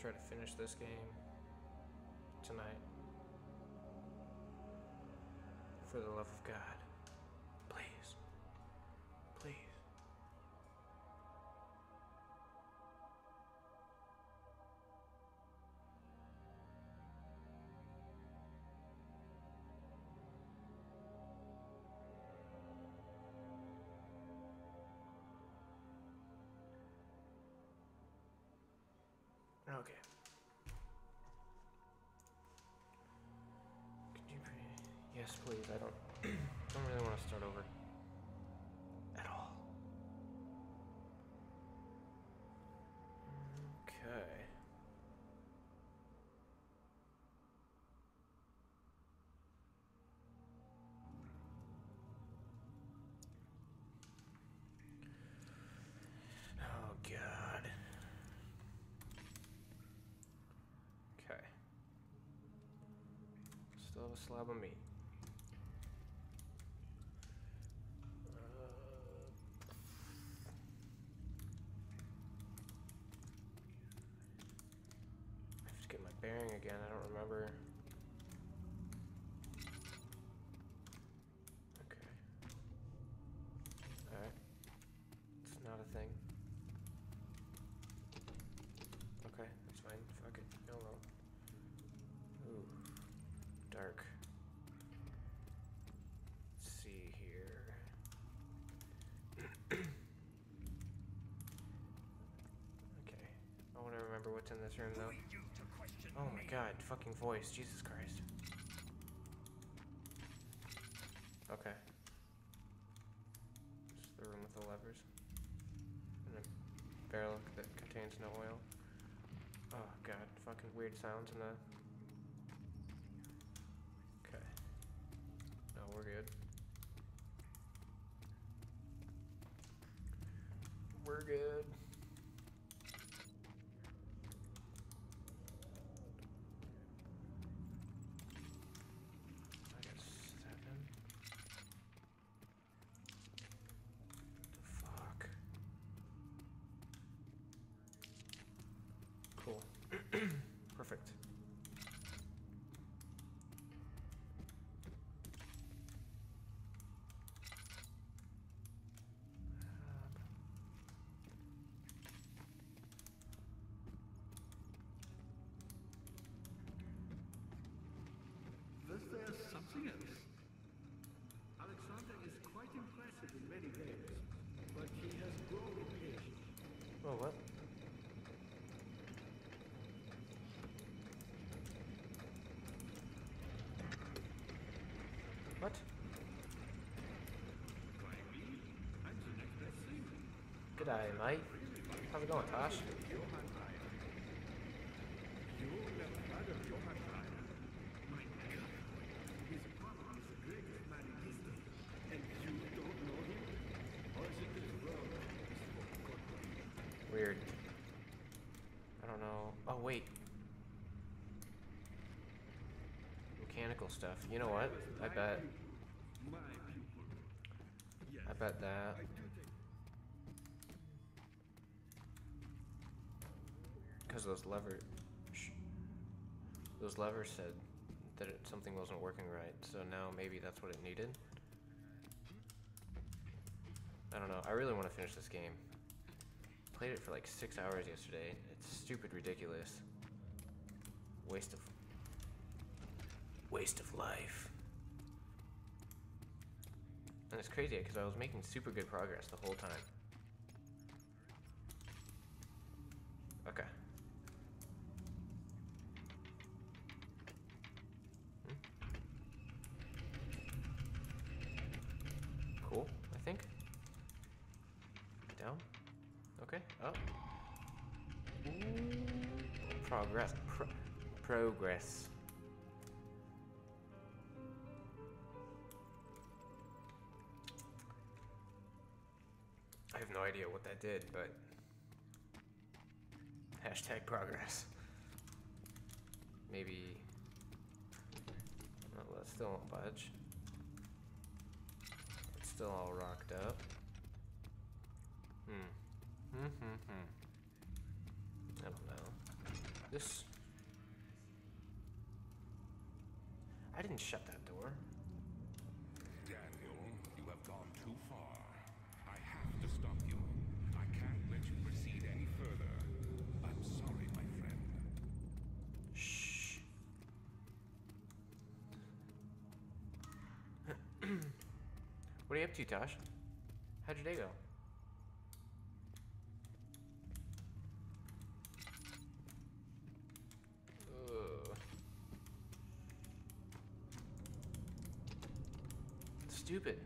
try to finish this game tonight. For the love of God. Okay. Could you Yes, please. I don't don't really want to start over. Slab of meat. Uh, I have to get my bearing again. I don't remember. Okay. Alright. It's not a thing. Okay, that's fine. Fuck it. No, no. Ooh, dark. Let's see here. okay. I want to remember what's in this room, though. Oh my god, fucking voice. Jesus Christ. Okay. This is the room with the levers. And a barrel that contains no oil. Oh god, fucking weird sounds in the. Okay. No, we're good. We're good. I got seven. The fuck. Cool. Perfect. Um, Thus there's something else. Alexander is quite impressive in many ways, but he has grown impatient. Oh, what? What? G'day, mate. How's it going, Tosh? Johann Reiner. You never heard of Johann Reiner? My God. His brother is the greatest man in history, and you don't know him? Or is it this world is forgotten? Weird. I don't know. Oh, wait. Mechanical stuff. You know what? I bet. I bet that. Because those lever, shh, those levers said that it, something wasn't working right. So now maybe that's what it needed. I don't know. I really want to finish this game. Played it for like six hours yesterday. It's stupid ridiculous. Waste of waste of life. And it's crazy because I was making super good progress the whole time. Did, but hashtag progress. Maybe. Oh, that still won't budge. It's still all rocked up. Hmm. Hmm, hmm, hmm. I don't know. This. I didn't shut that door. Daniel, you have gone too far. I have to stop you. I can't let you proceed any further. I'm sorry, my friend. Shh. what are up to, Tosh? How'd your day go? Ugh. Stupid.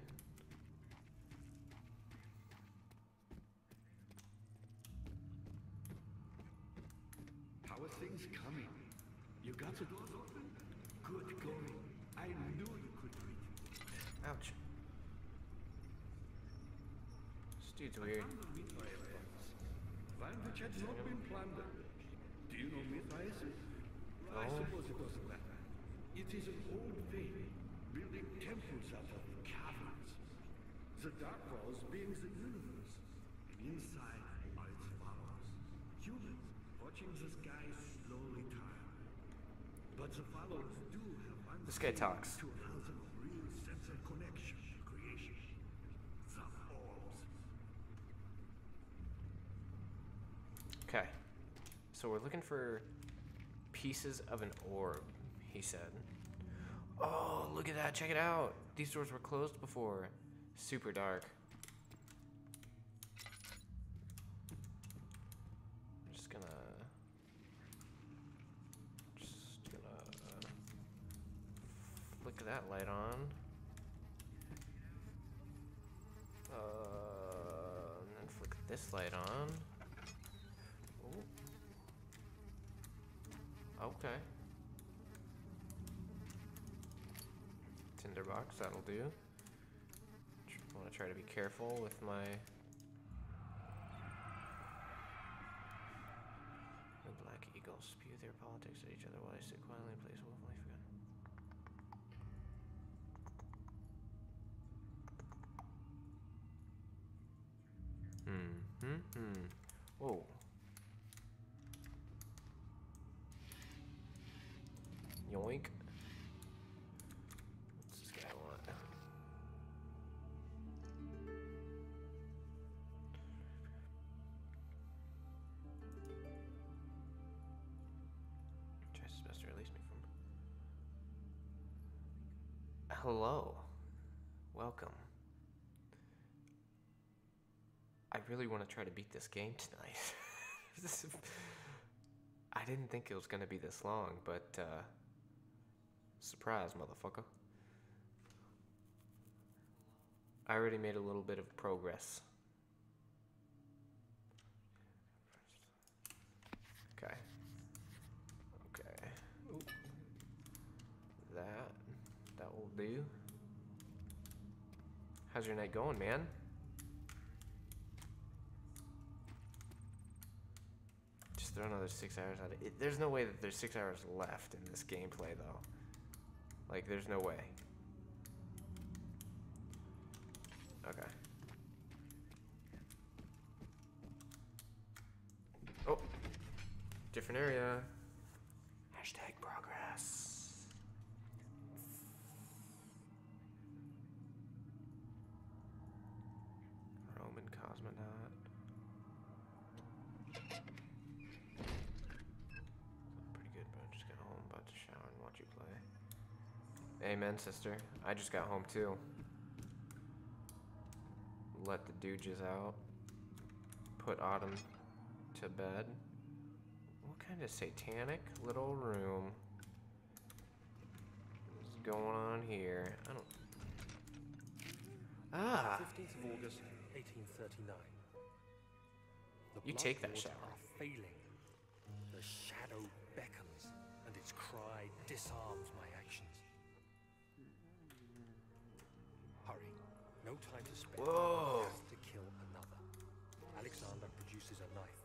How are things coming? You got the doors open? Good going. I knew you could read. Ouch. This dude's weird. Land which had not been plundered. Do you know Mithraism? I No. suppose it doesn't matter. It is an old faith, building temples out of caverns. The dark walls being the universe, and inside are its followers. Humans watching the sky slowly turn. But the followers do have one This guy thing talks. to allow them a real sense of connection to creation. guy talks. Okay. So we're looking for pieces of an orb, he said. Oh, look at that. Check it out. These doors were closed before. Super dark. I'm just gonna. Just gonna. Flick that light on. Uh, and then flick this light on. Ooh. Okay. Tinderbox, that'll do. I Want to try to be careful with my. The Black Eagles spew their politics at each other while they sit quietly place release me from. Hello. Welcome. I really want to try to beat this game tonight. I didn't think it was going to be this long, but uh, surprise, motherfucker. I already made a little bit of progress. Okay. Okay. Oop. That do. How's your night going, man? Just throw another six hours at it. There's no way that there's six hours left in this gameplay, though. Like, there's no way. Okay. Oh, different area. Hashtag progress. Roman cosmonaut. Pretty good, bro. Just got home, about to shower and watch you play. Amen, sister. I just got home too. Let the dooges out. Put Autumn to bed. What kind of satanic little room is going on here? I don't. Ah! 15th of August, 1839. The You take that shower. Are failing. The shadow beckons, and its cry disarms my No time to spare. Whoa. Has to kill another. Alexander produces a knife.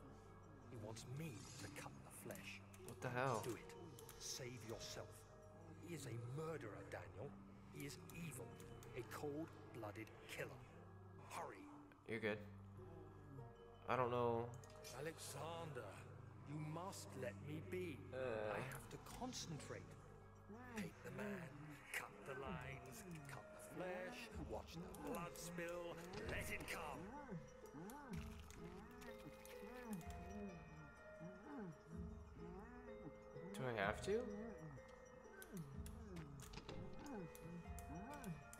He wants me to cut the flesh. What the hell? Do it. Save yourself. He is a murderer, Daniel. He is evil. A cold-blooded killer. Hurry. You're good. I don't know. Alexander, You must let me be. Uh. I have to concentrate. Take the man, cut the the flesh, watch the blood spill, let it come. Do I have to?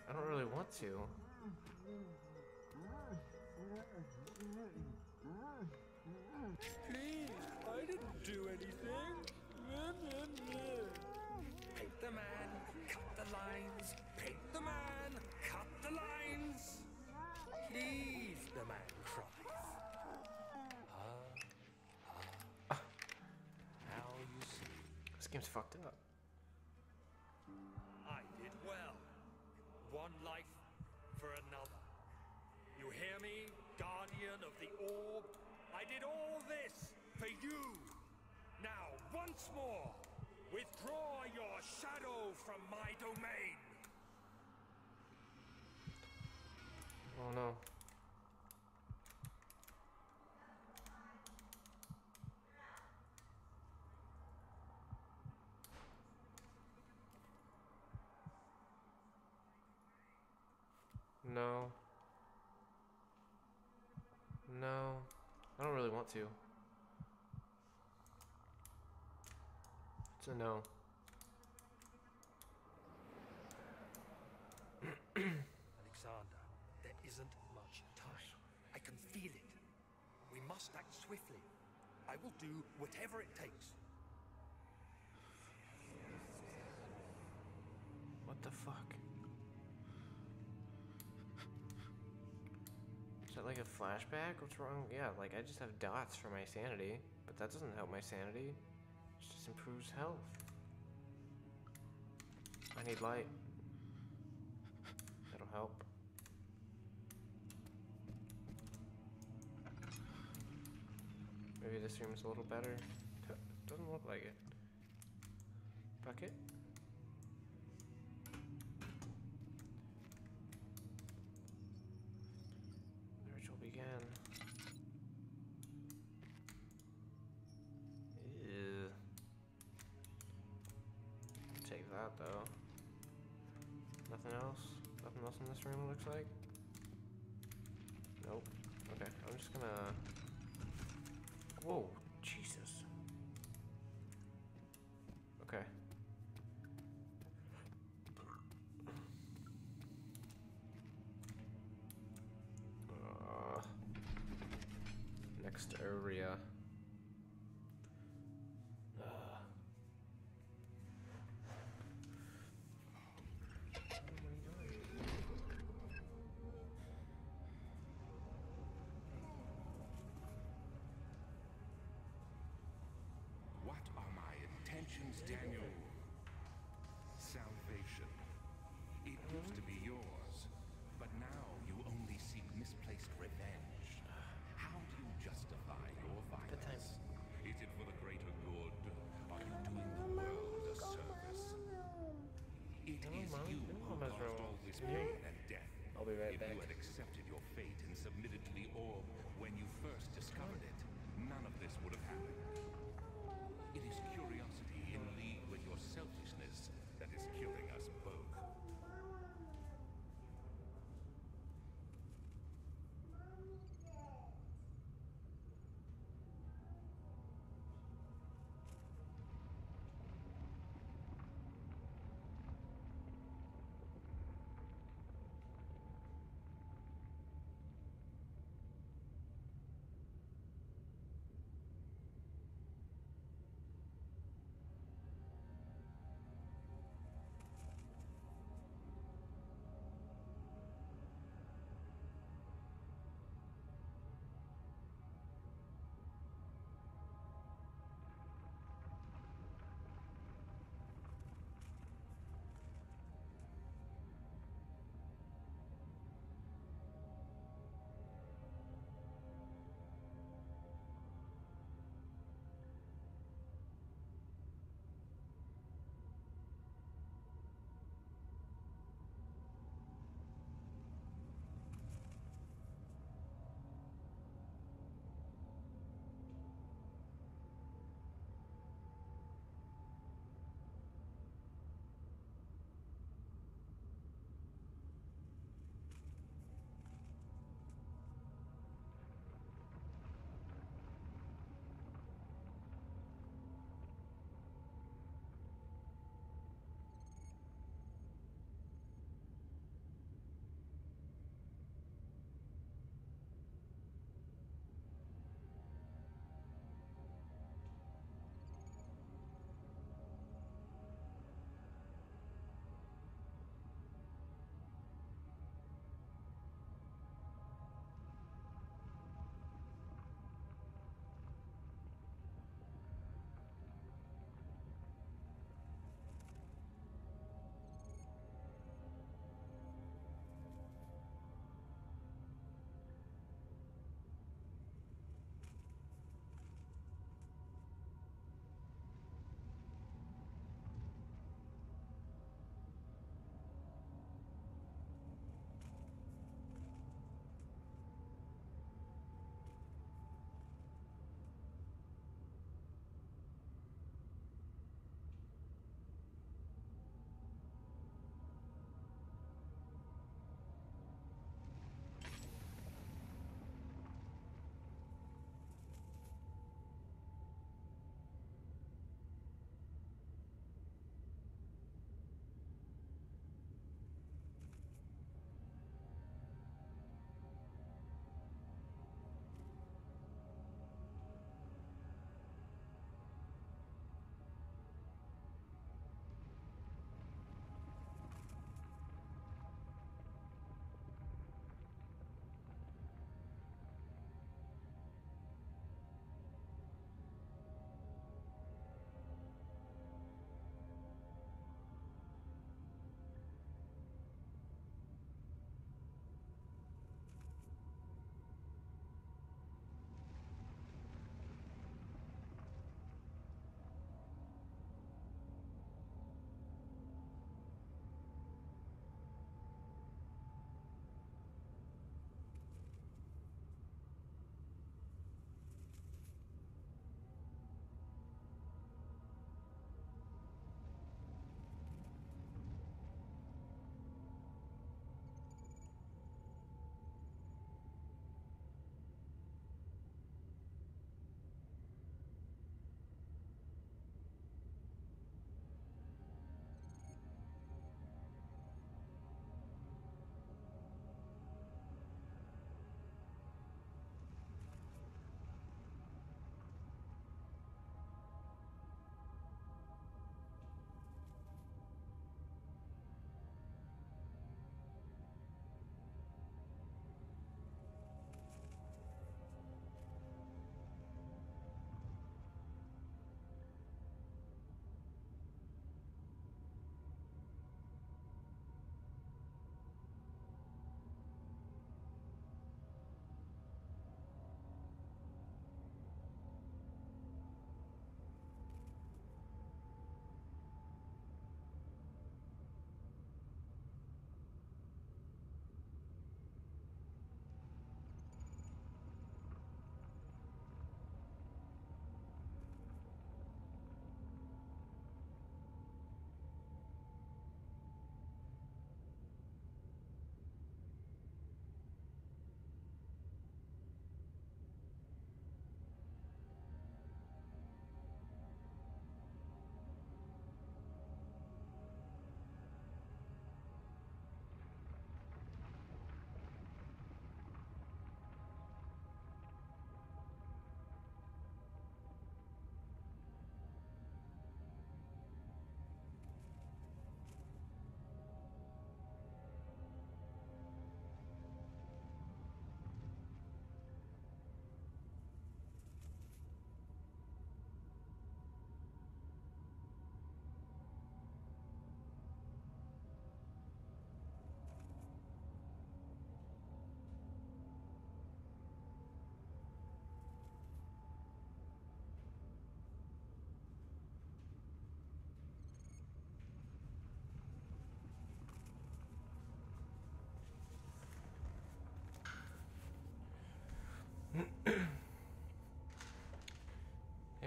I don't really want to. Game's fucked up. I did well. One life for another. You hear me, guardian of the orb? I did all this for you. Now, once more, withdraw your shadow from my domain. Oh no. No. No. I don't really want to. It's a no. Alexander, there isn't much time. I can feel it. We must act swiftly. I will do whatever it takes. What the fuck? Is that like a flashback? What's wrong? Yeah, like I just have dots for my sanity, but that doesn't help my sanity. It just improves health. I need light. That'll help. Maybe this room's a little better. Doesn't look like it. Bucket? Looks like? Nope. Okay, I'm just gonna. Whoa, Daniel?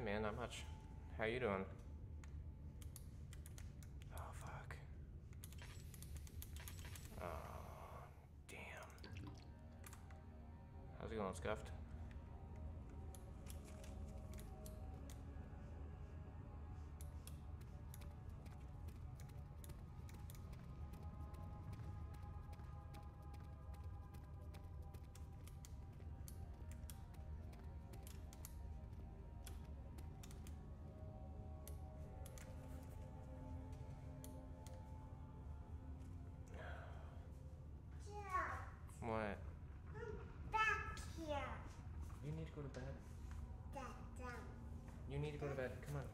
Man, not much. How you doing? Oh fuck. Oh damn. How's it going, Scuffed? Need to go to bed. Come on.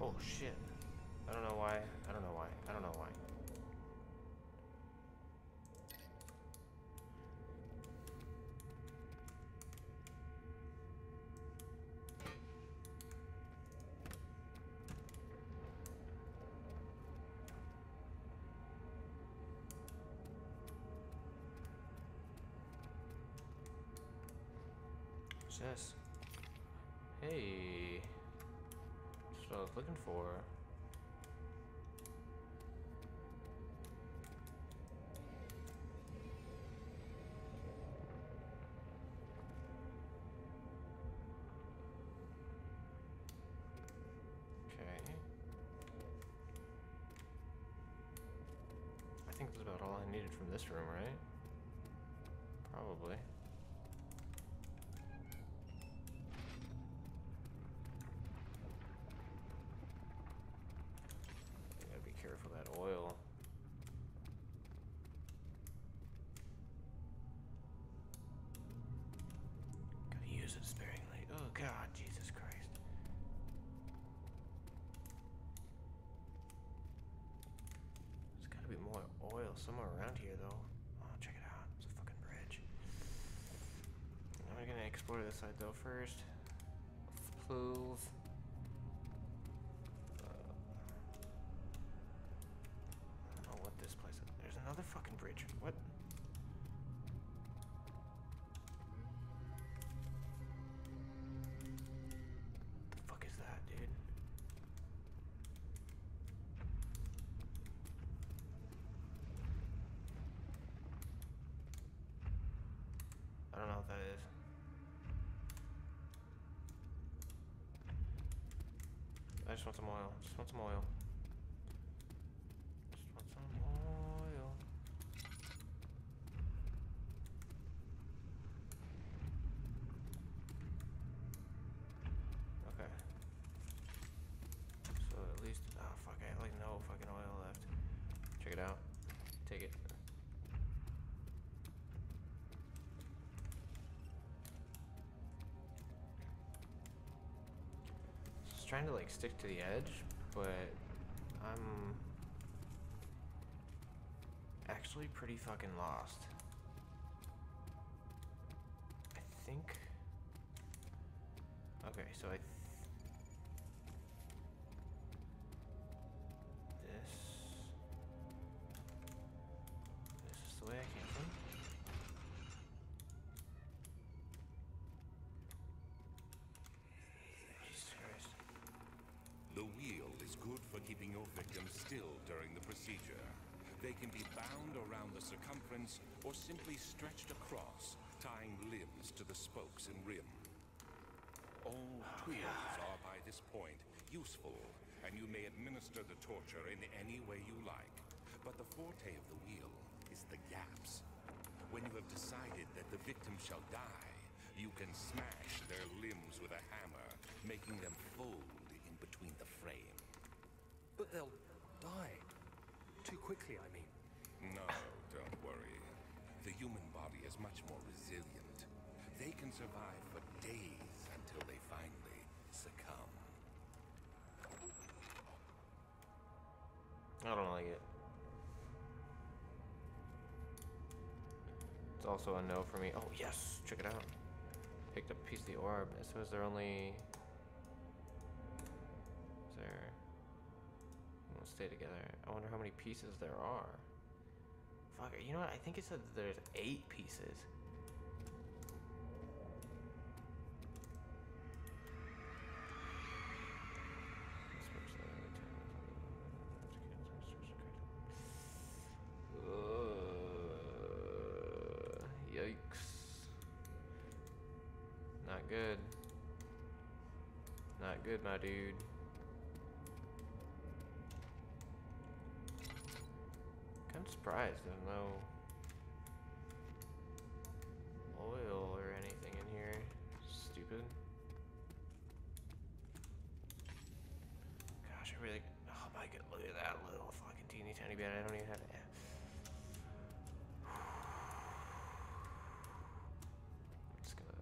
Oh, shit. I don't know why. I don't know why. I don't know why. What's this? Hey. I was looking for. Okay. I think that's about all I needed from this room, right? Probably. Oil somewhere around here though. Oh, check it out. It's a fucking bridge. I'm gonna explore this side though first. Please. Just want some oil. Just want some oil. Trying to like stick to the edge, but I'm actually pretty fucking lost. Or simply stretched across, tying limbs to the spokes and rim. All tools are by this point useful, and you may administer the torture in any way you like. But the forte of the wheel is the gaps. When you have decided that the victim shall die, you can smash their limbs with a hammer, making them fold in between the frame. But they'll die. Too quickly, I mean. No, don't worry. The human body is much more resilient. They can survive for days until they finally succumb. I don't like it. It's also a no for me. Oh, yes! Check it out. Picked up a piece of the orb. As soon as they're only. Is there. We'll stay together. I wonder how many pieces there are. Fuck, you know what? I think it said that there's eight pieces. Yikes. Not good. Not good, my dude. Surprised there's no oil or anything in here. Stupid. Gosh, I really. Oh my god, look at that little fucking teeny tiny bit. I don't even have to. I'm just gonna.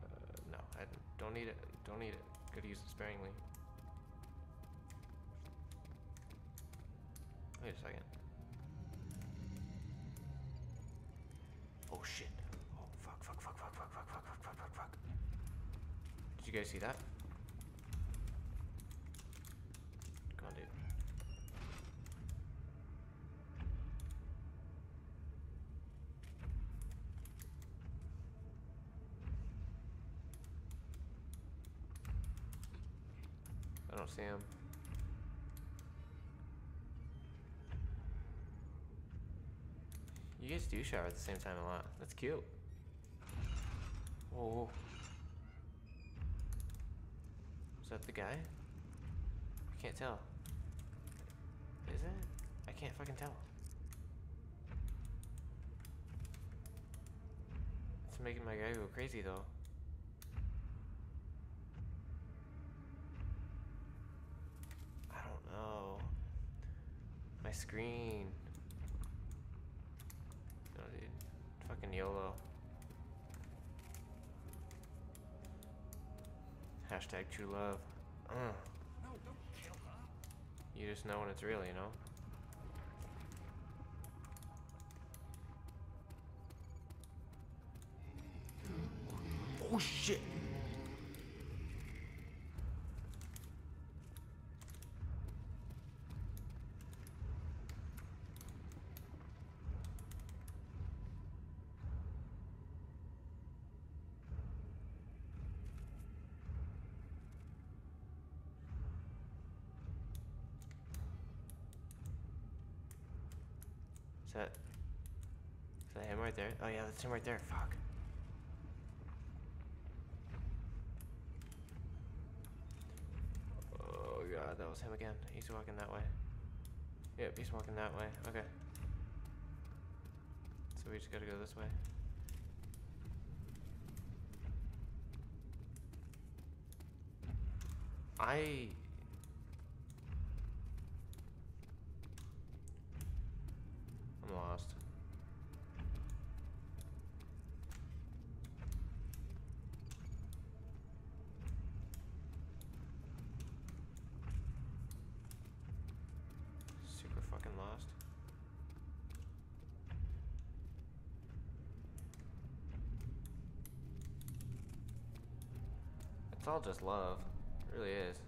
No, I don't need it. Don't need it. Gotta use it sparingly. Wait a second. you guys see that? Come on, dude. I don't see him. You guys do shower at the same time a lot. That's cute. Whoa. The guy? I can't tell. Is it? I can't fucking tell. It's making my guy go crazy though. I don't know. My screen. No, dude. Fucking YOLO. Hashtag true love. Her. You just know when it's real, you know? Oh shit! Is that... Is that him right there? Oh yeah, that's him right there. Fuck. Oh god, that was him again. He's walking that way. Yep, he's walking that way. Okay. So we just gotta go this way. I I'm lost. Super fucking lost. It's all just love. It really is.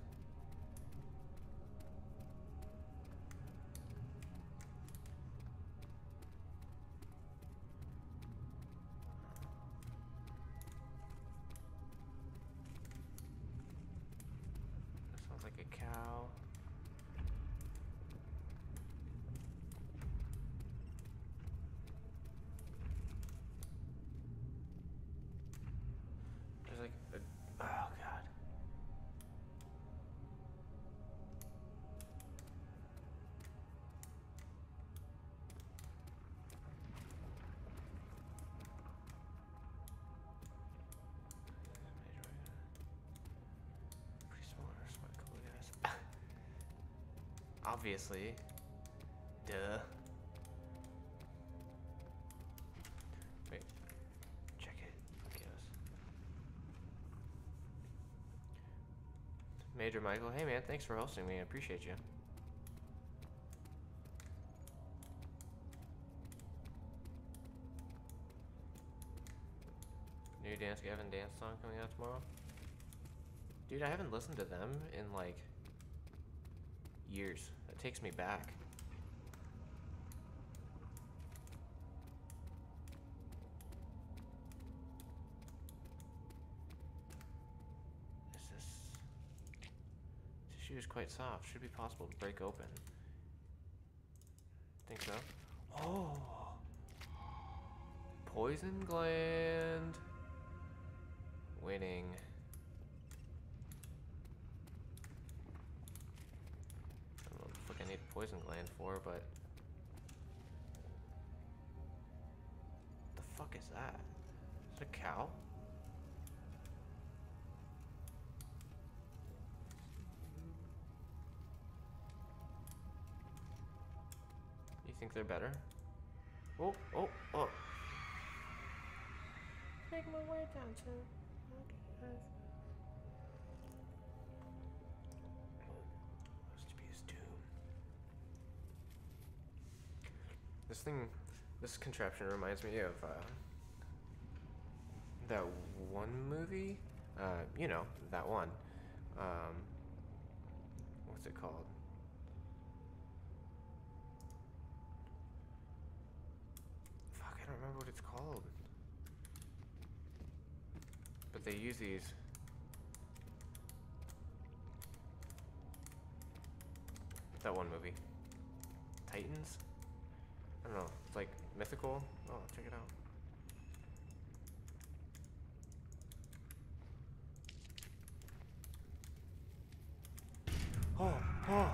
Obviously. Duh. Wait. Check it. Yes. Major Michael, hey man, thanks for hosting me. I appreciate you. New Dance Gavin dance song coming out tomorrow. Dude, I haven't listened to them in like years. Takes me back. Is this tissue is quite soft. Should be possible to break open. Think so? Oh, poison gland. Winning. I don't know what the fuck I need poison gland for, but the fuck is that? Is it a cow? You think they're better? Oh, oh, oh. Make my way down to. Must This thing, this contraption reminds me of uh, that one movie. Uh, you know, that one. Um, what's it called? Fuck, I don't remember what it's called. But they use these. that one movie. Titans? I don't know. It's like mythical. Oh, check it out. Oh, oh.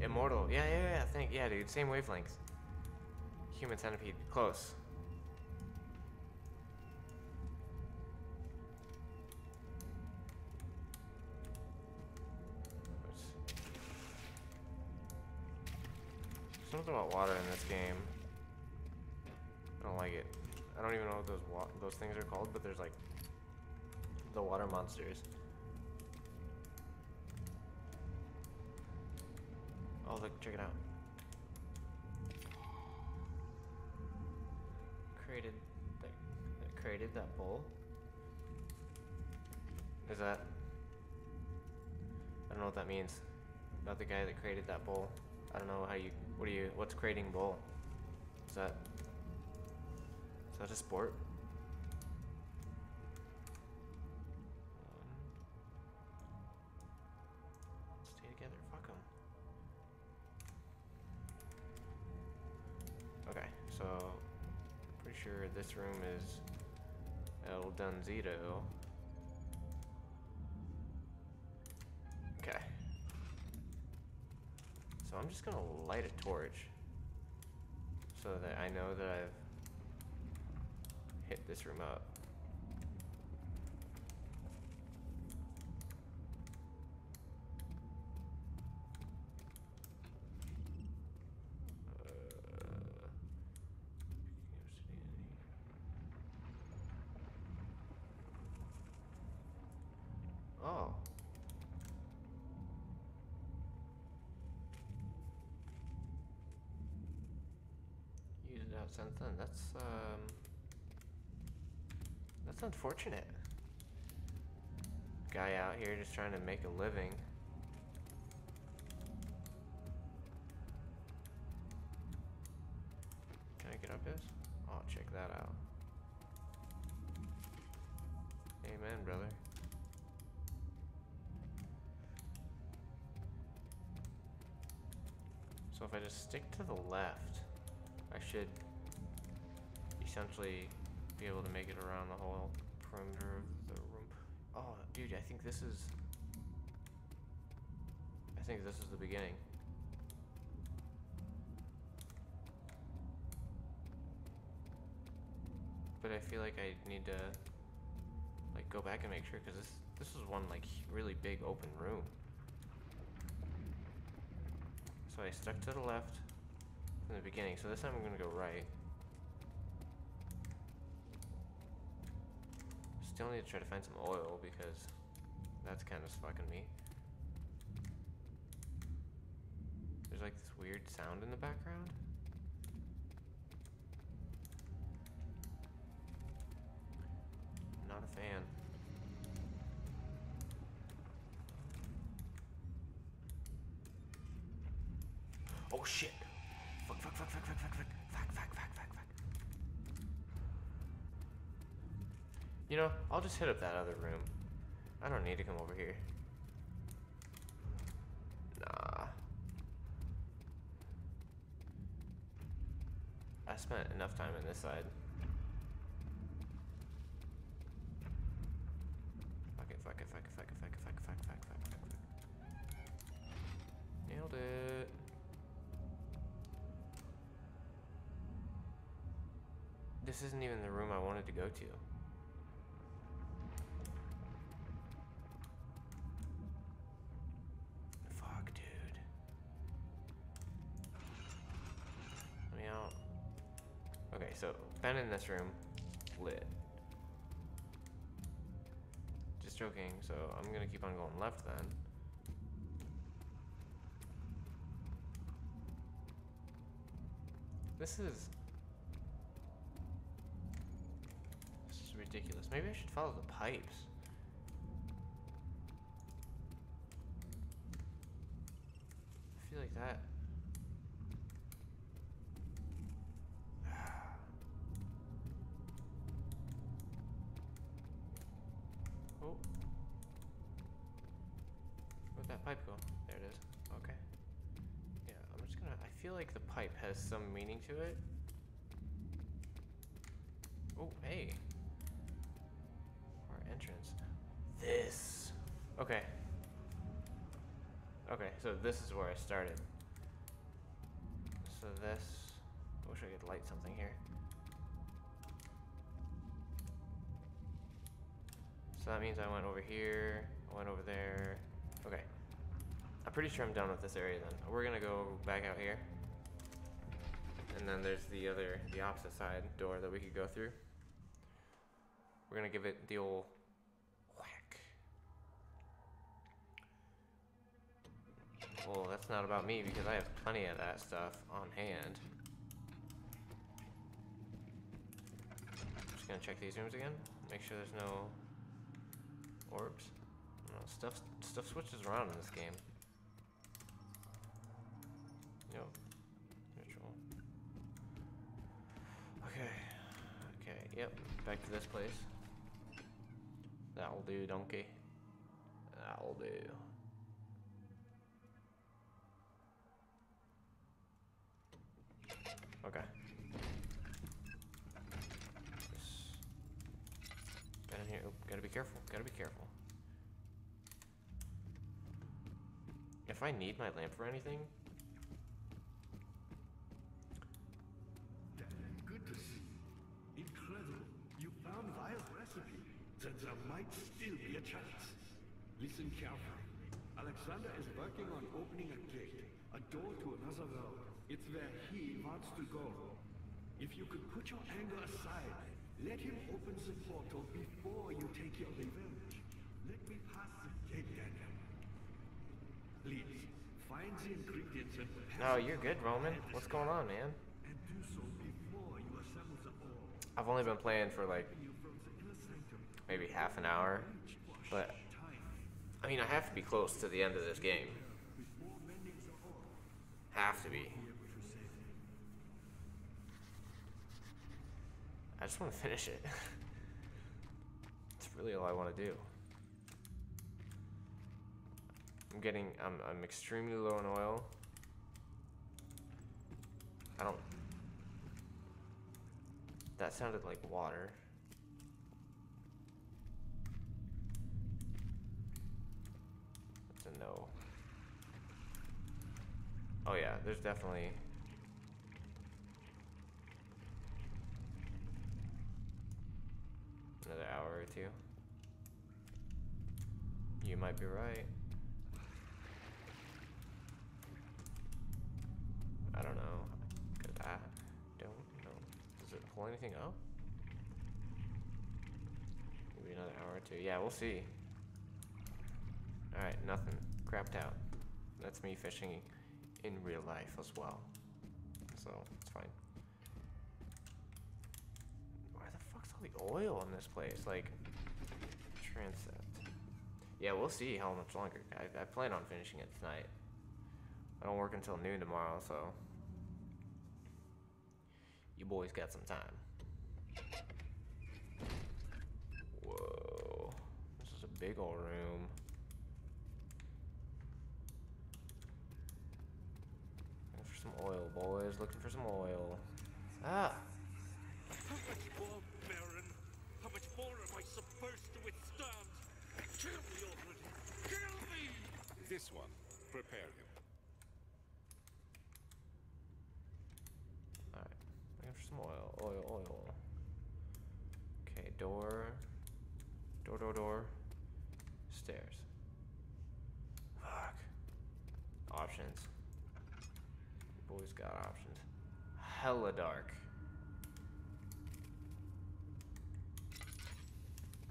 Immortal. Yeah, yeah, yeah. I think, yeah, dude. Same wavelengths. Human centipede. Close. Something about water in this game. I don't like it. I don't even know what those those things are called, but there's like the water monsters. Oh, look, check it out. Created that, that created that bowl. Is that? I don't know what that means. About the guy that created that bowl. I don't know how you. What do you? What's creating bowl? Is that? Is that a sport? Stay together. Fuck 'em. Okay, so pretty sure this room is El Dunzito. I'm just gonna light a torch so that I know that I've hit this room up. Uh, Oh. Then. That's um that's unfortunate. Guy out here just trying to make a living. Can I get up this? Oh, check that out. Amen, brother. So if I just stick to the left, I should essentially be able to make it around the whole perimeter of the room. Oh, dude, I think this is. I think this is the beginning. But I feel like I need to like go back and make sure because this this is one like really big open room. So I stuck to the left in the beginning. So this time I'm gonna go right. Still need to try to find some oil because that's kind of fucking me. There's like this weird sound in the background. Not a fan. Oh shit! Fuck, fuck, fuck, fuck, fuck, fuck, fuck, fuck, fuck, fuck, fuck, You know, I'll just hit up that other room. I don't need to come over here. Nah. I spent enough time in this side. Fuck it, fuck it, fuck it, fuck it, fuck it, fuck it, fuck it, fuck it, fuck it, fuck it, fuck it. Nailed it. This isn't even the room I wanted to go to. So been in this room, lit. Just joking, so I'm gonna keep on going left then. This is This is ridiculous. Maybe I should follow the pipes. I feel like that. Oh. Where'd that pipe go? There it is. Okay. Yeah, I'm just gonna. I feel like the pipe has some meaning to it. Oh, hey. Our entrance. This. Okay. Okay, so this is where I started. So this. I wish I could light something here. So that means I went over here, I went over there. Okay. I'm pretty sure I'm done with this area then. We're gonna go back out here. And then there's the other, the opposite side door that we could go through. We're gonna give it the old whack. Well, that's not about me because I have plenty of that stuff on hand. Just gonna check these rooms again. Make sure there's no orbs. No, stuff stuff switches around in this game. Ritual. Okay. Okay, yep. Back to this place. That'll do, donkey. That'll do. Okay. Just Get in here. Oh, gotta be careful. Gotta be careful. If I need my lamp for anything, Good to see. Incredible. Vile's recipe. Then there might still be a chance. Listen carefully. Alexander is working on opening a gate, a door to another world. It's where he wants to go. If you could put your anger aside, let him open the portal before you take your revenge. Let me pass the gate, Daniel. Please, find the ingredients and Oh, you're good, Roman. What's going on, man? and do so before you assemble the. I've only been playing for like You from the inner sanctum. Maybe half an hour, but I mean, I have to be close to the end of this game. Have to be. I just want to finish it. It's really all I want to do. I'm getting, I'm, I'm extremely low in oil. I don't. That sounded like water. Oh yeah, there's definitely another hour or two. You might be right. I don't know. I don't know. Does it pull anything up? Maybe another hour or two. Yeah, we'll see. Alright, nothing. Crapped out. That's me fishing in real life as well. So, it's fine. Why the fuck's all the oil in this place? Like, transept. Yeah, we'll see how much longer. I, I plan on finishing it tonight. I don't work until noon tomorrow, so. You boys got some time. Whoa. This is a big old room. Looking for some oil, boys. Looking for some oil. Ah! How much more, Baron? How much more am I supposed to withstand? Kill me already! Kill me! This one. Prepare him. Alright. Looking for some oil. Oil, oil. Okay, door. Door, door, door. Stairs. Fuck. Options. Boys got options. Hella dark.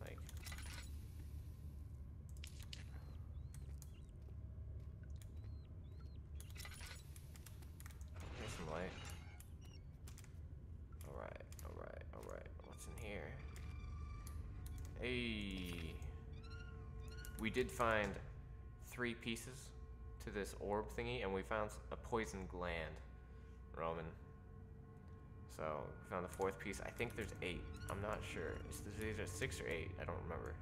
Like. Here's some light. Alright, alright, alright. What's in here? Hey. We did find three pieces to this orb thingy, and we found a poison gland, Roman. So, we found the fourth piece. I think there's eight. I'm not sure. This either six or eight? I don't remember.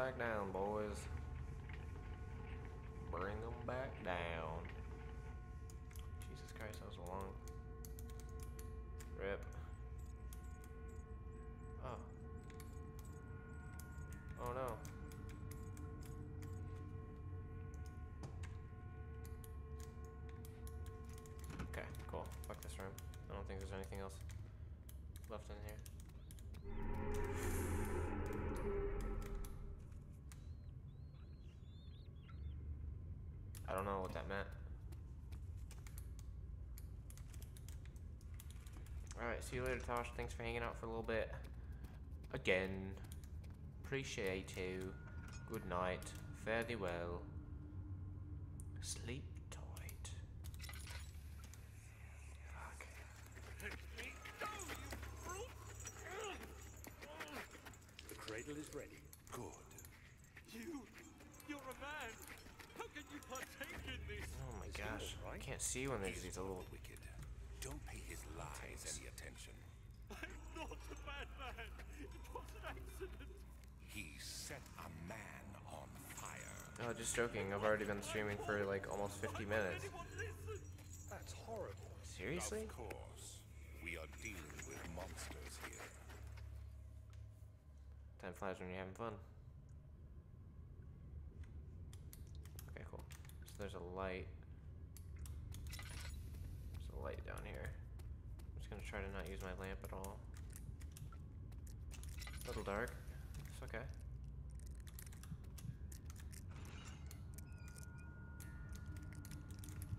Back down, boys. Bring them back down. Jesus Christ, that was a long rip. Oh. Oh no. Okay, cool. Fuck this room. I don't think there's anything else left in here. Alright, see you later, Tosh. Thanks for hanging out for a little bit. Again. Appreciate you. Good night. Fare thee well. Sleep tight. Fuck. The cradle is ready. Good. You, you're a man. How can you partake in this? Oh my gosh. I can't see when there's these one of little. the wicked. Don't pay his lies any attention. I'm not a bad man. It was an accident. He set a man on fire. Oh, just joking. I've already been streaming for like almost 50 minutes. That's horrible. Seriously? Of course. We are dealing with monsters here. Time flies when you're having fun. Okay, cool. So there's a light. There's a light down here. I'm just gonna try to not use my lamp at all. A little dark. It's okay.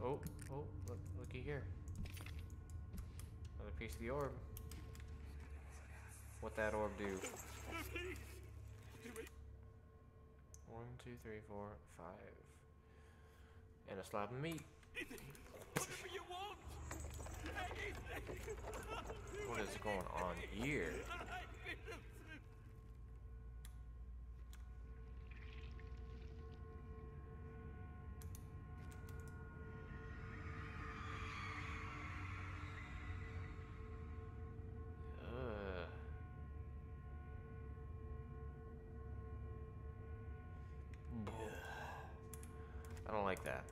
Oh, oh, look, looky here. Another piece of the orb. What that orb do? One, two, three, four, five. And a slab of meat. What is going on here? I don't like that.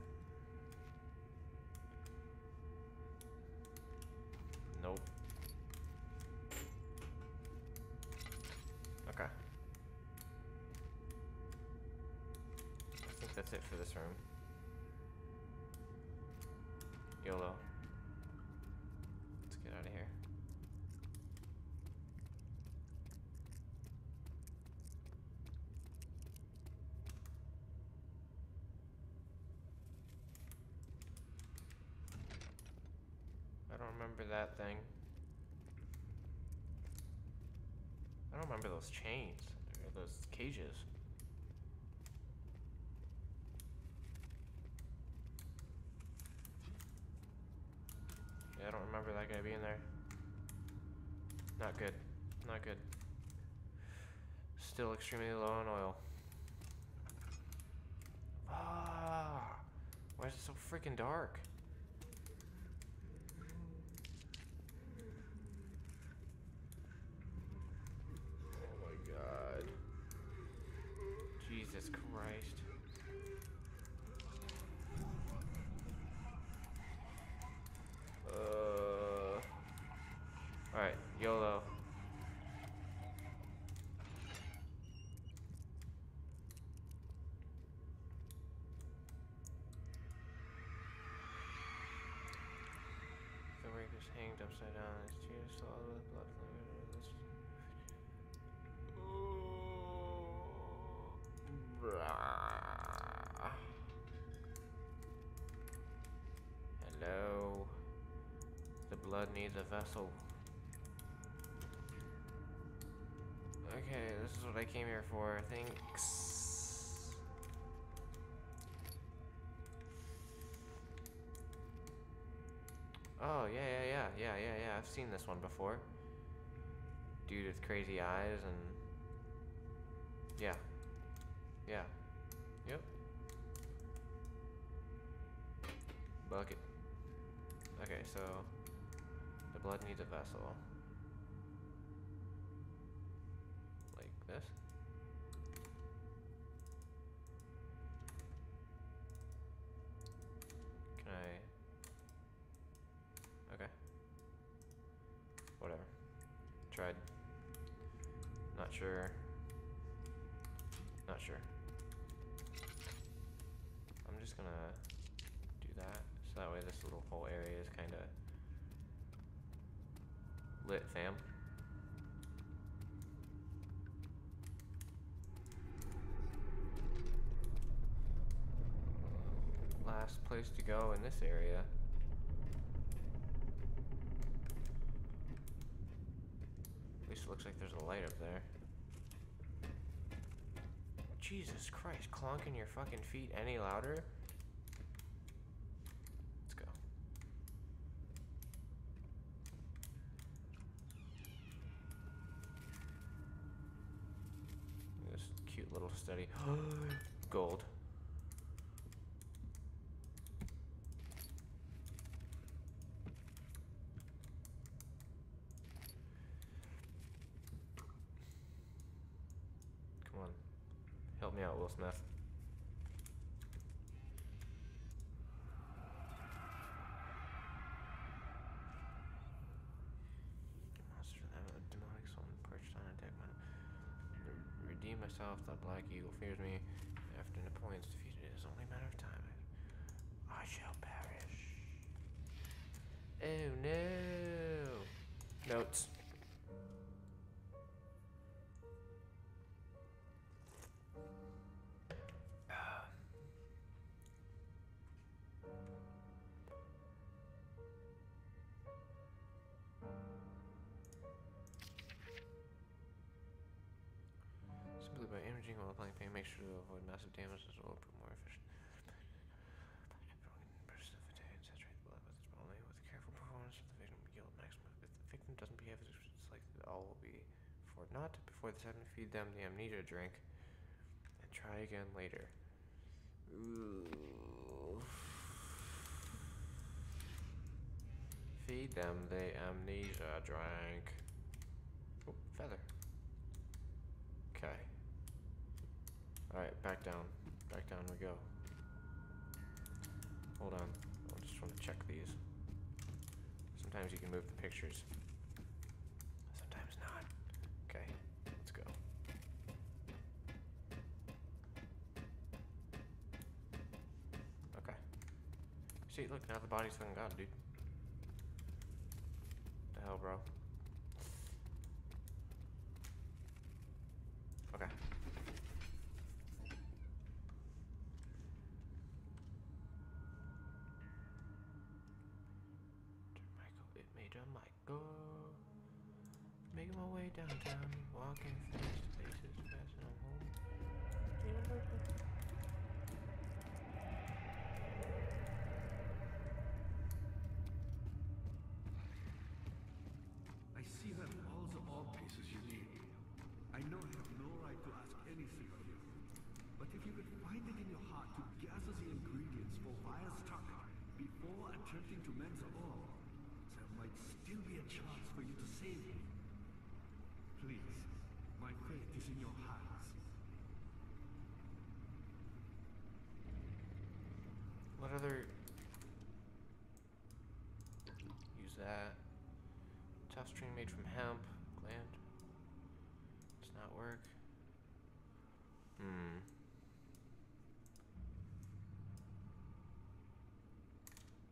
Remember that thing. I don't remember those chains or those cages. Yeah, I don't remember that guy being there. Not good. Not good. Still extremely low on oil. Ah, why is it so freaking dark? Oh my god. Jesus Christ. Uh. Alright, YOLO. The rake is hanged upside down. Blood. Hello. The blood needs a vessel. Okay, this is what I came here for. Thanks. Yeah, yeah, yeah. I've seen this one before. Dude with crazy eyes and. Yeah. Yeah. Yep. Bucket. Okay, so. The blood needs a vessel. Like this. Lit, fam. Last place to go in this area. At least it looks like there's a light up there. Jesus Christ, clonking your fucking feet any louder? Let's go. This cute little study. Gold. Come on. Help me out, Will Smith. Monster that a demonic soul perched on on a deck. Redeem myself, the black eagle fears me. Imaging while applying pain, make sure to avoid massive damage as well improve more efficient. With careful performance of the victim yield maximum. If the victim doesn't behave as that all will be for not before the second feed them the amnesia drink and try again later. Ooh. Feed them the amnesia drink. Oh, feather. Okay. Alright, back down. Back down we go. Hold on. I just want to check these. Sometimes you can move the pictures. Sometimes not. Okay, let's go. Okay. See, look, now the body's fucking gone, dude. The hell, bro? Okay. Michael, it made a Michael. Making my way downtown, walking fast, faces fast, and I'm home. I see that all the all pieces you need. I know I have no right to ask anything of you. But if you could find it in your heart to gather the ingredients for Fire's stock before attempting to mend the ore, there might still be a chance for you to save him. Please, my faith is in your hands. What other? Use that. Tough string made from hemp. Gland. Does not work. Hmm.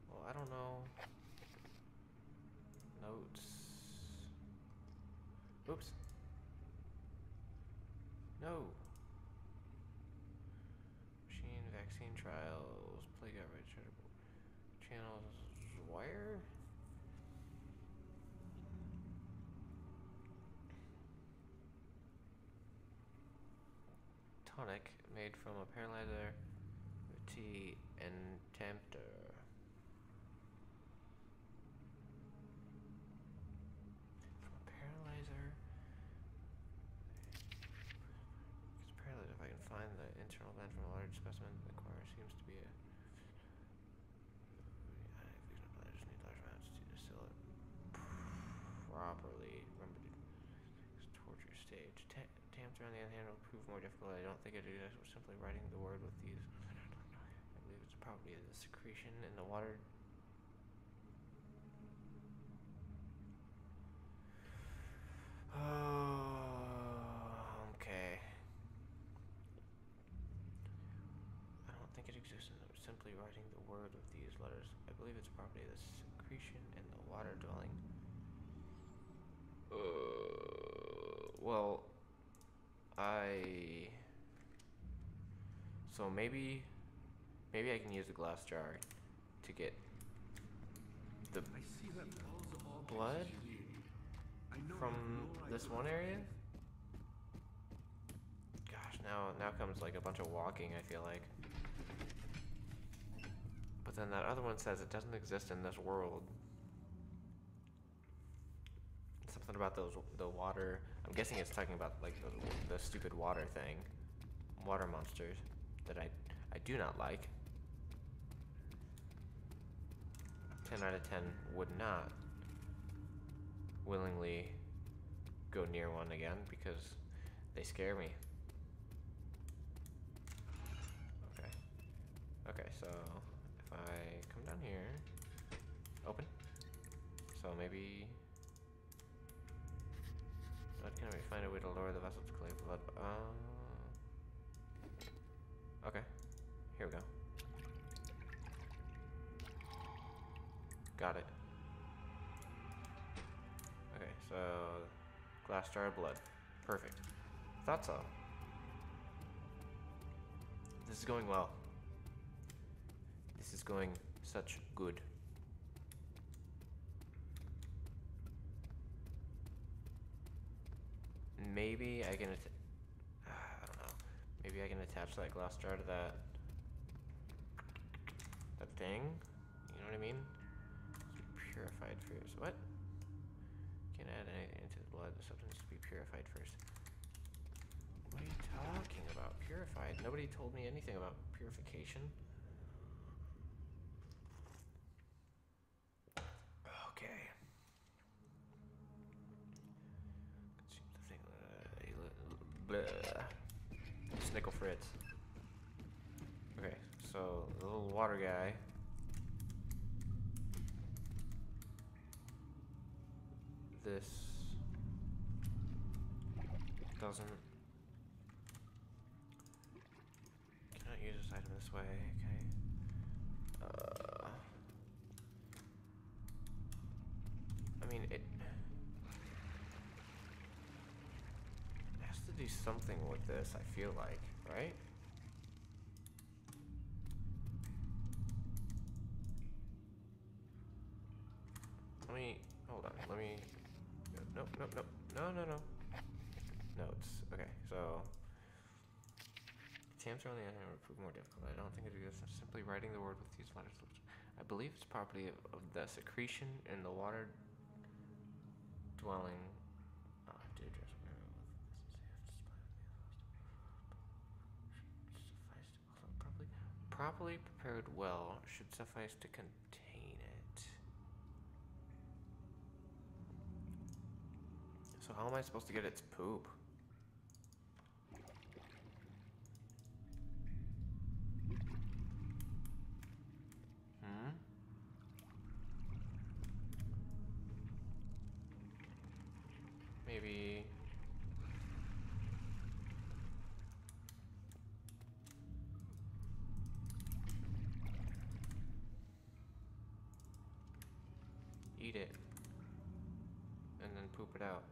Well, I don't know. Notes. Oops. No. Machine vaccine trials, plague outbreak, channels, Tonic made from a paralyzer, tea, and tempter. From a paralyzer. It's paralyzed. If I can find the internal vent from a large specimen, the core seems to be a. I just need large amounts to distill it properly. Remember to it's torture stage. Ta- Tam Chance on the other hand will prove more difficult. I don't think it is simply writing the word with these. I believe it's probably the secretion in the water. Oh, okay. I don't think it exists in the, simply writing the word with these letters. I believe it's probably the secretion in the water dwelling. Uh, well, I. So maybe, maybe I can use the glass jar to get the I see that blood from I have no this one area. Gosh, now now comes like a bunch of walking. I feel like. But then that other one says it doesn't exist in this world. Something about those the water. I'm guessing it's talking about like the, the stupid water thing, water monsters that I I do not like. 10 out of 10 would not willingly go near one again because they scare me. Okay. Okay, so if I come down here, open. So maybe. What can we find a way to lower the vessel to collect blood? Uh, okay, here we go. Got it. Okay, so glass jar of blood. Perfect. Thought so. This is going well. This is going such good. Maybe I can. I don't know. Maybe I can attach that glass jar to that. That thing. You know what I mean? Purified first. What? Can't add anything into the blood. The substance to be purified first. What are you talking about? Purified? Nobody told me anything about purification. Okay. Consume the thing. Bleh. Snickle Fritz. Okay, so the little water guy. This doesn't. Cannot use this item this way. Okay. Uh, I mean, it has to something with this. I feel like, right? Let me hold on. Let me. Nope, nope, nope. No, no, no. Notes. Okay, so. Are on the other hand would prove more difficult. I don't think it is simply writing the word with these letters. I believe it's property of, of the secretion in the water dwelling. Ah, dude, just suffice to, hold on, properly, prepared well should suffice to contain it. So how am I supposed to get its poop? Hmm? Maybe. Eat it. And then poop it out.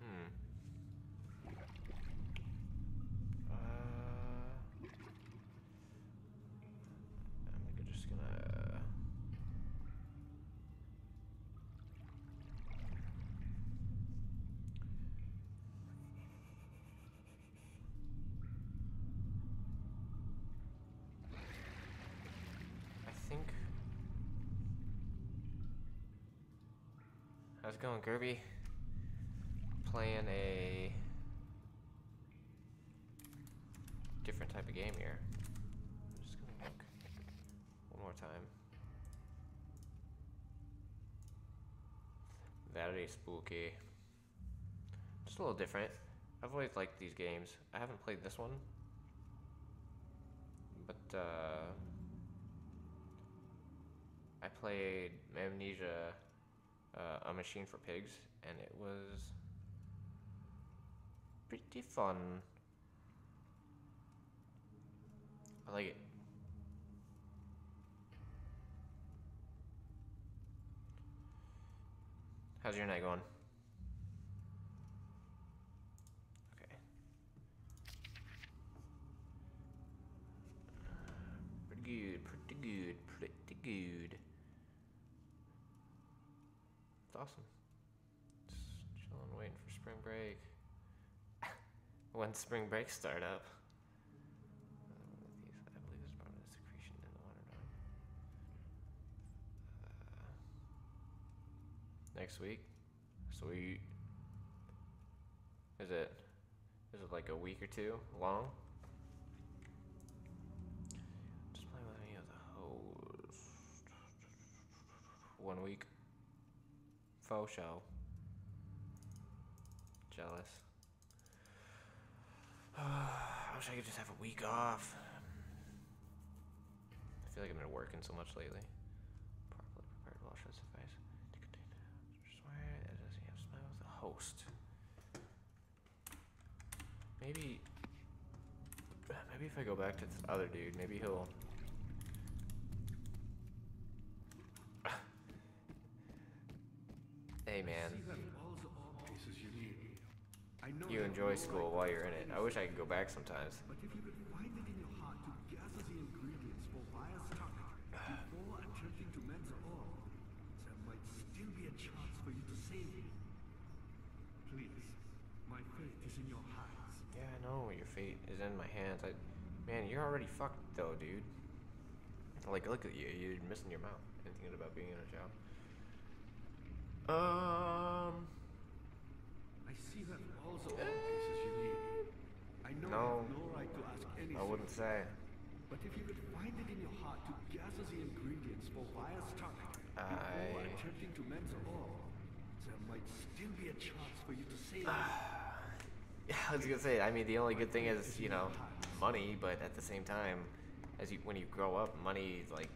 Hmm. Uh, I'm just gonna. I think. How's it going, Kirby? Playing a different type of game here. I'm just gonna look one more time. Very spooky. Just a little different. I've always liked these games. I haven't played this one. But, uh. I played Amnesia, uh, A Machine for Pigs, and it was pretty fun. I like it. How's your night going? Okay. Pretty good, pretty good, pretty good. It's awesome. Just chilling, waiting for spring break. when spring break start up. Uh, I believe there's probably a secretion in the water dog. Uh, next week. So we. Is it? Is it like a week or two long? Just play with any of the hoes. One week. Faux show. Jealous. I wish I could just have a week off. I feel like I've been working so much lately. Properly prepared wash should suffice. Swear that does he have smell the host. Maybe maybe if I go back to this other dude, maybe he'll Hey man, you enjoy school while you're in it. I wish I could go back sometimes. Yeah, I know your fate is in my hands. I, man, you're already fucked though, dude. Like, look at you. You're missing your mouth and thinking about being in a job. Um, I see that all the orb pieces you need. I know No. no right to ask anything. I wouldn't say. But if you could find it in your heart to gather the ingredients for Weyer's target before I- attempting to mend the orb, there might still be a chance for you to save. Yeah, I was gonna say. I mean, the only good thing is you know money, but at the same time, as you when you grow up, money is like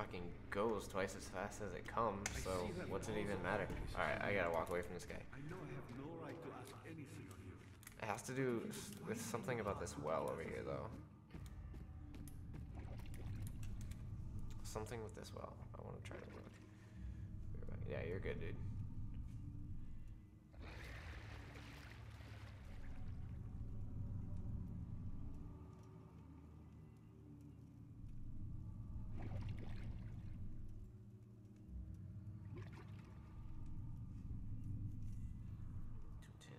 fucking goes twice as fast as it comes. So what's it even matter? All right, I gotta walk away from this guy. I know I have no right to ask anything of you. It has to do with something about this well over here, though. Something with this well. I want to try to look. Be right back. Yeah, you're good, dude. Two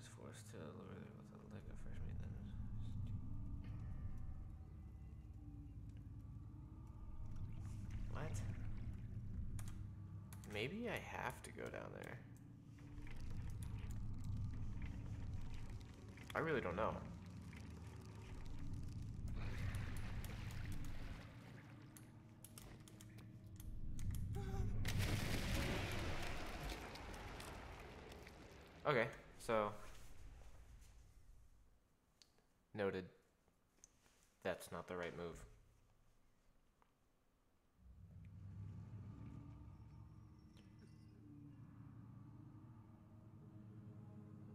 is forced to lure it with a lick of fresh meat. Then what? Maybe I have to go down there. I really don't know. Okay, so noted. That's not the right move.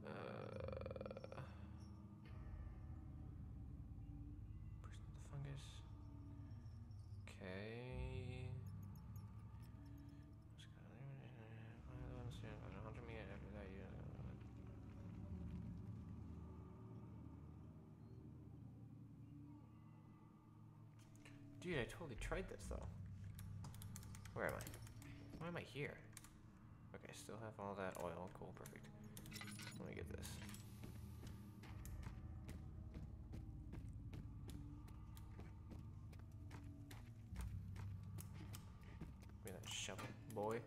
Uh, push the fungus. Okay. Dude, I totally tried this though. Where am I? Why am I here? Okay, I still have all that oil. Cool, perfect. Let me get this. Give me that shovel, boy.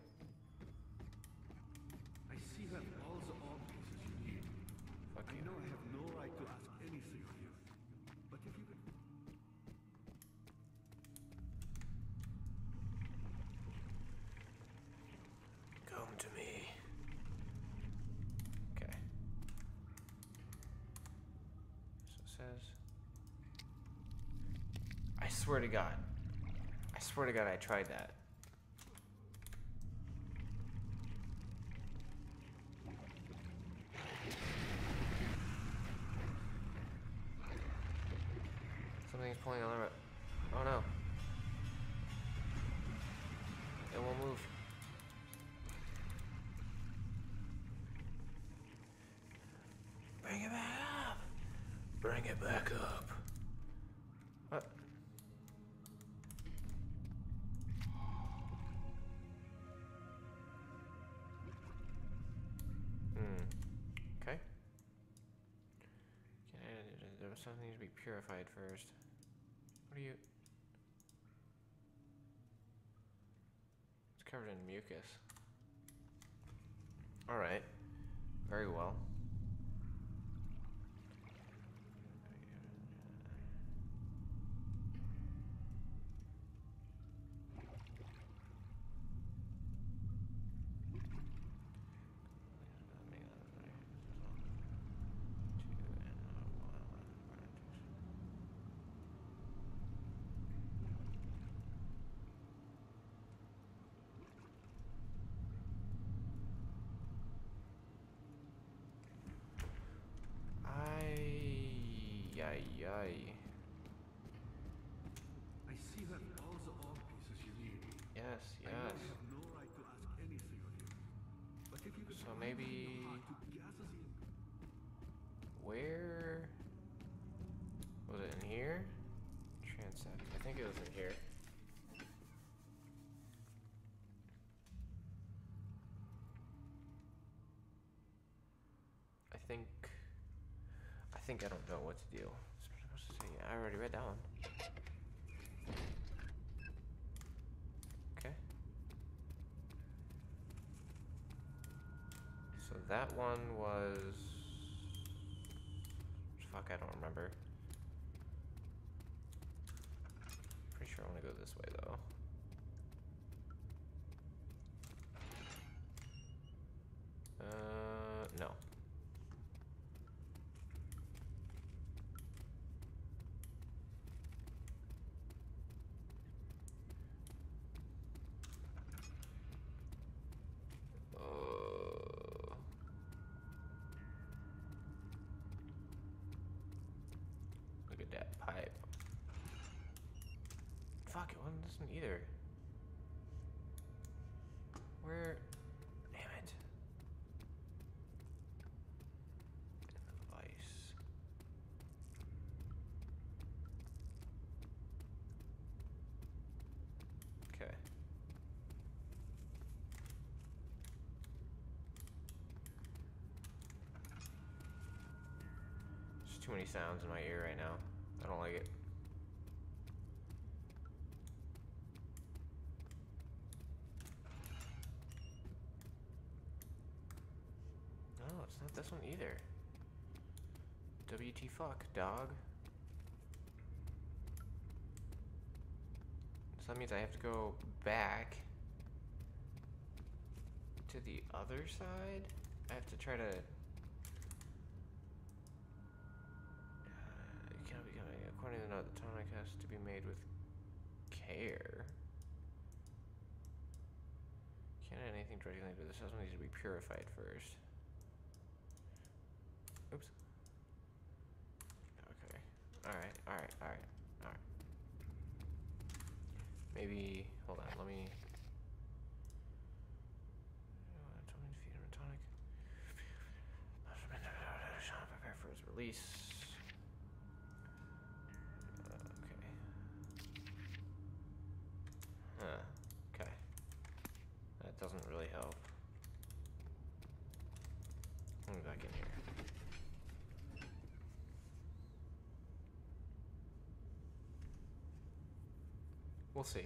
I see that all the orb pieces you need. Fuck I you. know I have no right to ask anything of you. But if you could Come to me. Swear to God. I swear to God I tried that. I, needs to be purified first. What are you? It's covered in mucus. Alright. Very well. Ay, ay, ay. I see that all the orb pieces you need. Yes, yes. I have no right to ask anything of you. But if you could So maybe- it in your heart to gather the Where was it in here? Transept. I think it was in here. I think I think I don't know what to do. I already read that one. Okay. So that one was fuck I don't remember. Pretty sure I want to go this way though. Uh no. Uh, Look at that pipe. Wasn't either. Where? Damn it. Device. Okay. There's too many sounds in my ear right now. I don't like it. No, it's not this one either. WT fuck, dog. So that means I have to go back to the other side? I have to try to. Uh, it be according to the note, the tonic has to be made with care. Can't add anything directly into this. This needs to be purified first. Oops. Okay. Alright, alright. Maybe. Hold on, let me. Uh, 20 feet of tonic. Prepare for its release. Uh, okay. Huh. Okay. That doesn't really help. Let me back in here. We'll see.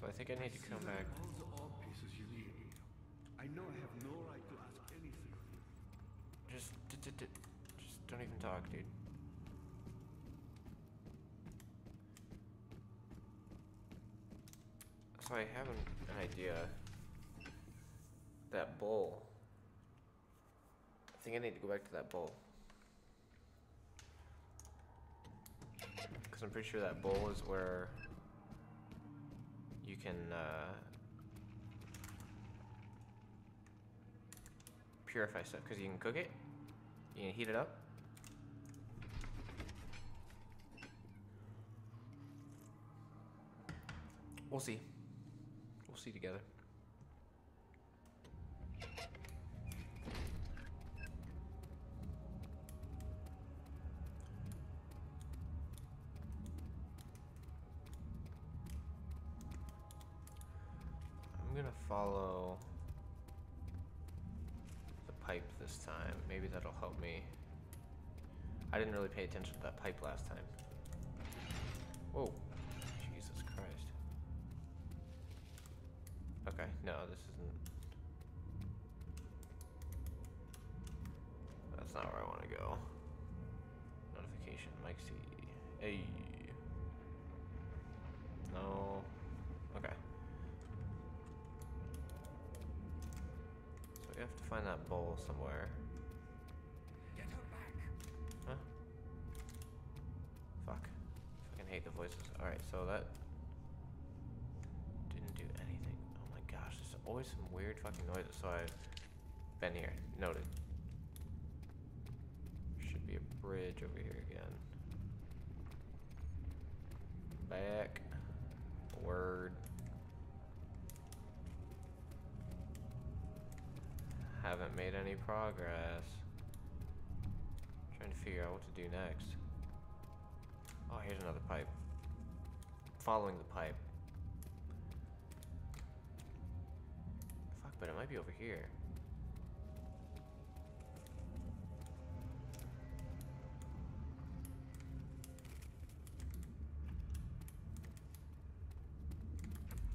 So I think I need to come back. all the orb pieces you need. I know I have no right to ask anything. Just, just don't even talk, dude. So I have an, an idea. Bowl. I think I need to go back to that bowl. Because I'm pretty sure that bowl is where you can uh, purify stuff. Because you can cook it, you can heat it up. We'll see. We'll see together. I didn't really pay attention to that pipe last time. Whoa. Jesus Christ. Okay, no, this isn't. That's not where I want to go. Notification, Mike C. Hey. No. Okay. So we have to find that bowl somewhere. Voices. Alright, so that didn't do anything. Oh my gosh, there's always some weird fucking noises. So I've been here. Noted. Should be a bridge over here again. Back. Word. Haven't made any progress. Trying to figure out what to do next. Oh, here's another pipe. Following the pipe. Fuck, but it might be over here.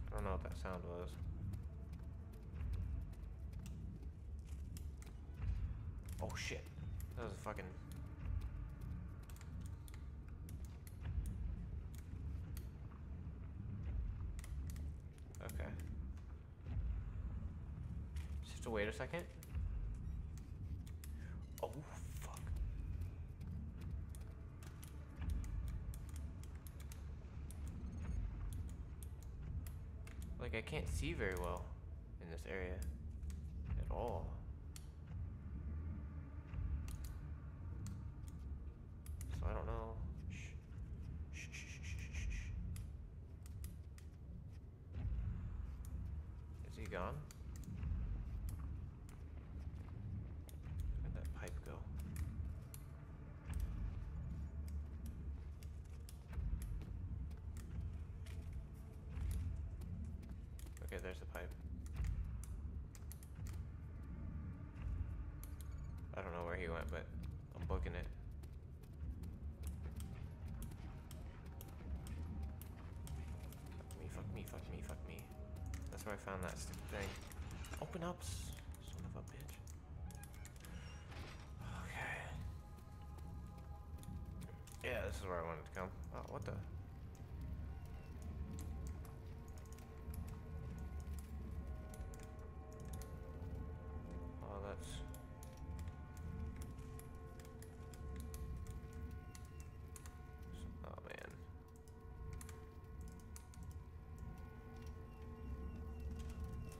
I don't know what that sound was. Oh shit. That was a fucking. Okay. Just to wait a second. Oh fuck. Like I can't see very well in this area at all. So I don't know. Shh. Shh, shh, shh, shh, shh, shh. Is he gone? Where'd that pipe go? Okay, there's the pipe. I don't know where he went, but I'm booking it. Fuck me, fuck me, fuck me, fuck me. That's where I found that stupid thing. Open up,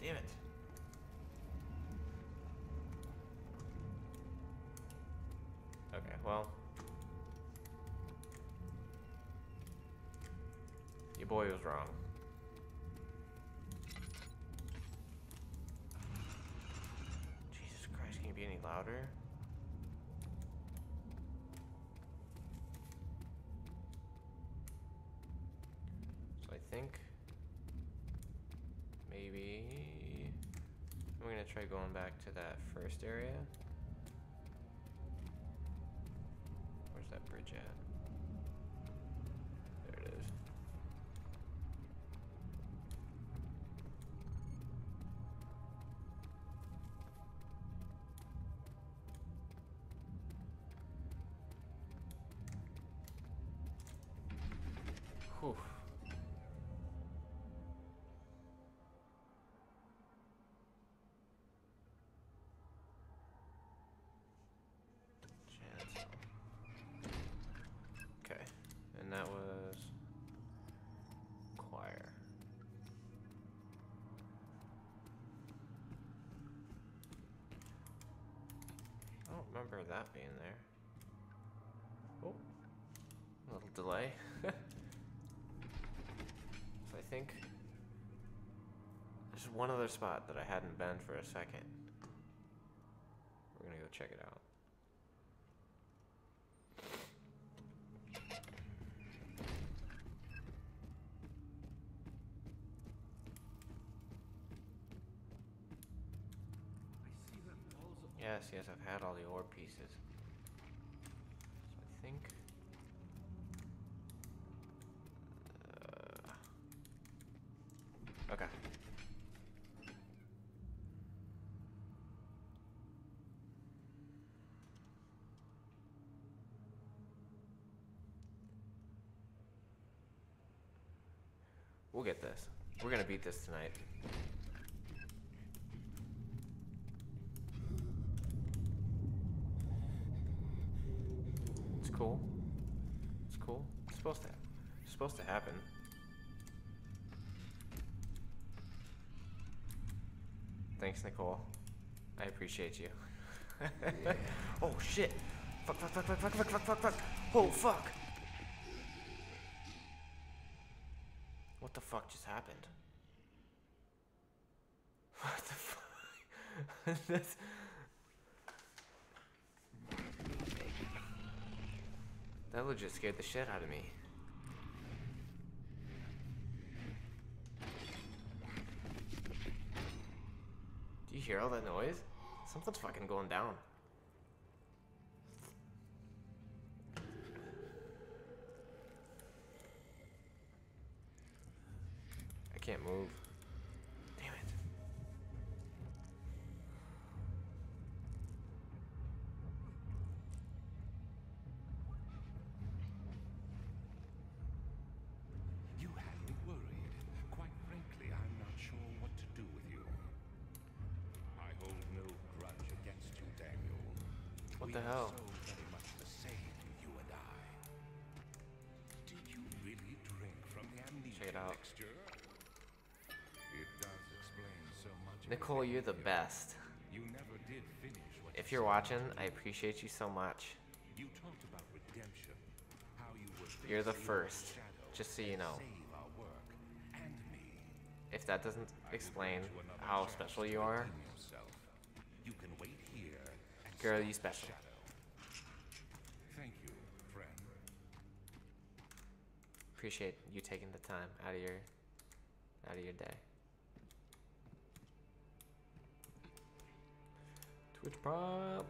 Damn it. Okay, well. Your boy was wrong. Jesus Christ, can you be any louder? So I think maybe I'm gonna try going back to that first area. Where's that bridge at? Remember that being there. Oh, a little delay. so I think there's one other spot that I hadn't been for a second. We're gonna go check it out. I see them also. I've had all the ore pieces. So I think. Uh, okay. We'll get this. We're gonna beat this tonight. It's cool. It's cool. It's supposed to. It's supposed to happen. Thanks, Nicole. I appreciate you. oh shit! Fuck! Fuck! Fuck! Fuck! Fuck! Fuck! Fuck! Fuck! Fuck! Oh fuck! What the fuck just happened? What the fuck? That's. That legit scared the shit out of me. Hear all that noise? Something's fucking going down. Nicole, you're the best. You If you you're watching, I appreciate you so much. You talked about redemption. You you're the first, just so you know. If that doesn't explain how special you are. You can wait here Girl, you special. Thank you, friend. appreciate you taking the time out of your out of your day. Twitch prop.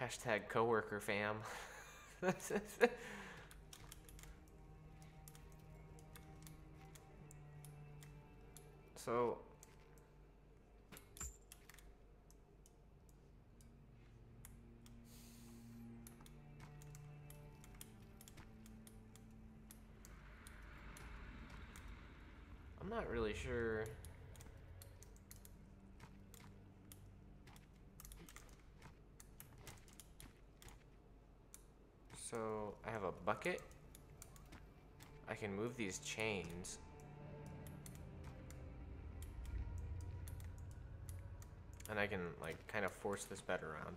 Hashtag coworker fam. so I'm not really sure. So I have a bucket. I can move these chains. And I can like kind of force this bed around.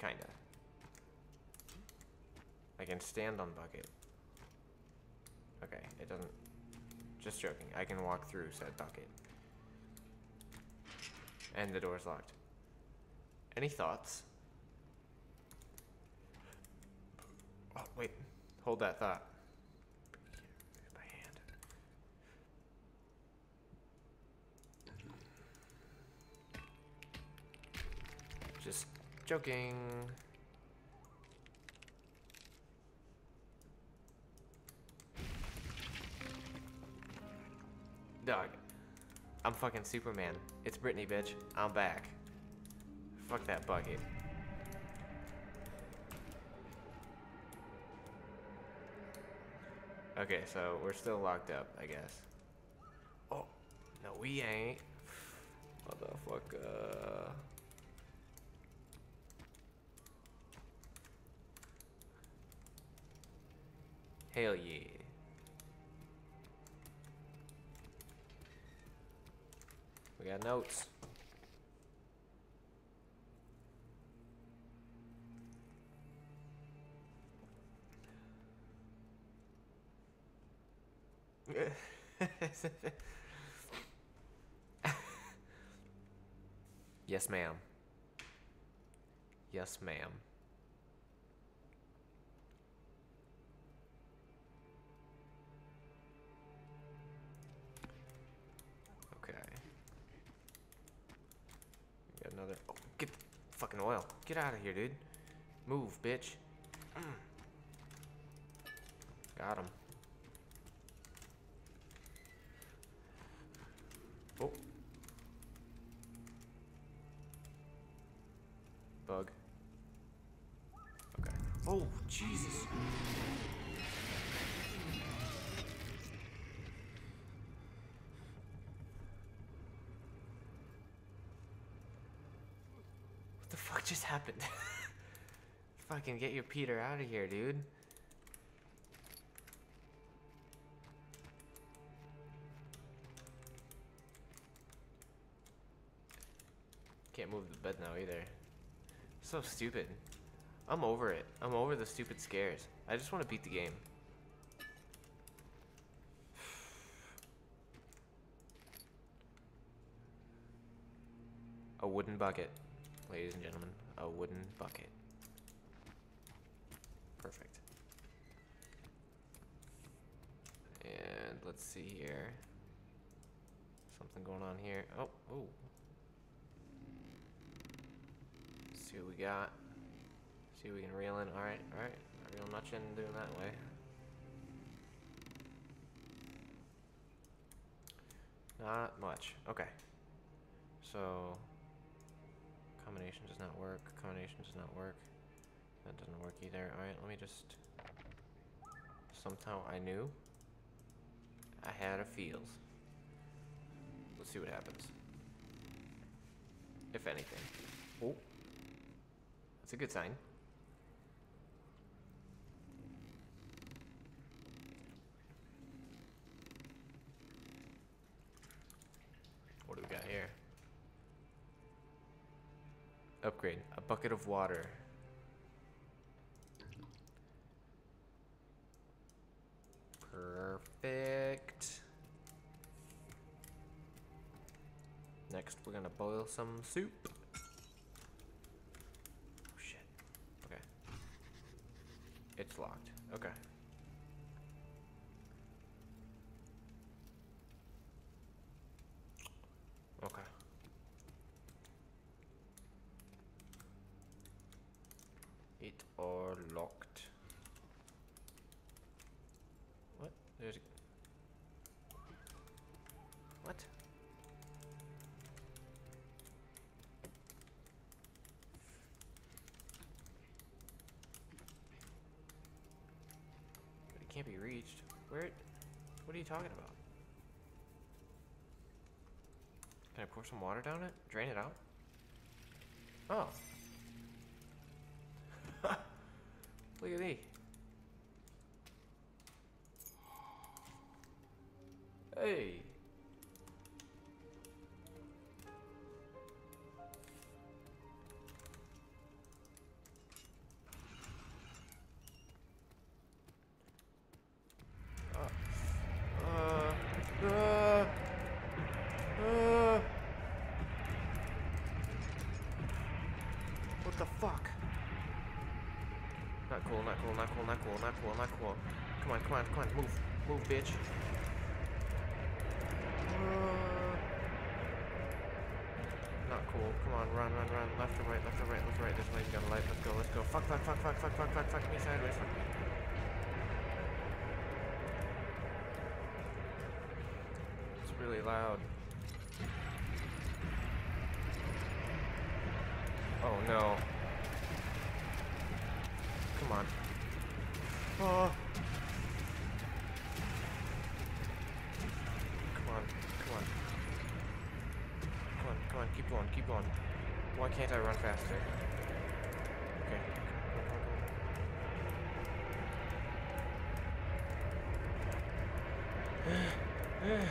Kinda. I can stand on bucket. Okay, it doesn't. Just joking. I can walk through said bucket. And the door's locked. Any thoughts? Oh, wait. Hold that thought. Just joking. Dog. I'm fucking Superman. It's Brittany, bitch. I'm back. Fuck that bucket. Okay, so we're still locked up, I guess. Oh, no, we ain't. Motherfucker. Hell yeah. We got notes. yes, ma'am. Yes, ma'am. Okay. Got another. Oh, get fucking oil. Get out of here, dude. Move, bitch. Mm. Got him. Oh. Bug. Okay. Oh, Jesus. What the fuck just happened? Fucking get your Peter out of here, dude. Can't move the bed now either. So stupid. I'm over it. I'm over the stupid scares. I just want to beat the game. A wooden bucket, ladies and gentlemen. A wooden bucket. Perfect. And let's see here. Something going on here. Oh, oh. See what we got. See what we can reel in. Alright, alright. Not real much in doing that way. Not much. Okay. So, combination does not work. Combination does not work. That doesn't work either. Alright, let me just... Somehow I knew. I had a feels. Let's see what happens. If anything. Oh. That's a good sign. What do we got here? Upgrade. A bucket of water. Perfect. Next, we're gonna boil some soup. Oh, shit. Okay. It's locked. Okay. You talking about? Can I pour some water down it? Drain it out? Oh. Look at me. Hey. Cool, not cool, not cool, not cool, not cool. Come on, come on, come on, move. Move, bitch. Uh, not cool. Come on, run, run, run. Left or right, left or right, left or right. This way, you got a light. Let's go, let's go. Fuck, fuck, fuck, fuck, fuck, fuck, fuck, fuck me sideways, fuck me. It's really loud. Oh no. Come on. Oh. Come on, come on. Come on, come on, keep going, keep going. Why can't I run faster? Okay.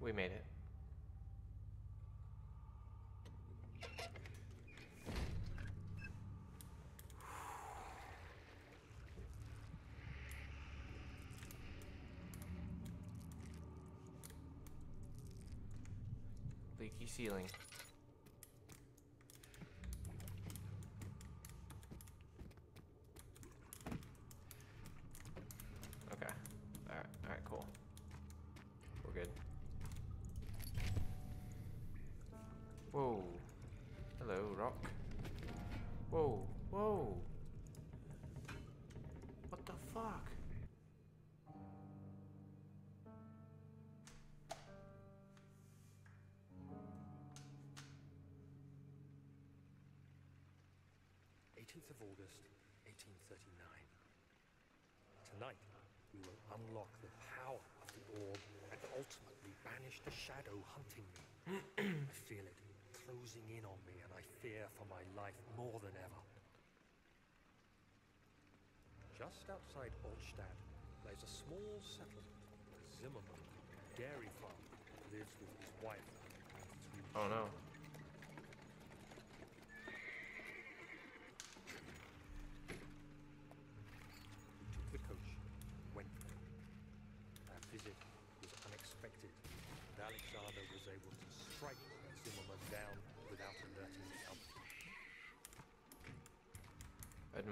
We made it. Leaky 18th of August, 1839. Tonight, we will unlock the power of the orb and ultimately banish the shadow hunting me. I feel it closing in on me, and I fear for my life more than ever. Just outside Altstadt lies a small settlement. Zimmerman, dairy farmer, lives with his wife. Oh no.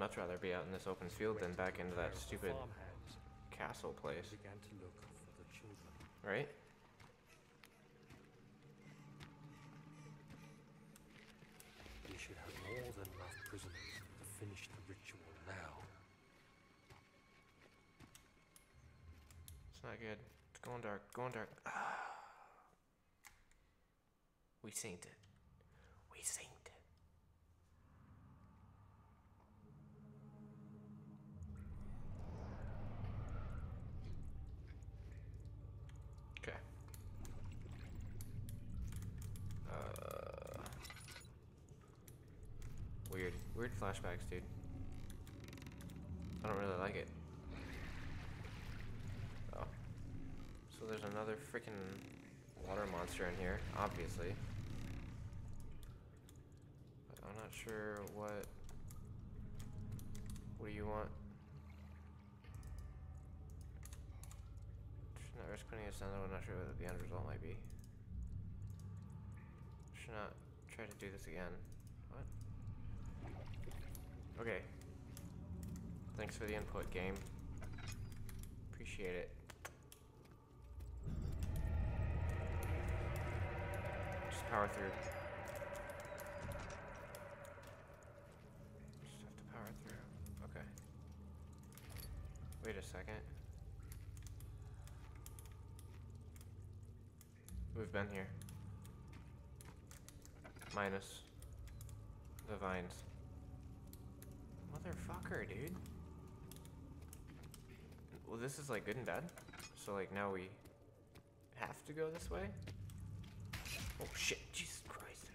Much rather be out in this open field than back into that Care of the stupid castle place, began to look for the children. right? We should have more than enough prisoners to finish the ritual now. It's not good. It's going dark. Going dark. we synced it. We synced it. Okay. Uh, weird. Weird flashbacks, dude. I don't really like it. Oh. So there's another freaking water monster in here, obviously. But I'm not sure what. What do you want? Should not risk putting though, I'm not sure what the end result might be. Should not try to do this again. Okay. Thanks for the input, game. Appreciate it. Just power through. Just have to power through. Okay. Wait a second. We've been here. Minus the vines. Motherfucker, dude. Well, this is like good and bad. So like now we have to go this way. Oh shit! Jesus Christ!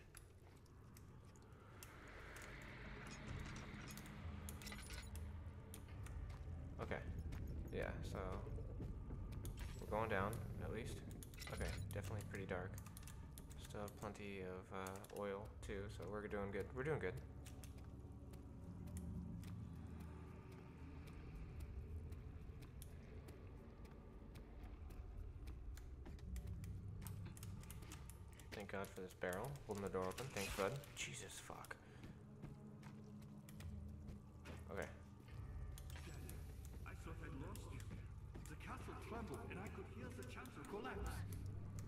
Okay. Yeah. So we're going down at least. Okay. Definitely pretty dark. Still have plenty of uh, oil too, so we're doing good. We're doing good. God for this barrel. Holding the door open. Thanks, bud. Jesus, fuck. Okay. I thought I'd lost you. The castle trembled, and I could hear the chancel collapse.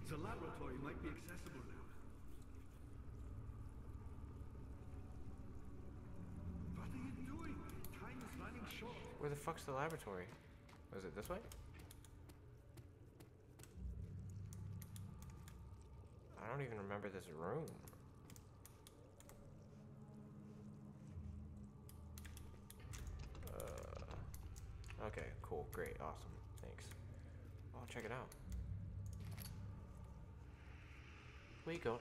The laboratory might be accessible now. What are you doing? Time is running short. Where the fuck's the laboratory? Was it this way? I don't even remember this room. Uh, okay, cool, great, awesome, thanks. I'll check it out. We got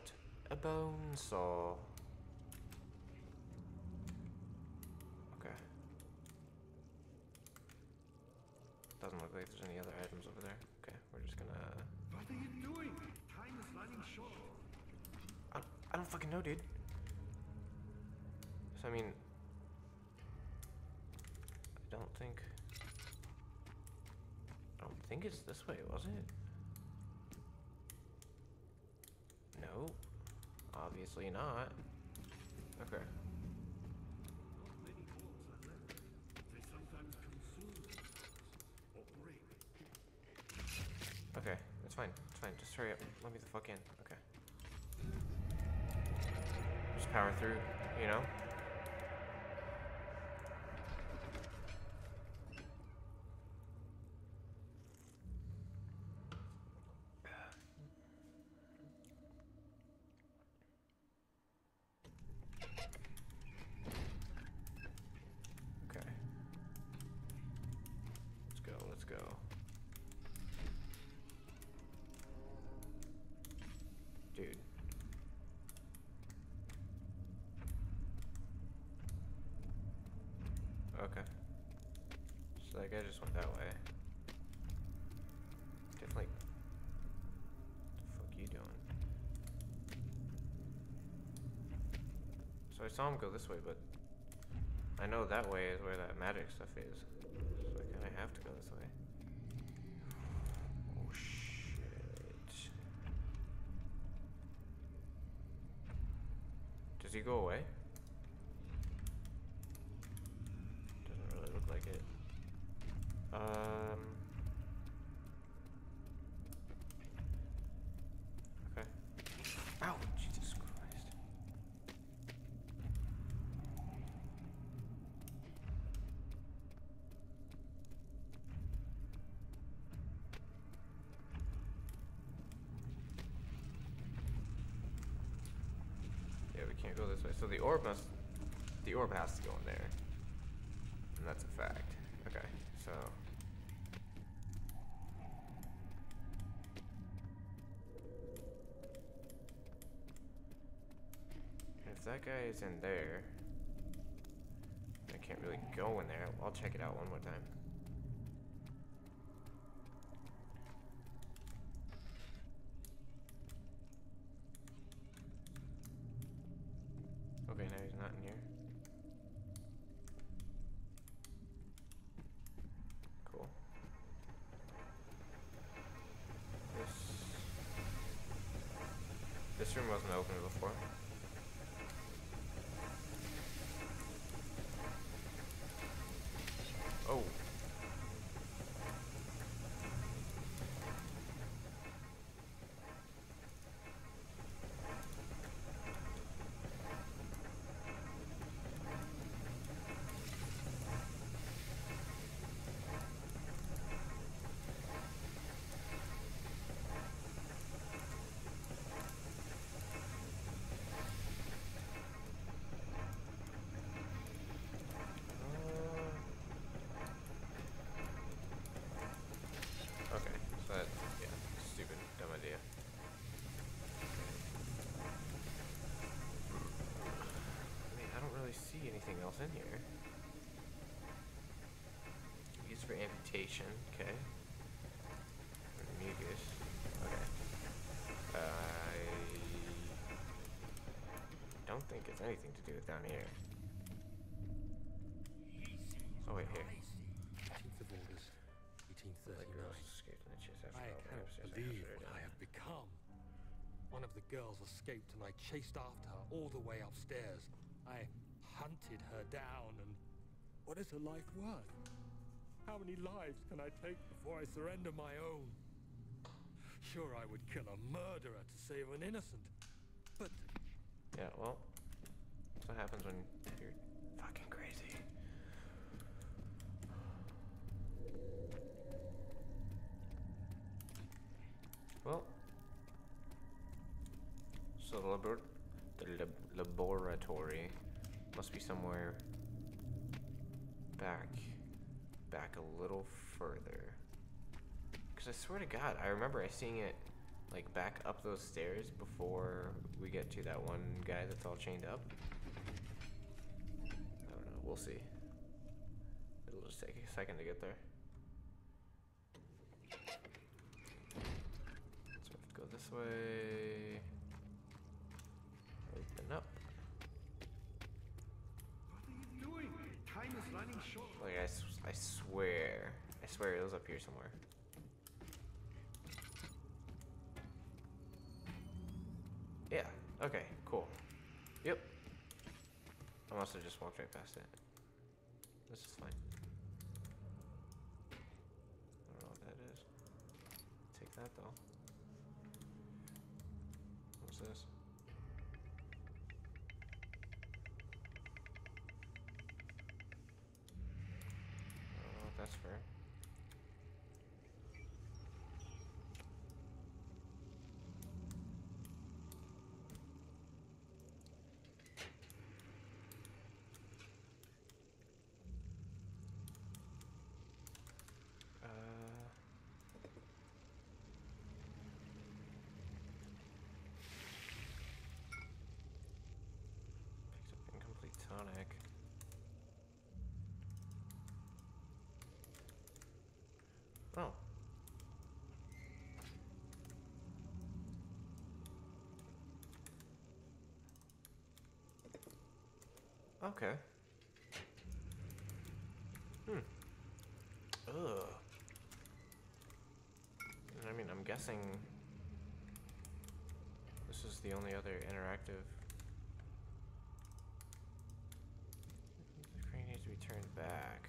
a bone saw. Okay. Doesn't look like there's any other items over there. Fucking know, dude. So I mean, I don't think. I don't think it's this way, was it? No, obviously not. Okay. Okay, it's fine. It's fine. Just hurry up. Let me the fuck in. Okay. Just power through, you know? Okay. Let's go, let's go. Dude. Okay. So that guy just went that way. Definitely. Fuck you doing? So I saw him go this way, but I know that way is where that magic stuff is. So I kinda have to go this way. Oh shit. Does he go away? Doesn't really look like it. Um. Okay. Ow! Jesus Christ. Yeah, we can't go this way. So the orb must. The orb has to go in there. And that's a fact. Okay, so. If that guy is in there. I can't really go in there. I'll check it out one more time. See anything else in here. Used for amputation, okay. Mucus, okay. I don't think it's anything to do with down here. Oh wait, here. 18th of August, Like 1839. girls escaped in the chest after I believe what I have become. One of the girls escaped and I chased after her all the way upstairs. Hunted her down and what is her life worth? How many lives can I take before I surrender my own? Sure, I would kill a murderer to save an innocent. But Yeah, well, that's what happens when swear to God, I remember seeing it like back up those stairs before we get to that one guy that's all chained up. I don't know. We'll see. It'll just take a second to get there. So we have to go this way. Open up. Doing? Time is running short. Like I, I swear, I swear it was up here somewhere. Okay, cool. Yep. I must have just walked right past it. This is fine. I don't know what that is. Take that though. What's this? I don't know what that's for. Uh, picked up incomplete tonic. Oh. Okay. Hmm. Ugh. I mean, I'm guessing this is the only other interactive. The crane needs to be turned back.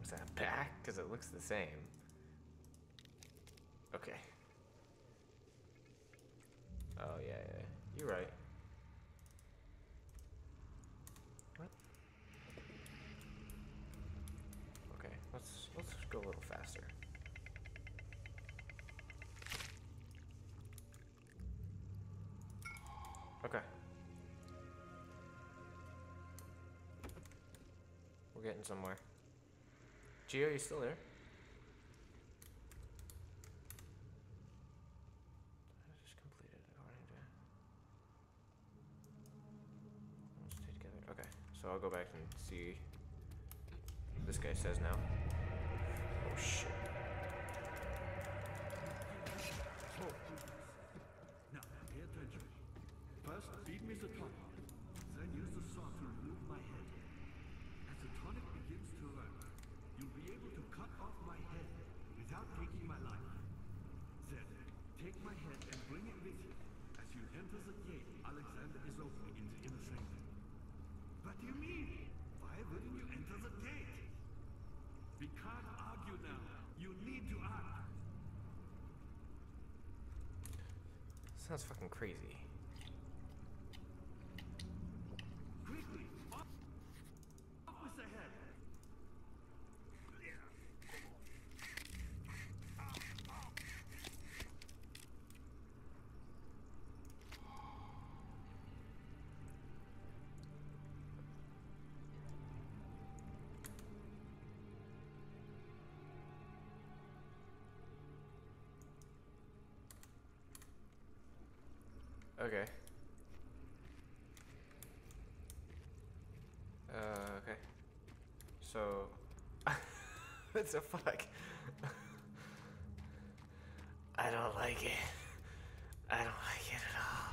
Was that back? Because it looks the same. We're somewhere. Gio, you still there? Okay, so I'll go back and see what this guy says now. Oh shit. Now, pay attention. First, feed me the. Then use the saw to remove my head. As the tonic begins to run, you'll be able to cut off my head without taking my life. Then, take my head and bring it with you. Enter the gate, Alexander is opening in the inner sanctum. What do you mean? Why wouldn't you enter the gate? We can't argue now. You need to act. Sounds fucking crazy. Okay. Uh, okay. So, what the fuck? I don't like it. I don't like it at all.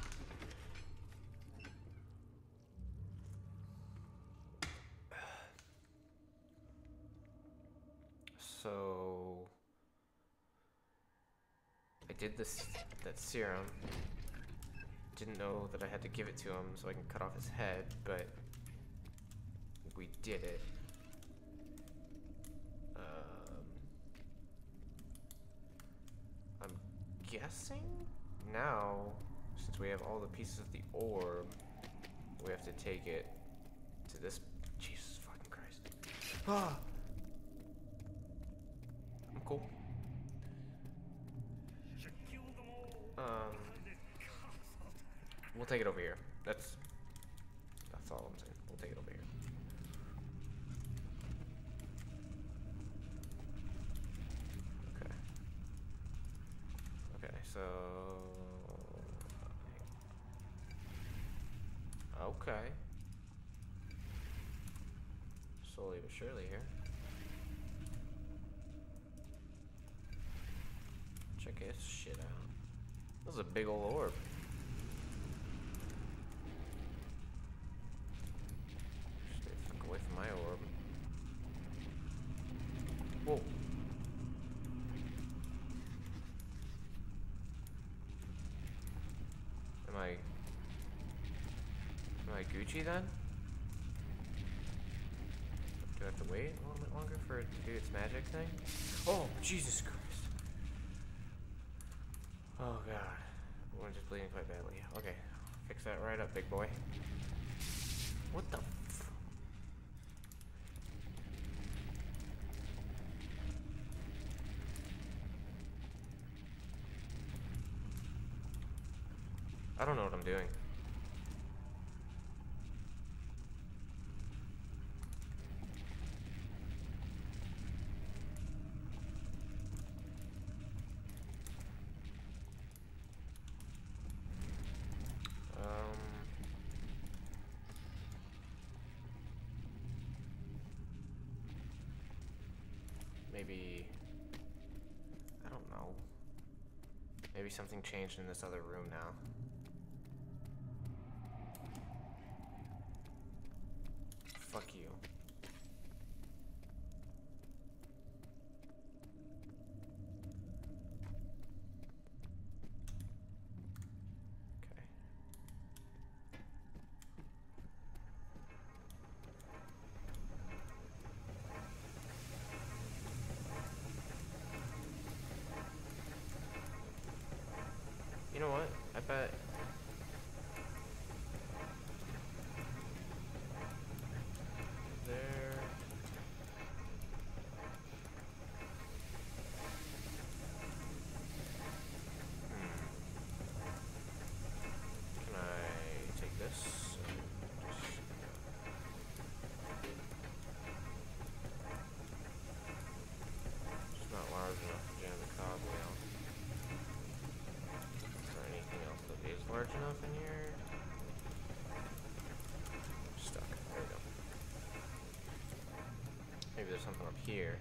So, I did this that serum. Didn't know that I had to give it to him so I can cut off his head, but we did it. Um, I'm guessing now, since we have all the pieces of the orb, we have to take it to this. Jesus fucking Christ. Ah! I'm cool. Should kill them all. Um, Blinded cocksucker. we'll take it over here. That's that's all I'm saying. We'll take it over here. Okay. Okay, so okay. Slowly but surely here. Check this shit out. This is a big old orb. Whoa. Am I... Am I Gucci then? Do I have to wait a little bit longer for it to do its magic thing? Oh, Jesus Christ. Oh god. One's just bleeding quite badly. Okay. Fix that right up, big boy. What the f- I don't know what I'm doing. Um, maybe I don't know. Maybe something changed in this other room now. Large enough in here? Stuck. There we go. Maybe there's something up here.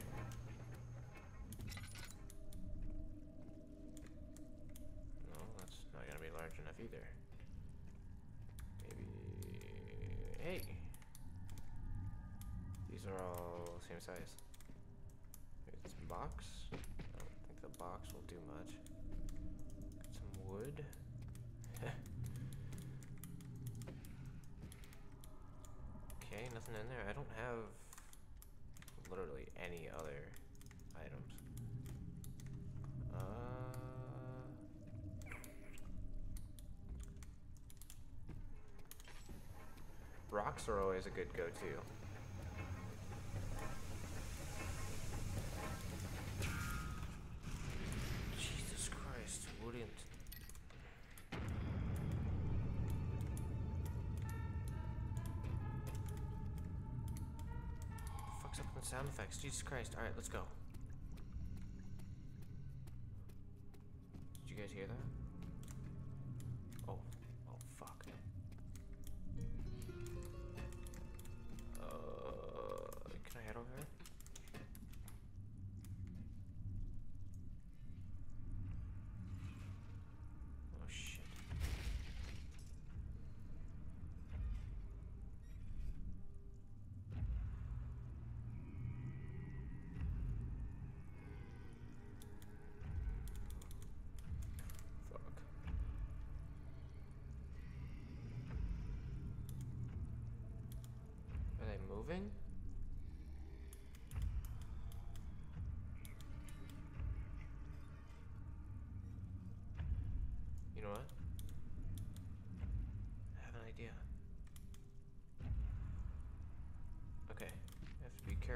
No, that's not gonna be large enough either. Maybe. Hey! These are all same size. Maybe this box? I don't think the box will do much. Got some wood. okay, nothing in there. I don't have literally any other items. Uh. Rocks are always a good go-to. Effects. Jesus Christ. Alright, let's go.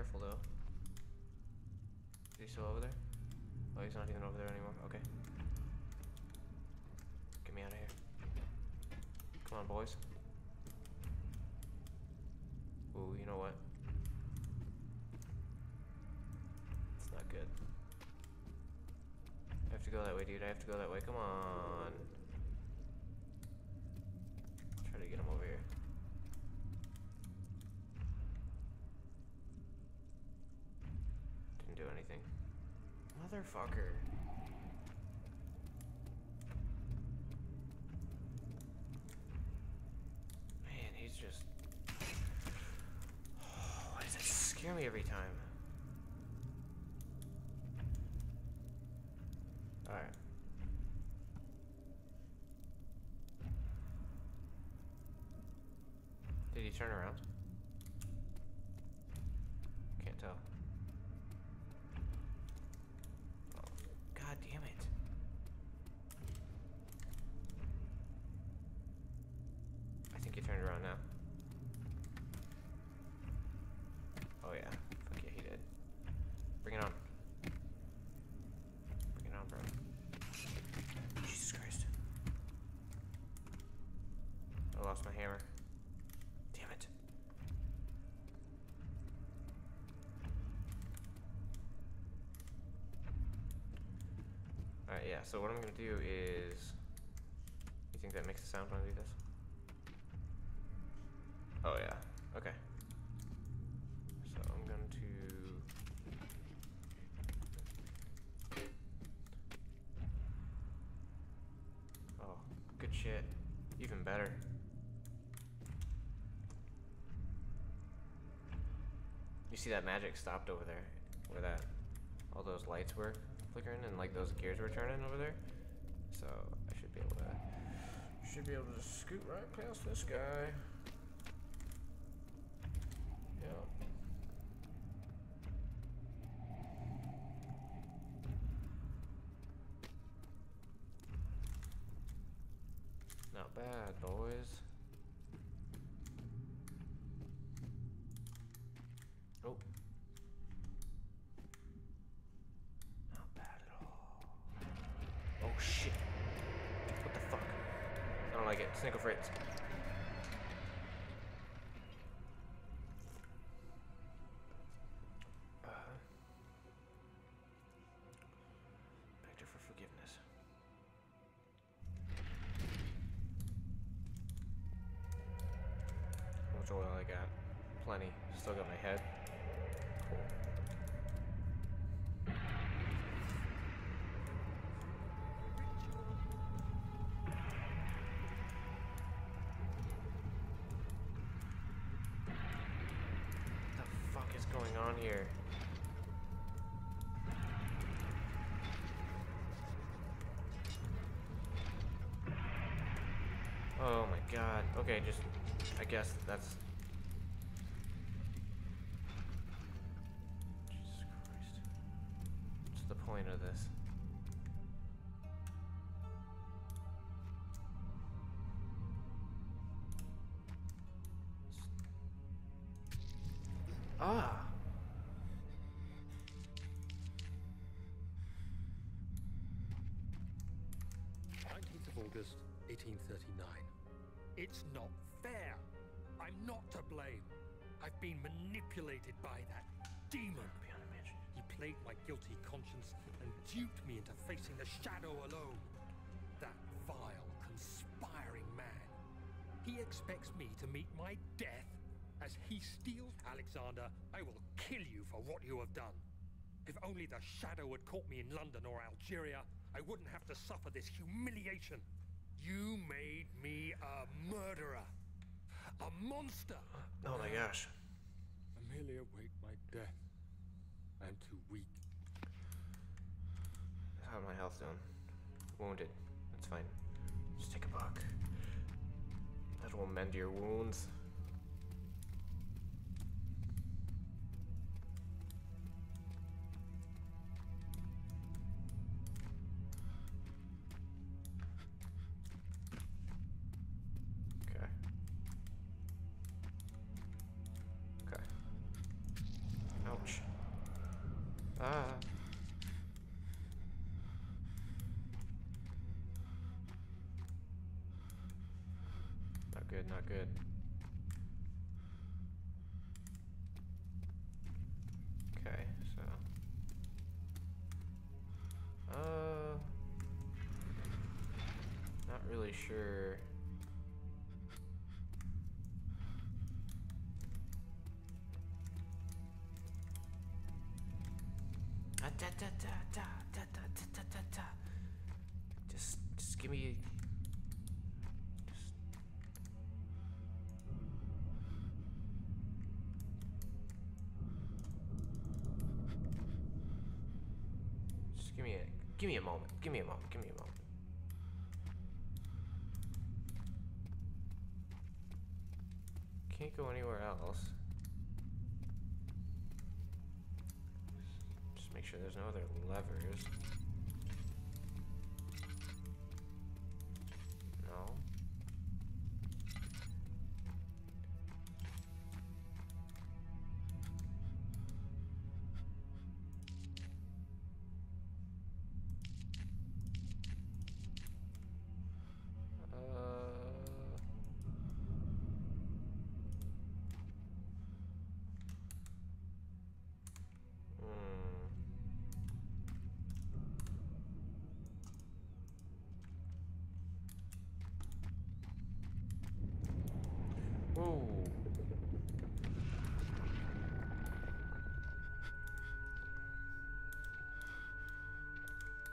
Careful though. Is he still over there? Oh, he's not even over there anymore. Okay. Get me out of here. Come on, boys. Ooh, you know what? It's not good. I have to go that way, dude. I have to go that way. Come on. Motherfucker. Man, he's just... Oh, why does that scare me every time? Alright. Did he turn around? Lost my hammer. Damn it. Alright, yeah, so what I'm gonna do is. You think that makes a sound when I do this? Oh, yeah. Okay. So I'm going to. Oh, good shit. Even better. See that magic stopped over there, where that all those lights were flickering and like those gears were turning over there. So I should be able to should be able to scoot right past this guy. Still got my head. What the fuck is going on here? Oh my god. Okay, just I guess that's been manipulated by that demon. He played my guilty conscience and duped me into facing the shadow alone. That vile, conspiring man. He expects me to meet my death. As he steals Alexander, I will kill you for what you have done. If only the shadow had caught me in London or Algeria, I wouldn't have to suffer this humiliation. You made me a murderer. A monster. Oh my gosh. Merely await my death. I'm too weak. How's my health doing? Wounded. That's fine. Just take a buck. That will mend your wounds. Not good. Okay, so. Uh. Not really sure. Just, just give me Just give me a give me a moment. Give me a moment. Give me a moment. Can't go anywhere else. Just make sure there's no other levers.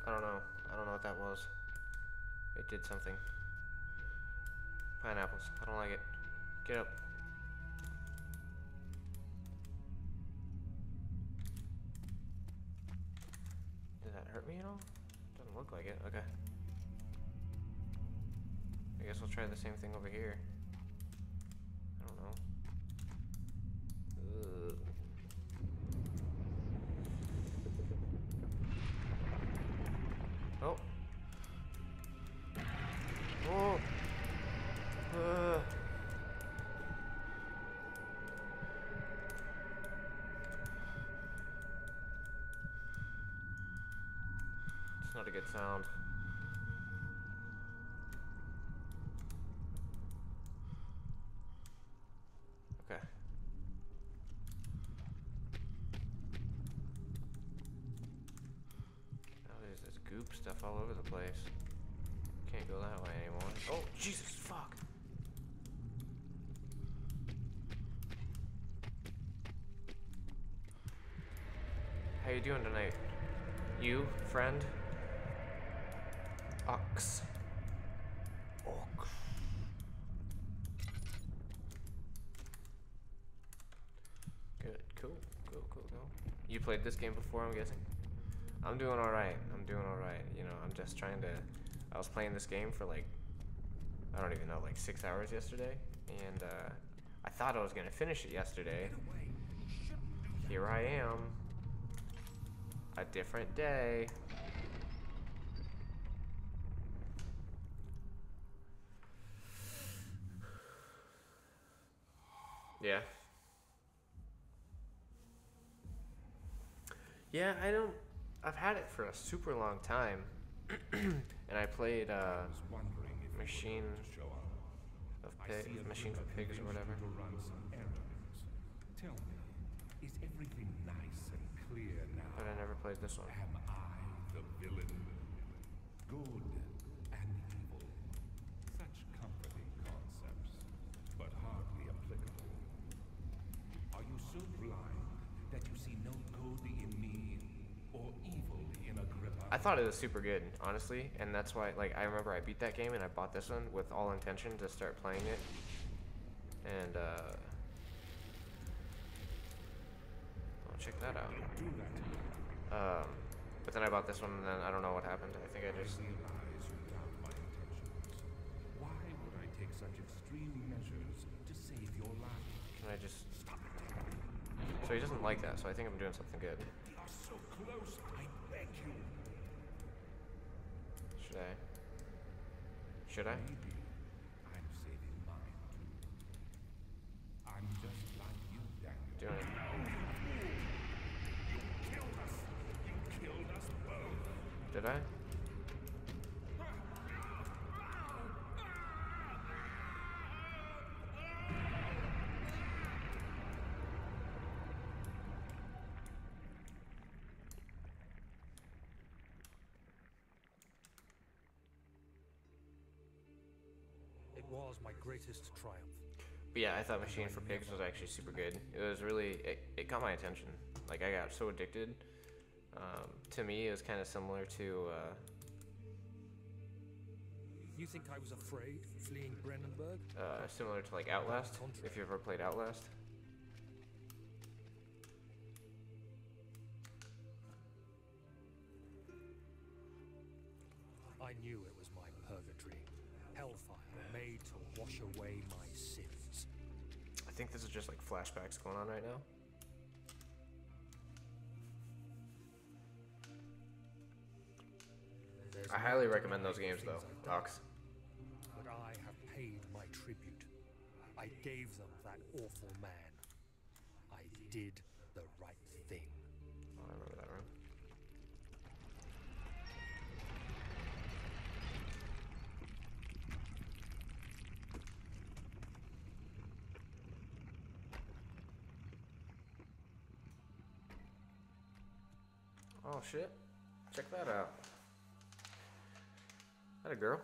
I don't know. I don't know what that was. It did something. Pineapples. I don't like it. Get up. Did that hurt me at all? Doesn't look like it. Okay. I guess we'll try the same thing over here. Not a good sound. Okay. Now there's this goop stuff all over the place. Can't go that way anymore. Oh, Jesus, fuck. How you doing tonight? You, friend? Ox. Ox. Good, cool, cool, cool, cool. You played this game before, I'm guessing? I'm doing alright. I'm doing alright. You know, I'm just trying to. I was playing this game for like, I don't even know, like six hours yesterday. And uh, I thought I was going to finish it yesterday. Here I am. A different day. Yeah. Yeah, I don't. I've had it for a super long time, and I played uh, I was wondering if Machine you were to show up. of I Pig, Machine for Pigs or whatever. motivation To run some. Tell me, is everything nice and clear now? But I never played this one. Am I the villain? Good and evil. Such comforting concepts, but hardly applicable. Are you so blind that you see no good in me or evil in Agrippa? I thought it was super good, honestly, and that's why. Like, I remember I beat that game and I bought this one with all intention to start playing it. And uh, oh, check that out. Do that to me. Um, but then I bought this one, and then I don't know what happened. I think I just. realize you doubt my intentions. Why would I take such extreme measures to save your life? Can I just? Stop. So he doesn't like that. So I think I'm doing something good. So close, I beg you. Should I? Should I? Maybe I'm saving mine too. I'm just like you, Daniel. Doing it. You killed us. You killed us both. Did I? It was my greatest triumph. But yeah, I thought Machine for Pigs was actually super good. It was really, it, it caught my attention. Like, I got so addicted. Um, to me, it was kind of similar to, uh, You think I was afraid fleeing Brandenburg? uh, similar to like Outlast. If you ever played Outlast. Think this is just like flashbacks going on right now. There's I highly recommend those games though, things Docs. But I have paid my tribute. I gave them that awful man. I did Oh shit. Check that out. That a girl?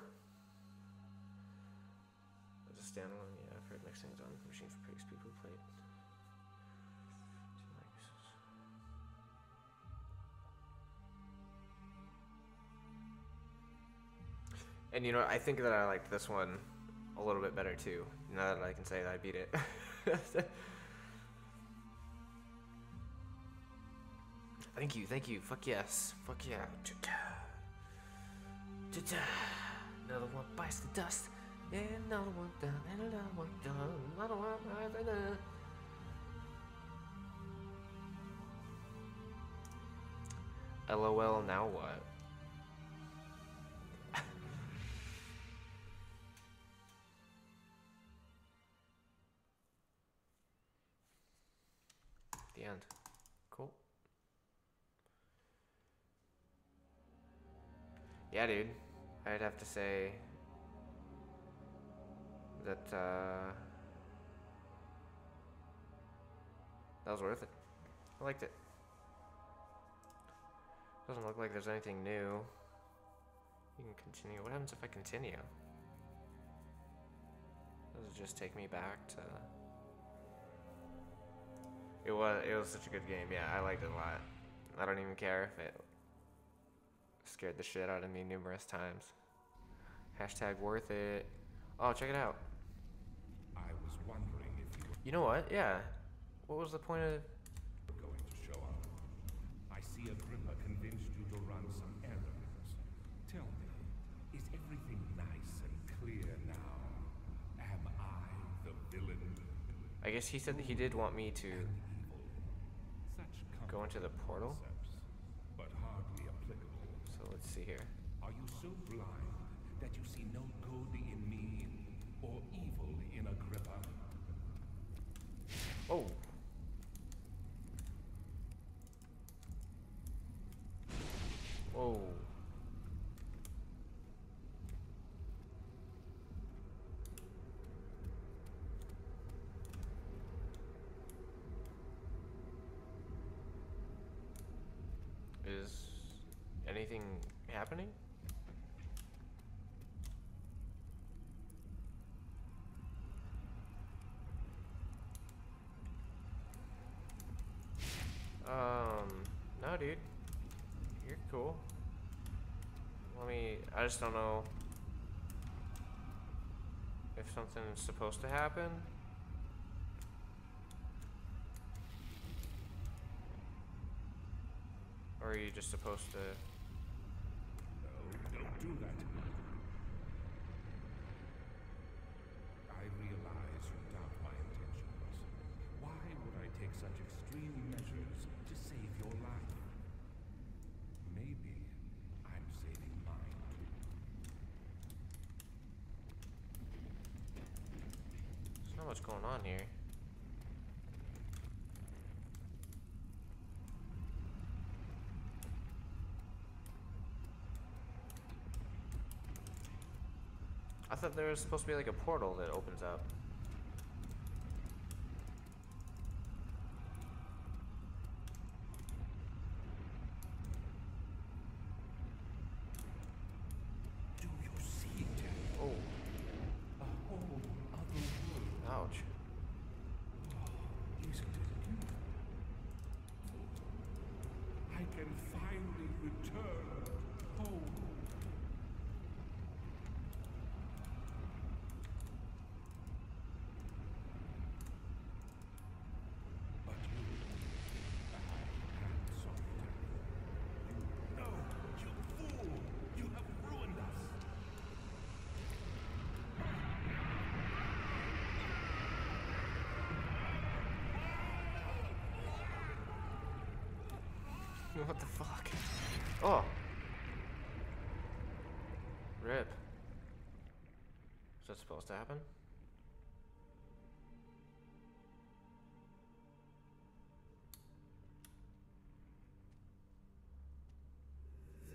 As a standalone, yeah, I've heard mixed things on Machine for Pigs people play it. And you know, I think that I liked this one a little bit better too. Now that I can say that I beat it. thank you, thank you. Fuck yes. Fuck yeah. Another one bites the dust. And another one done. And another one done. Another one. LOL, now what? the end. Yeah, dude. I'd have to say that uh, that was worth it. I liked it. Doesn't look like there's anything new. You can continue. What happens if I continue? Does it just take me back to? It was. It was such a good game. Yeah, I liked it a lot. I don't even care if it scared the shit out of me numerous times. Hashtag worth it. Oh, check it out. I was wondering if you You know what? Yeah. What was the point of? going to show up. I see Agrippa convinced you to run some errands. Tell me, is everything nice and clear now? Am I the villain? I guess he said that he did want me to go into the portal. concepts, but hardly applicable. So let's see here. Are you so blind that you see no good in me or evil in Agrippa? Oh. Whoa. Is anything happening? Um, no, dude. You're cool. Let me. I just don't know if something's supposed to happen. Or are you just supposed to. No, don't do that. I realize you doubt my intentions. Why would I take such extreme measures to save your life? Maybe I'm saving mine too. There's not much going on here. I thought there was supposed to be like a portal that opens up. Do you see, Jack? Oh, A whole other world. ouch. Isn't it beautiful? I can finally return home. But you, I had something. No, you fool! You have ruined us. what the fuck? Oh. Rip. Is that supposed to happen?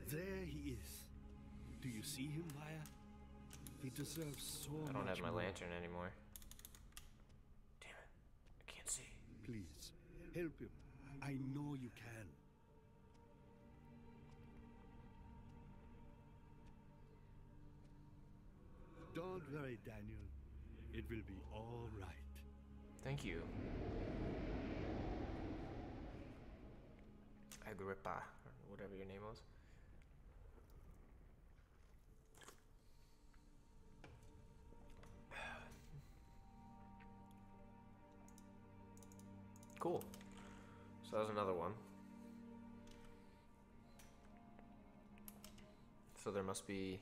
There he is. Do you see him, Maya? He deserves so I don't have my more. lantern anymore. Damn it. I can't see. Please, help him. I know you can. Don't worry, Daniel. It will be all right. Thank you. Agrippa, or uh, whatever your name was. Cool. So that was another one. So there must be.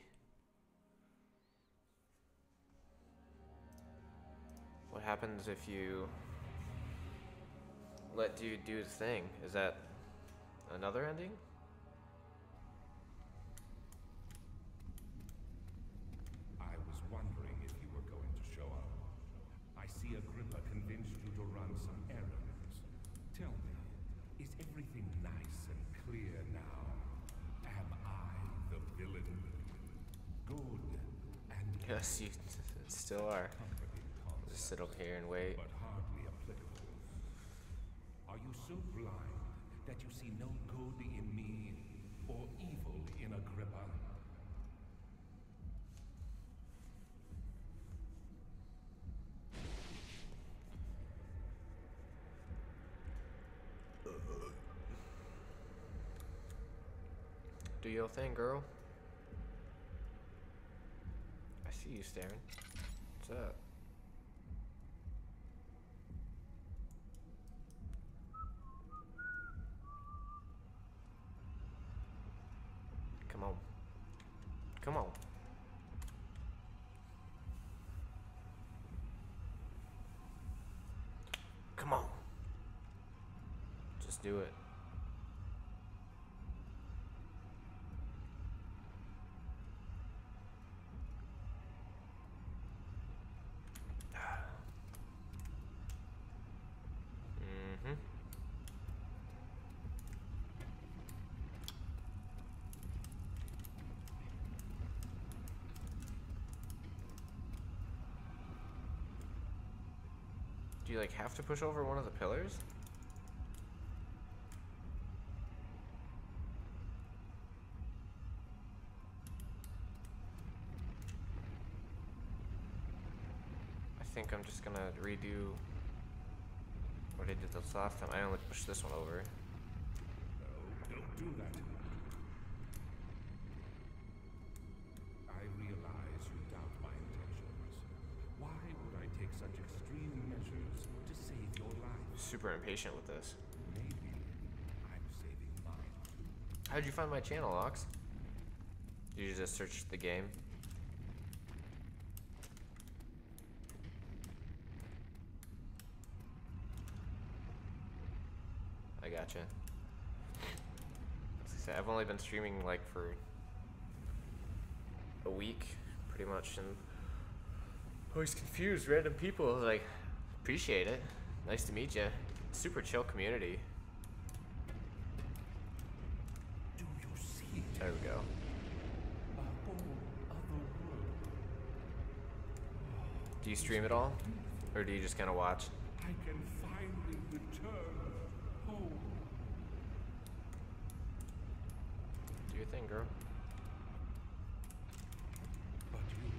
What happens if you let dude do his thing? Is that another ending? I was wondering if you were going to show up. I see Agrippa convinced you to run some errands. Tell me, is everything nice and clear now? Am I the villain? Good and Yes, you still are. Just sit over here and wait. but hardly applicable. Are you so blind that you see no good in me or evil in Agrippa? Do your thing, girl. I see you staring. What's up? Come on. Come on. Come on. Just do it. Do you like have to push over one of the pillars? I think I'm just gonna redo what I did this last time. I only pushed this one over. No, don't do that. I realize you doubt my intentions. Why would I take such extreme measures to save your life? Super impatient with this. Maybe I'm saving mine. How'd you find my channel, Ox? Did you just search the game? I gotcha. As I said, I've only been streaming like for a week, pretty much, and always confused random people. Like, appreciate it. Nice to meet you. Super chill community. Do you see it? There we go. A whole other world. Do you stream it all? Or do you just kind of watch? I can finally return home. Do your thing, girl. But you,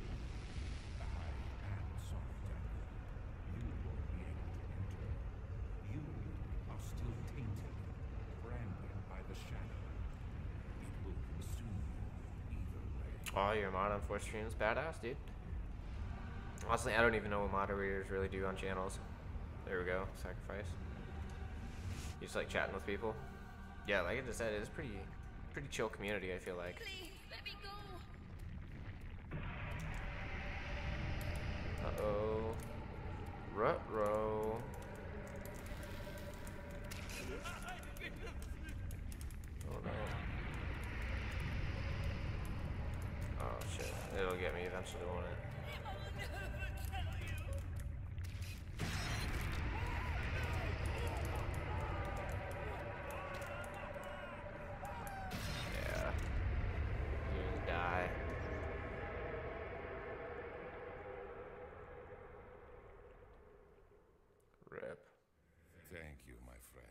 I am sorry, Daniel. You won't be able to enter. You are still tainted, branded by the shadow. It will consume you either way. Oh, your mod on four streams, badass, dude. Honestly, I don't even know what moderators really do on channels. There we go, sacrifice. You just like chatting with people. Yeah, like I just said, it's pretty, pretty chill community. I feel like. Please. Uh oh. Rut row. Oh Oh, shit. It'll get me eventually, won't it? Yeah. Die. Rip. Thank you, my friend.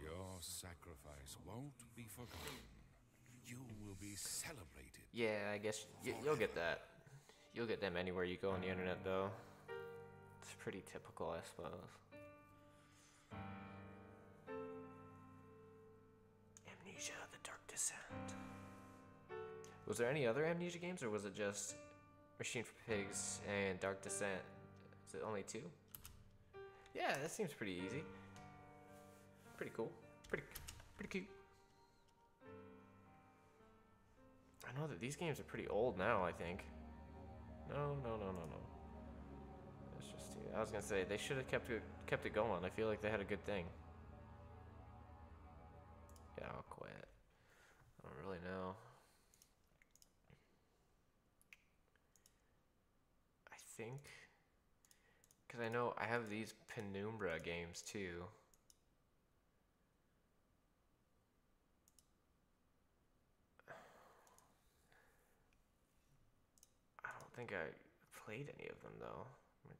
Your sacrifice won't be forgotten. You will be celebrated. Yeah, I guess y- you'll get that. You'll get them anywhere you go on the internet, though. It's pretty typical, I suppose. Amnesia: The Dark Descent. Was there any other Amnesia games, or was it just Machine for Pigs and Dark Descent? Is it only two? Yeah, that seems pretty easy. Pretty cool. Pretty, pretty cute. I know that these games are pretty old now, I think. No, no, no, no, no. It's just I was gonna say they should have kept it kept it going. I feel like they had a good thing. Yeah, I'll quit. I don't really know. I think because I know I have these Penumbra games too. Think I played any of them though.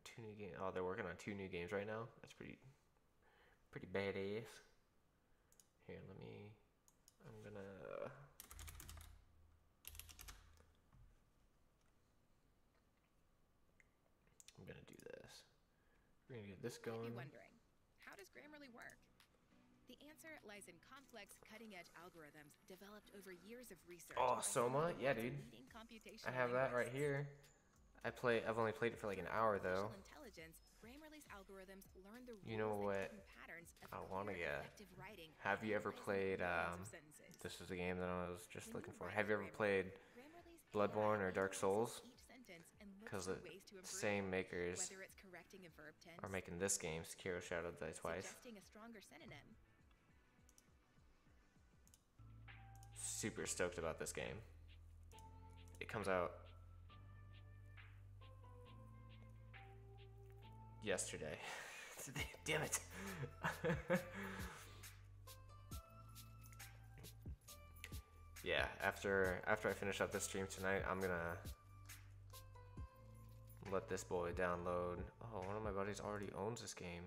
Two new games. Oh, they're working on two new games right now. That's pretty, pretty badass. Here, let me. I'm gonna. I'm gonna do this. We're gonna get this going. be wondering, how does Grammarly work? The answer lies in complex, cutting-edge algorithms developed over years of research. Oh, Soma? some of the Yeah, dude. I have that right here. I play. I've only played it for like an hour though. Artificial intelligence, Grammarly's algorithms learn the You know what and patterns of I wanna get? Have you ever played? Um, this is a game that I was just looking for. Have you ever played Bloodborne or Dark Souls? each sentence and looks Because the to same makers whether it's correcting a verb tense, are making this game, Sekiro Shadows Die Twice. Super stoked about this game. It comes out yesterday. Damn it. yeah, after after I finish up this stream tonight, I'm gonna let this boy download. Oh, one of my buddies already owns this game.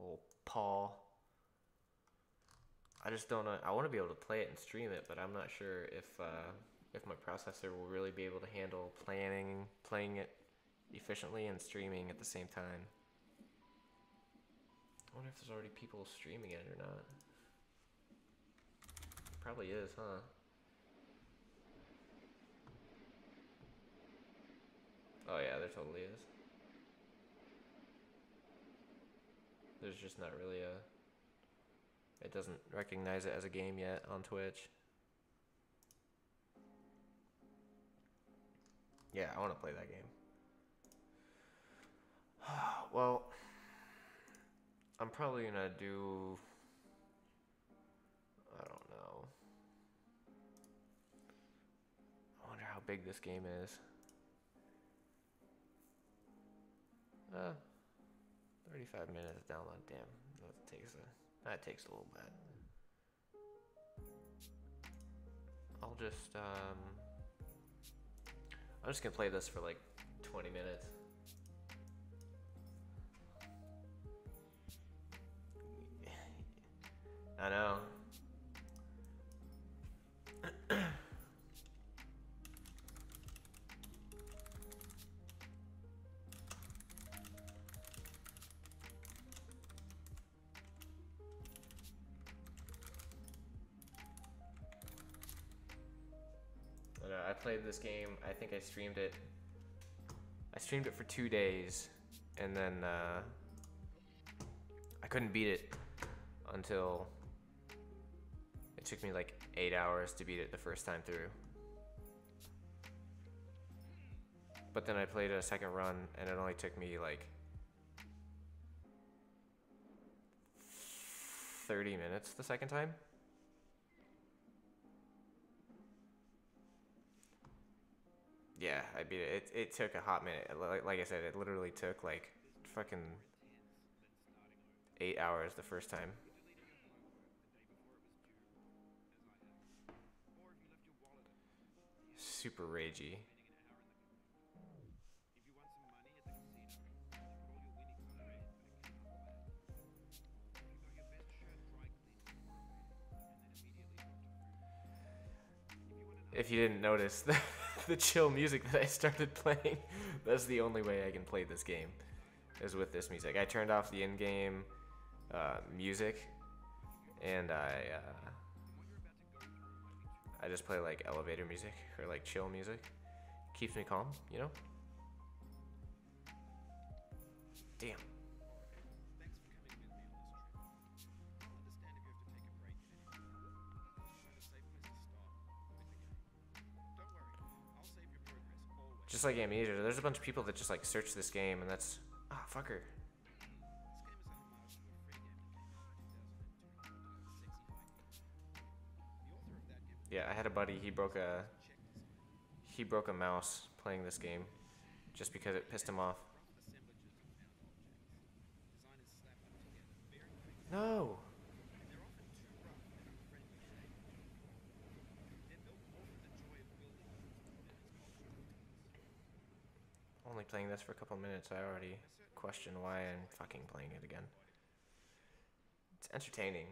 Old Paul. I just don't know. I want to be able to play it and stream it, but I'm not sure if uh, if my processor will really be able to handle planning, playing it efficiently and streaming at the same time. I wonder if there's already people streaming it or not. Probably is, huh? Oh yeah, there totally is. There's just not really a it doesn't recognize it as a game yet on Twitch. Yeah, I want to play that game. well, I'm probably gonna do. I don't know. I wonder how big this game is. Uh, 35 minutes download. Damn, that takes a that takes a little bit. I'll just um I'm just gonna play this for like 20 minutes. I know. I played this game. I think I streamed it. I streamed it for two days, and then uh, I couldn't beat it until it took me like eight hours to beat it the first time through. But then I played a second run, and it only took me like 30 minutes the second time. Yeah, I beat it. It, took a hot minute. Like I said, it literally took like fucking eight hours the first time. Super ragey. If you didn't notice, the, chill music that I started playing, that's the only way I can play this game, is with this music. I turned off the in-game uh, music, and I uh, I just play like elevator music or like chill music. Keeps me calm, you know. Damn. Just like Amnesia, there's a bunch of people that just like search this game, and that's ah fucker. Yeah, I had a buddy. He broke a he broke a mouse playing this game, just because it pissed him off. No. Only playing this for a couple minutes, I already question why I'm fucking playing it again. It's entertaining.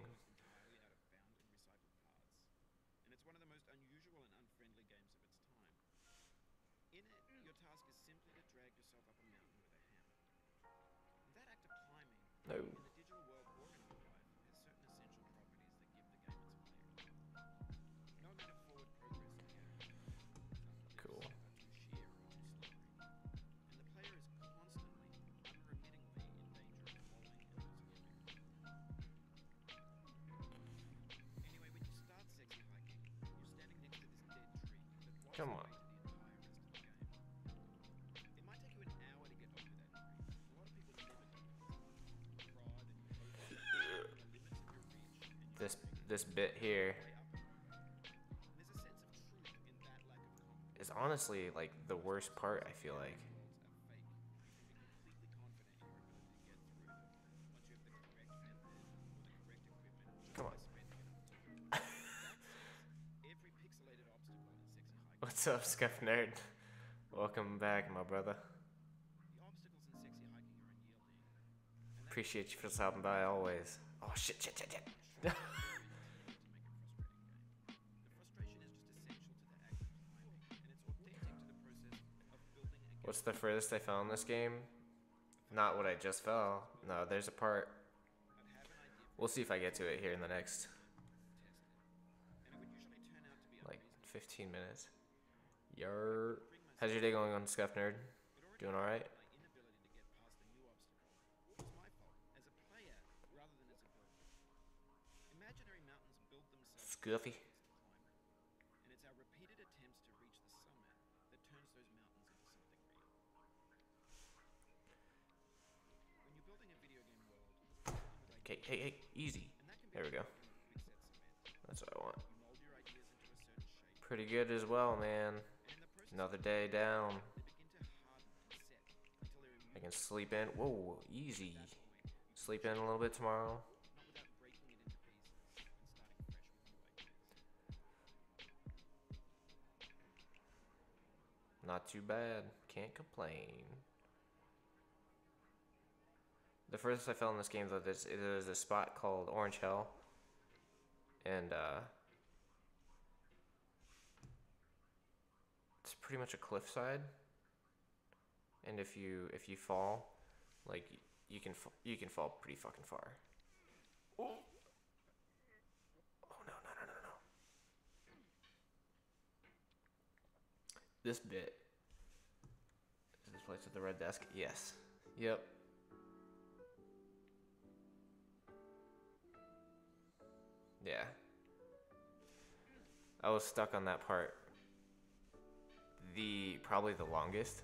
Confidence. is honestly like the worst part. I feel like. Come on. What's up, Scuff Nerd? Welcome back, my brother. Appreciate you for stopping by always. Oh shit, shit, shit, shit. What's the furthest I fell in this game? Not what I just fell. No, there's a part. We'll see if I get to it here in the next like 15 minutes. Yer. How's your day going on, Scuff Nerd? Doing all right? Okay, hey, hey, easy. There we go. That's what I want. Pretty good as well, man. Another day down. I can sleep in. Whoa, easy. Sleep in a little bit tomorrow. Not too bad. Can't complain. The furthest I fell in this game, though, there's, there's a spot called Orange Hell. And, uh. It's pretty much a cliffside. And if you if you fall, like you can you can fall pretty fucking far. Oh. Oh no no no no no. This bit. Is this place with the red desk? Yes. Yep. Yeah. I was stuck on that part. The probably the longest.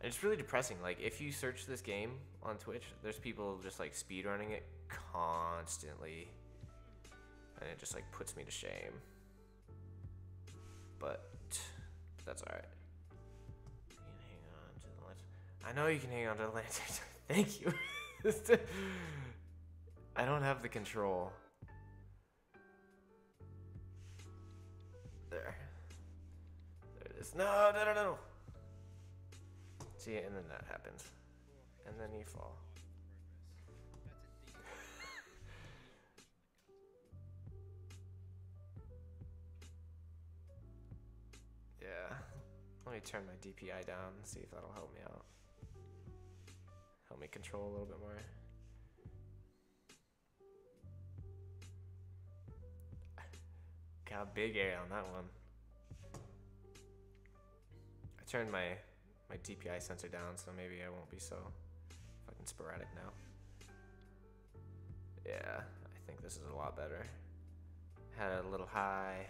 And it's really depressing. Like if you search this game on Twitch, there's people just like speedrunning it constantly. And it just like puts me to shame. But that's alright. You can hang on to the lantern. I know you can hang on to the lantern. Thank you. I don't have the control. There. There it is. No, no, no, no. See, and then that happens. And then you fall. yeah. Let me turn my DPI down and see if that'll help me out. Help me control a little bit more. Got a big air on that one. I turned my my DPI sensor down, so maybe I won't be so fucking sporadic now. Yeah, I think this is a lot better. Had a little high.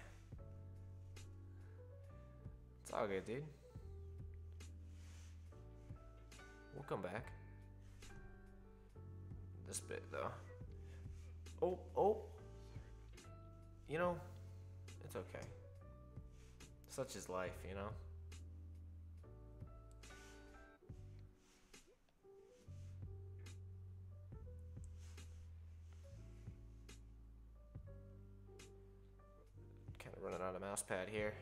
It's all good, dude. We'll come back. This bit, though. Oh, oh. You know, it's okay. Such is life, you know? Kind of running out of mouse pad here.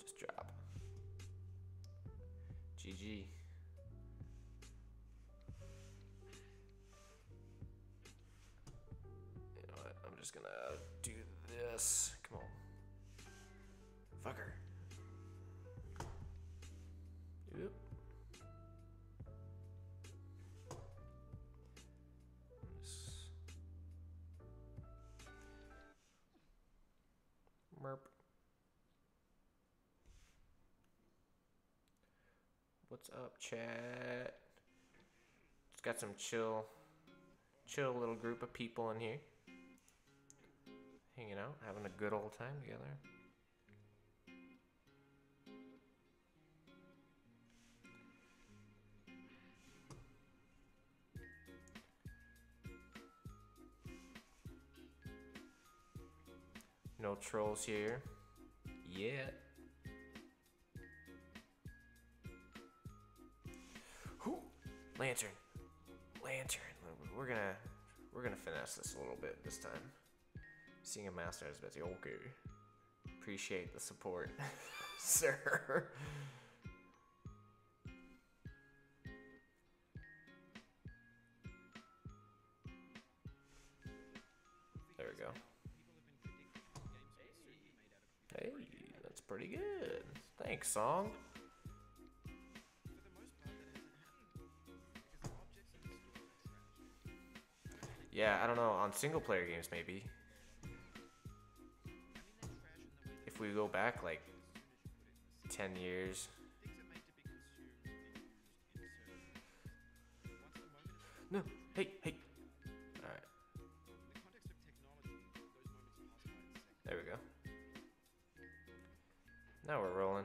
Just drop. GG. Just gonna do this. Come on. Fucker. Just- Merp. What's up, chat? Just got some chill, chill little group of people in here. Hanging out, having a good old time together. No trolls here. Yet. Whew. Lantern. Lantern. We're gonna we're gonna finesse this a little bit this time. Seeing a master is busy. Okay. Appreciate the support, sir. There we go. Hey, that's pretty good. Thanks, song. Yeah, I don't know. On single player games, maybe. We go back like 10 years. No, hey, hey. Alright. There we go. Now we're rolling.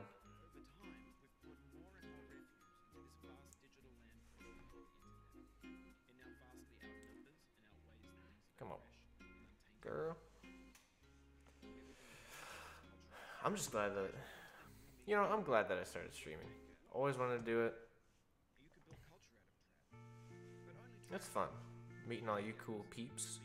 I'm just glad that, you know, I'm glad that I started streaming. Always wanted to do it. It's fun. Meeting all you cool peeps.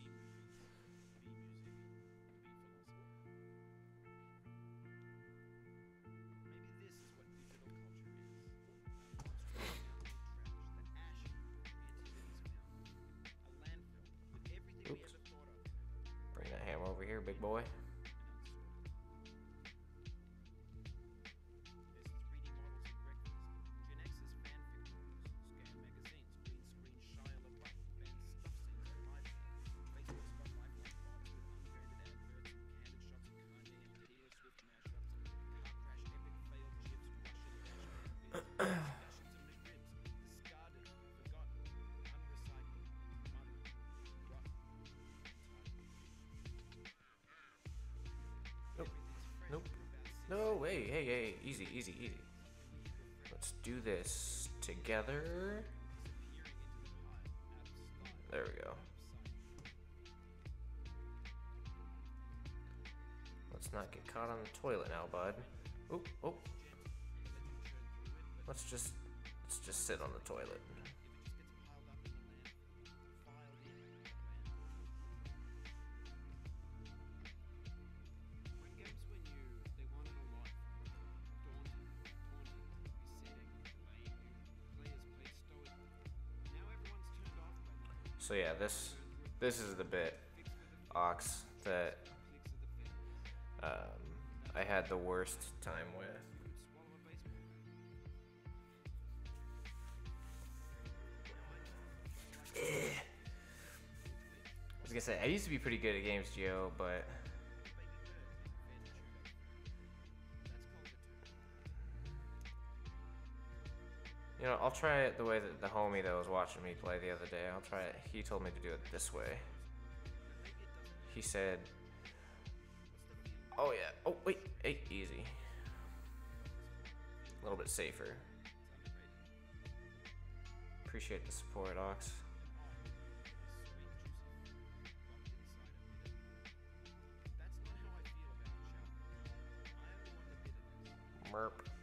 Oops. Bring that ham over here, big boy. Hey, hey, hey, easy, easy, easy. Let's do this together. There we go. Let's not get caught on the toilet now, bud. Oh, oh. Let's just let's just sit on the toilet. So yeah, this this is the bit Ox that um, I had the worst time with. Swallow. I was gonna say I used to be pretty good at games, Geo, but you know I'll try it the way that the homie that was watching me play the other day. I'll try it. He told me to do it this way. He said, "Oh yeah. Oh wait. Hey, easy. A little bit safer." Appreciate the support, Ox. Merp.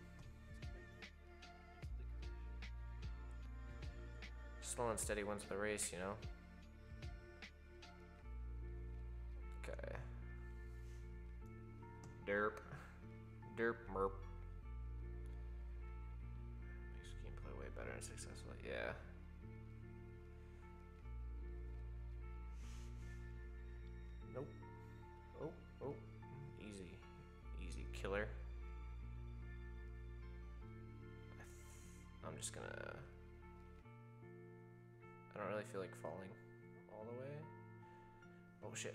Slow and steady wins the race, you know? Okay. Derp. Derp merp. Makes gameplay way better and successful. Yeah. Feel like falling all the way. Oh shit.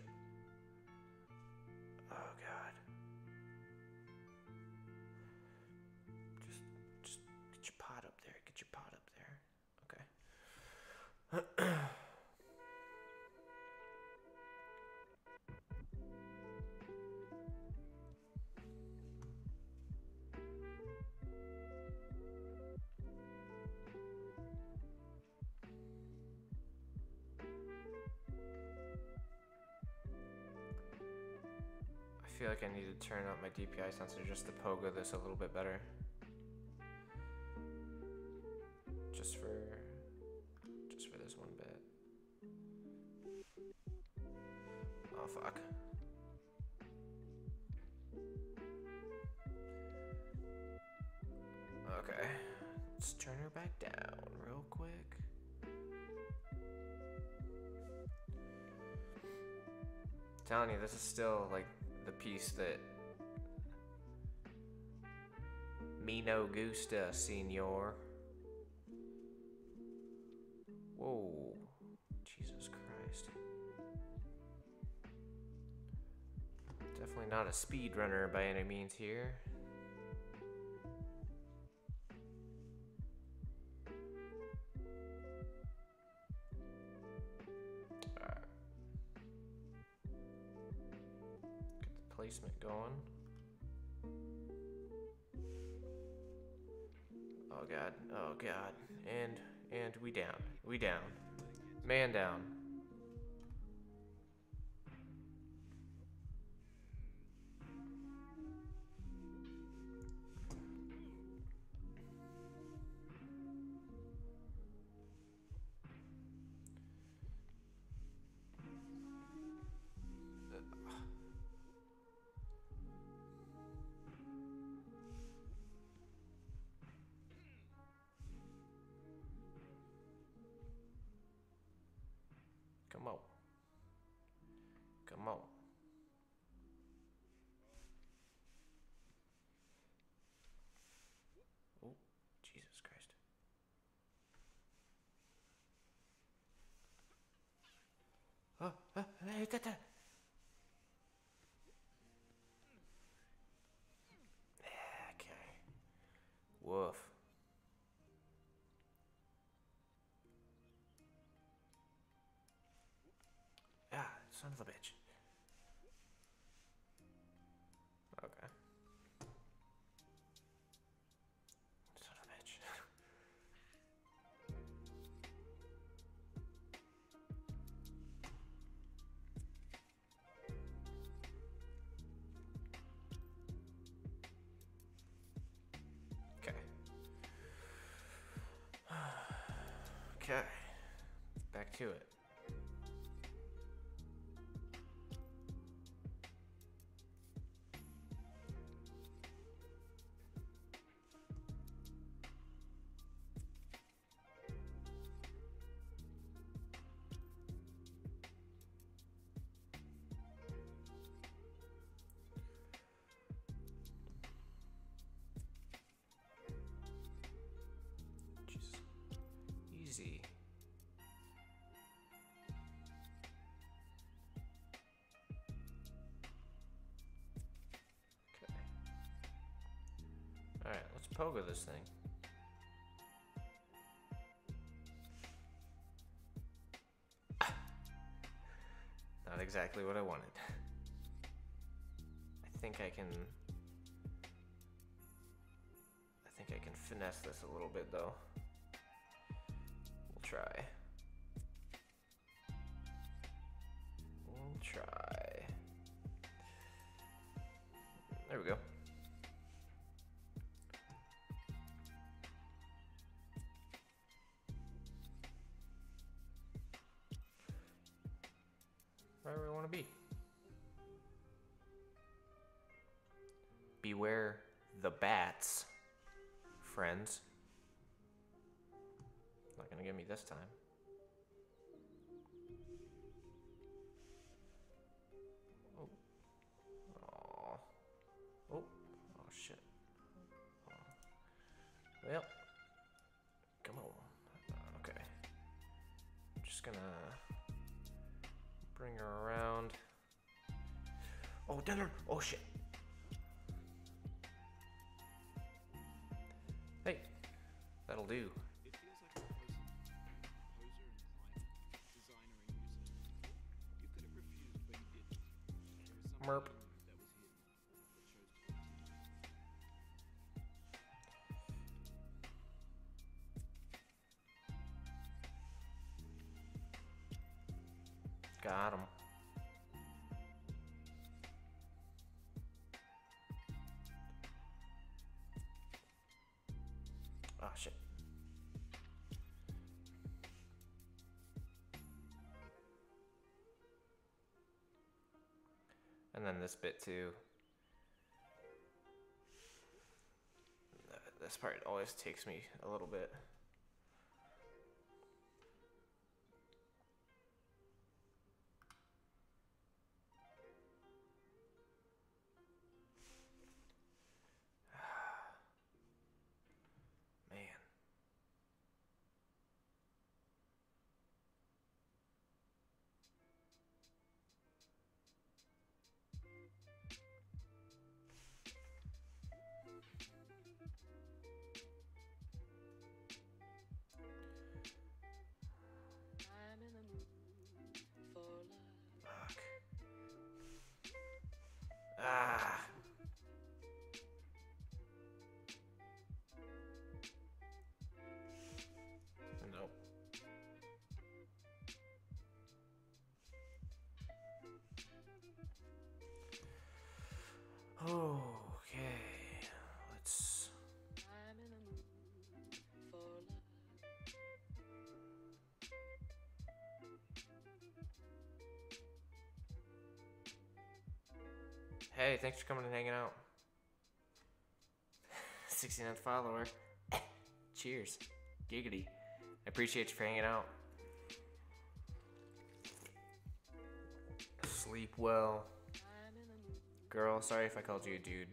Like I need to turn up my DPI sensor just to pogo this a little bit better. Just for just for this one bit. Oh fuck. Okay. Let's turn her back down real quick. telling you, this is still like piece that me no gusta, senor. Whoa, Jesus Christ. Definitely not a speedrunner by any means here. Placement going. Oh god. Oh god. And and we down. We down. Man down. Okay. Woof. Ah, son of a bitch. Okay. Back to it. Easy. Okay. Alright, let's pogo this thing. Not exactly what I wanted. I think I can. I think I can finesse this a little bit though. Try. Just gonna bring her around. Oh, Denver! Oh shit. Hey, that'll do. This bit too. This part always takes me a little bit. Hey, thanks for coming and hanging out. 69th follower. Cheers. Giggity. I appreciate you for hanging out. Sleep well. Girl, sorry if I called you a dude.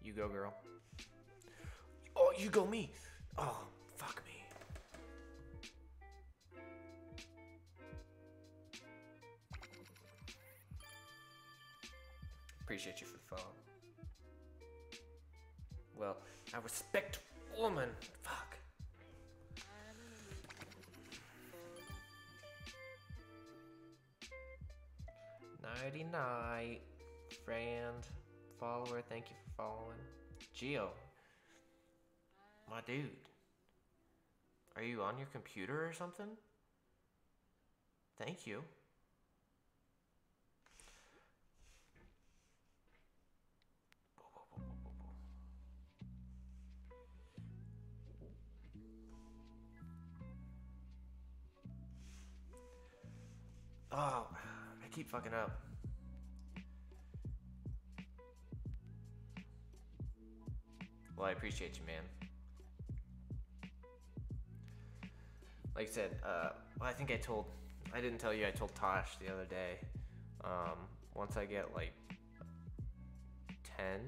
You go, girl. Oh, you go, me. Oh, Appreciate you for the follow. Well, I respect woman. Fuck. Nighty night, friend, follower. Thank you for following. Geo, my dude. Are you on your computer or something? Thank you. Oh, I keep fucking up. Well, I appreciate you, man. Like I said, uh, well, I think I told, I didn't tell you, I told Tosh the other day. Um, once I get like 10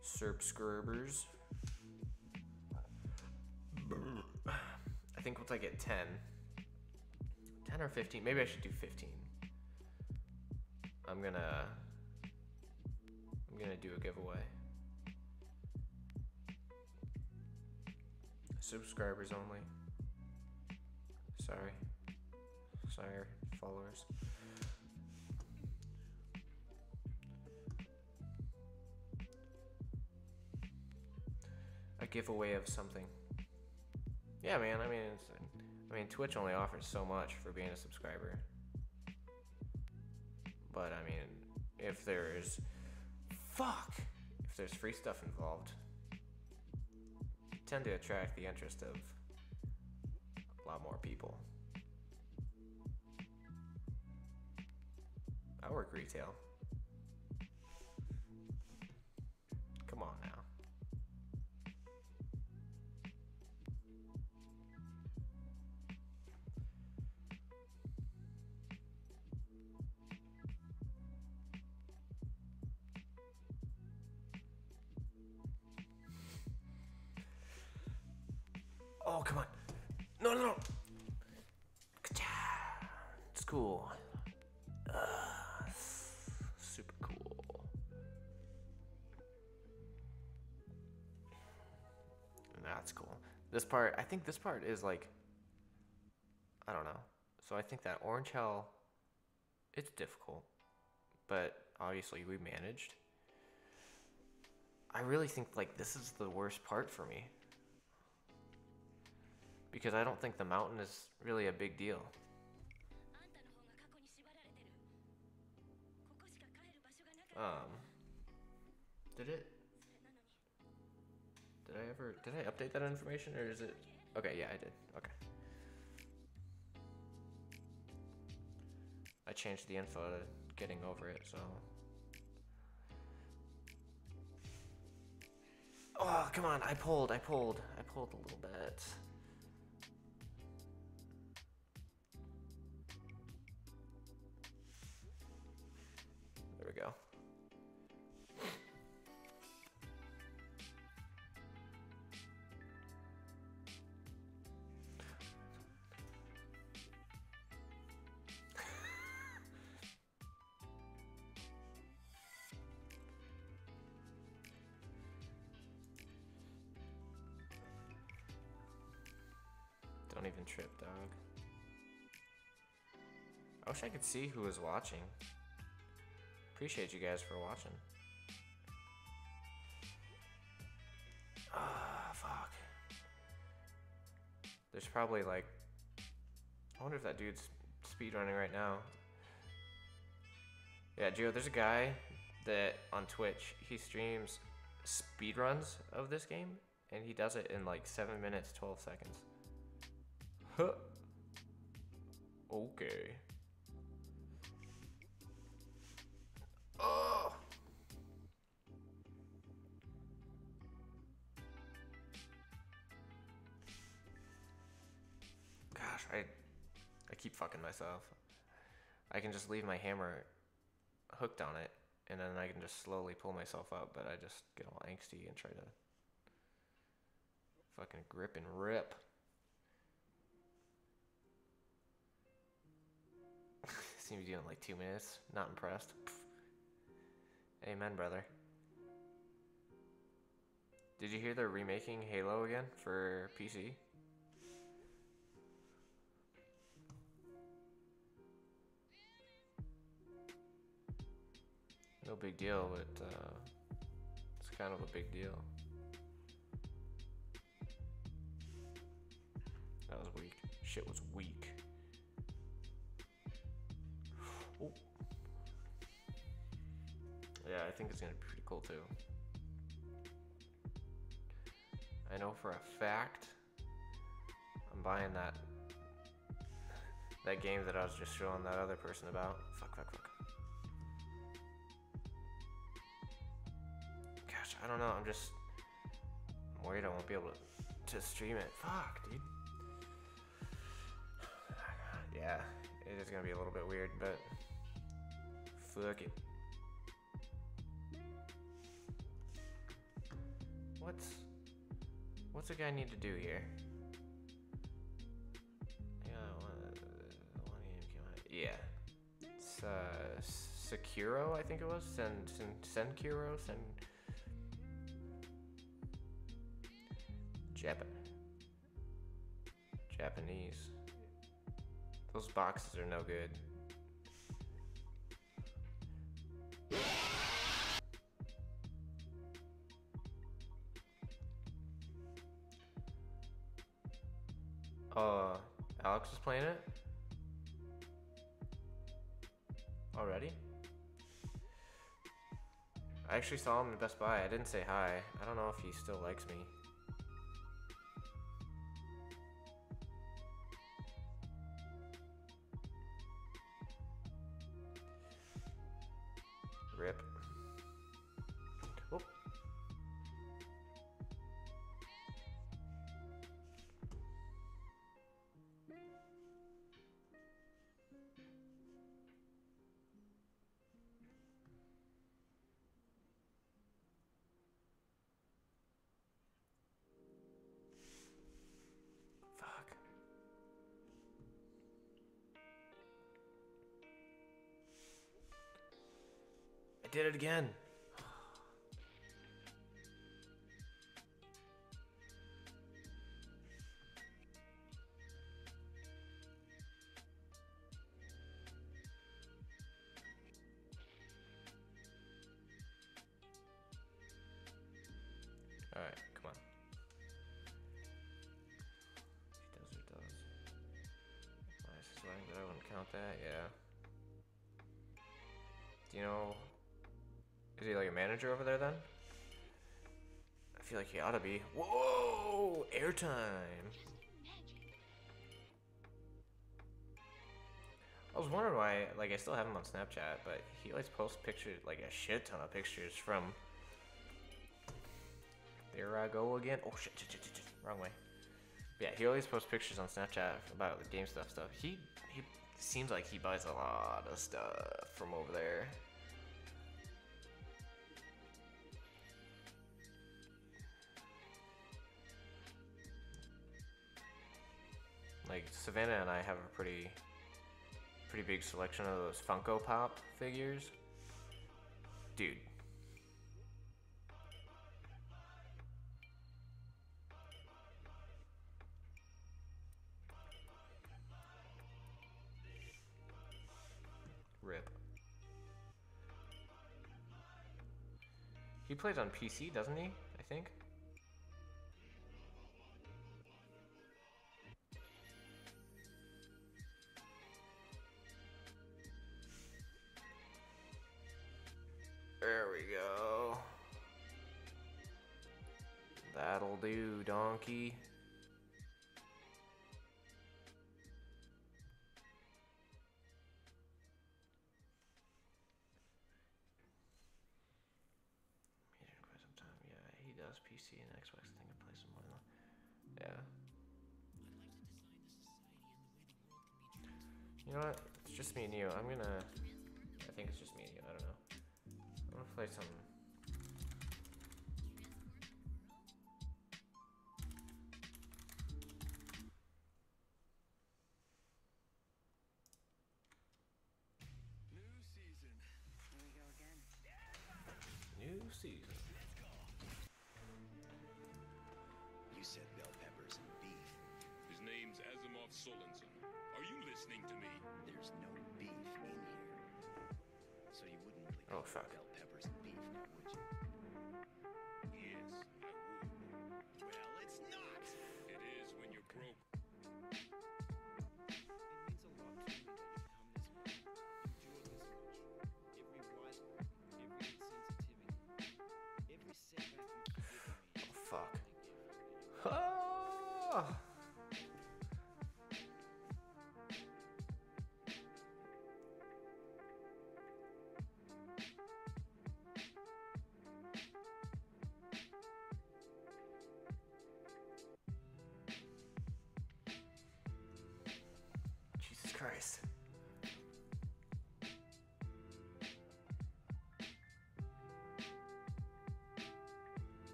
subscribers, I think once I get 10, 10 or 15, maybe I should do 15. I'm gonna, I'm gonna do a giveaway. Subscribers only. Sorry. Sorry, followers. A giveaway of something. Yeah, man. I mean, it's, I mean, Twitch only offers so much for being a subscriber. But I mean, if there's fuck, if there's free stuff involved, tend to attract the interest of a lot more people. I work retail. No. It's cool. Uh, super cool. That's cool. This part, I think this part is like, I don't know. So I think that orange hell, it's difficult, but obviously we managed. I really think like this is the worst part for me because I don't think the mountain is really a big deal. Um, did it? Did I ever, did I update that information or is it? Okay, yeah, I did, okay. I changed the info to getting over it, so. Oh, come on, I pulled, I pulled, I pulled a little bit. Wish I could see who was watching. Appreciate you guys for watching. Ah, fuck. There's probably like. I wonder if that dude's speedrunning right now. Yeah, Joe, there's a guy that on Twitch, he streams speedruns of this game, and he does it in like 7 minutes, 12 seconds. Huh. Okay. Oh. Gosh, I I keep fucking myself. I can just leave my hammer hooked on it and then I can just slowly pull myself up, but I just get all angsty and try to fucking grip and rip. Seem to be doing like two minutes. Not impressed. Amen, brother. Did you hear they're remaking Halo again for PC? No big deal, but uh, it's kind of a big deal. That was weak. Shit was weak. Yeah, I think it's gonna be pretty cool too. I know for a fact I'm buying that that game that I was just showing that other person about. Fuck, fuck, fuck. Gosh, I don't know. I'm just I'm worried I won't be able to, to stream it. Fuck, dude. Yeah, it is gonna be a little bit weird, but fuck it. What's what's a guy need to do here? Out. Yeah, it's uh, Sekiro, I think it was. Sen Sen Senkiro, Sen. Japan. Japanese. Those boxes are no good. It? Already? I actually saw him in Best Buy. I didn't say hi. I don't know if he still likes me. Did it again. Manager over there then? I feel like he ought to be. Whoa! Airtime. I was wondering why, like, I still have him on Snapchat, but he always posts pictures, like a shit ton of pictures from. There I go again. Oh shit, shit, shit, shit, wrong way. Yeah, he always posts pictures on Snapchat about the game stuff stuff. He he seems like he buys a lot of stuff from over there. Like Savannah and I have a pretty pretty big selection of those Funko Pop figures. Dude. Rip. He plays on PC, doesn't he? I think. Does PC and Xbox. I think I play some more. Yeah. You know what? It's just me and you. I'm gonna. I think it's just me and you. I don't know. I'm gonna play some. You wouldn't really Oh, call it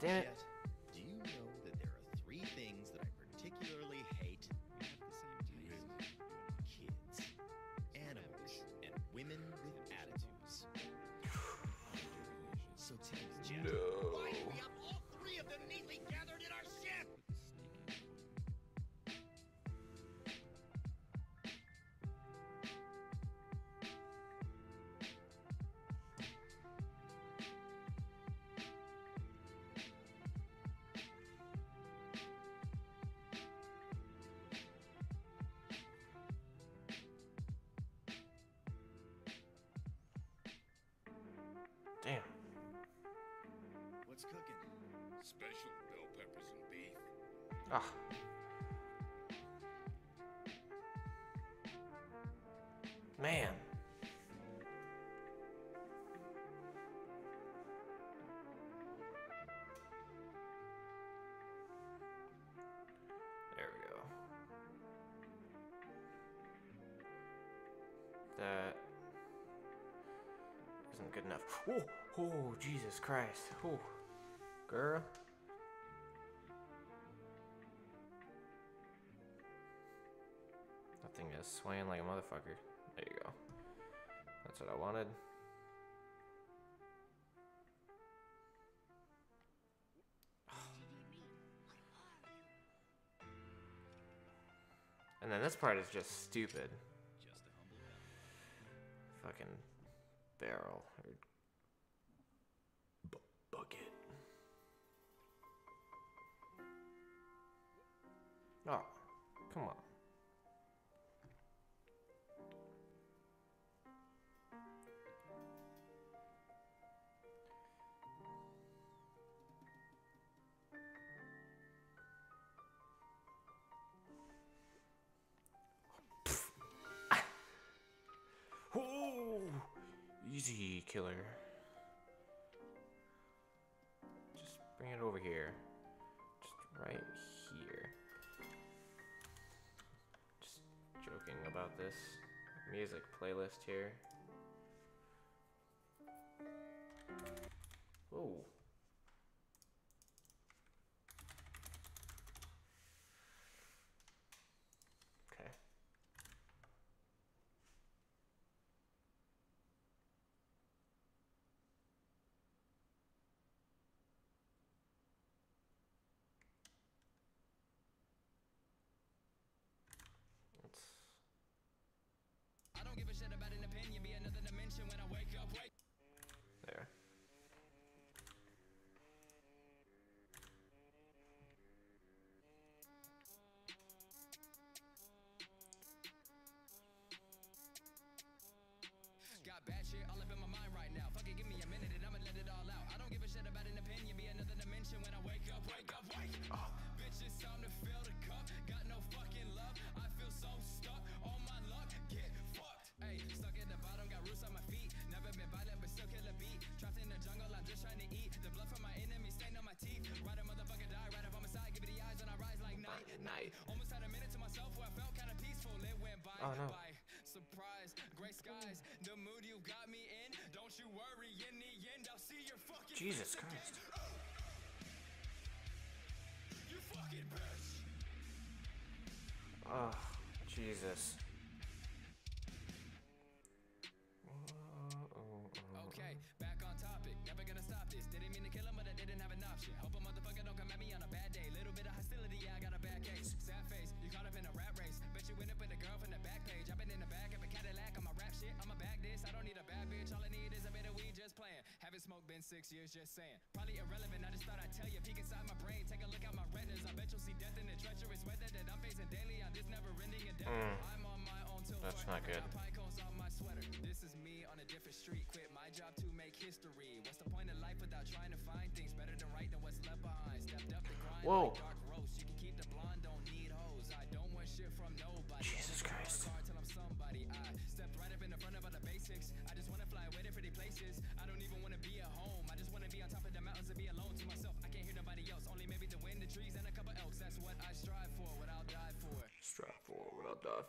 damn it. What's cooking? Special bell peppers and beef. Ah. Man. There we go. That isn't good enough. Oh, oh, Jesus Christ. Oh. That thing is swaying like a motherfucker. There you go. That's what I wanted. And then this part is just stupid. Just Fucking barrel or Oh, come on. Oh, easy killer. Just bring it over here. Just right here. about this music playlist here. Oh. give a shit about an opinion. Be another dimension when I wake up. There. Jesus Christ. Oh, Jesus. Mm. That's not good. This is me on a different street. Quit my job to make history. What's the point of life without trying to find things better than what's left behind? Stepped up the grind. Whoa.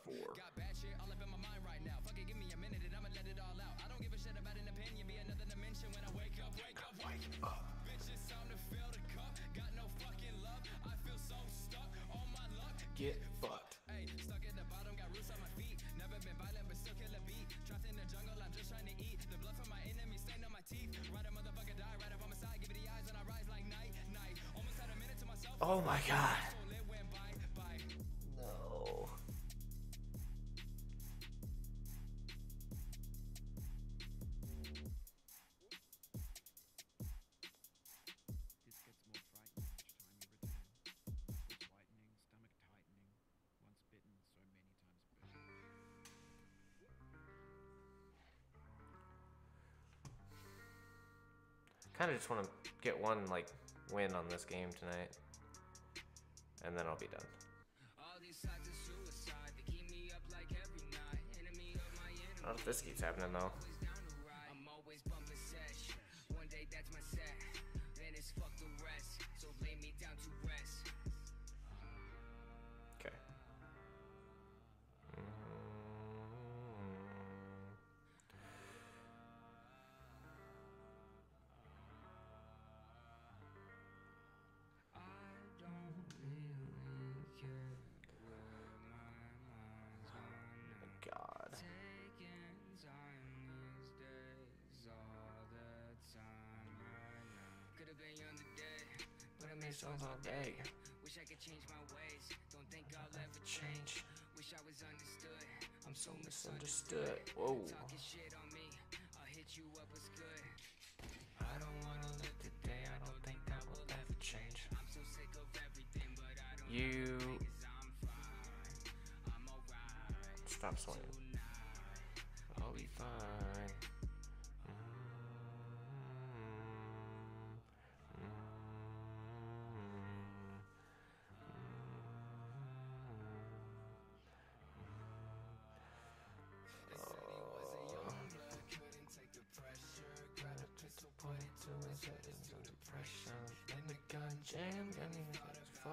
For. Got bad shit all up in my mind right now. Fuck it, give me a minute and I'ma let it all out. I don't give a shit about an opinion. Be another dimension when I wake up, wake up, wake up. Uh. Bitch, it's time to fill the cup. Got no fucking love. I feel so stuck on my luck. Get fucked. Hey, stuck at the bottom, got roots on my feet. Never been violent, but still kill a beat. Trapped in the jungle, I'm just trying to eat. The blood from my enemies stained on my teeth. Right a motherfucker die, right up on my side. Give it the eyes and I rise like night, night. Almost had a minute to myself. Oh my god. Kind of just want to get one like win on this game tonight, and then I'll be done. All these sides of suicide, they keep me up like every night. Enemy of my enemy. I don't know if this keeps happening though. Songs all day. Wish I could change my ways. Don't think I'll ever change. Wish I was understood. I'm so misunderstood. Whoa. Talking shit on me, I'll hit you up good. I don't wanna live today. I don't think that will ever change. I'm so sick of everything, but I don't You know 'cause I'm fine. I'm alright. stop swinging.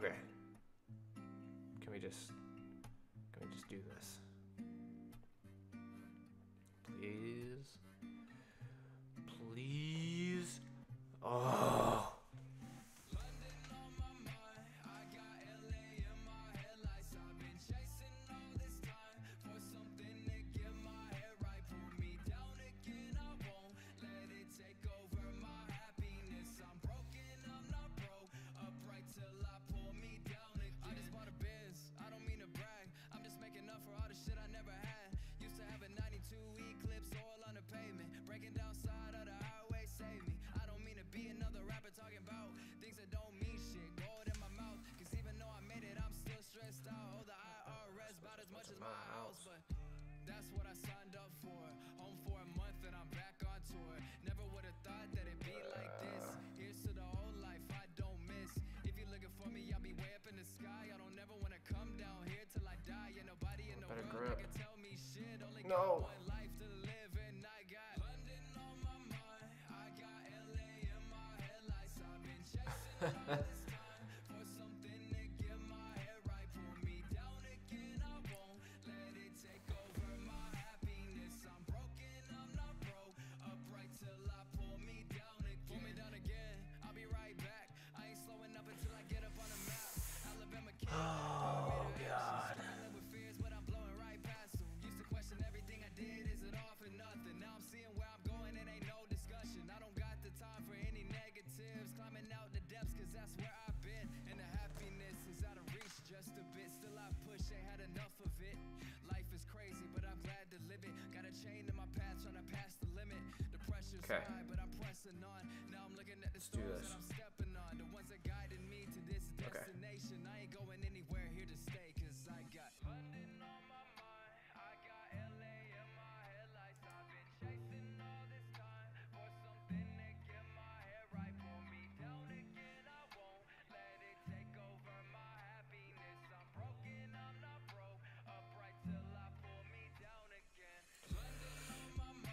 Okay. Can we just can we just do this? No. Let's do this. Okay.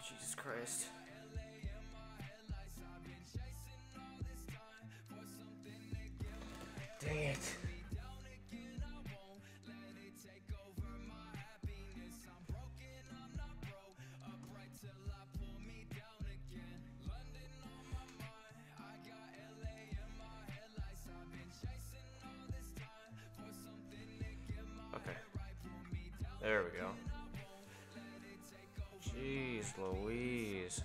Jesus Christ. There we go. Jeez Louise.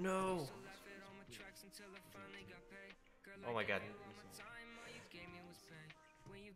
No. Oh my god. When you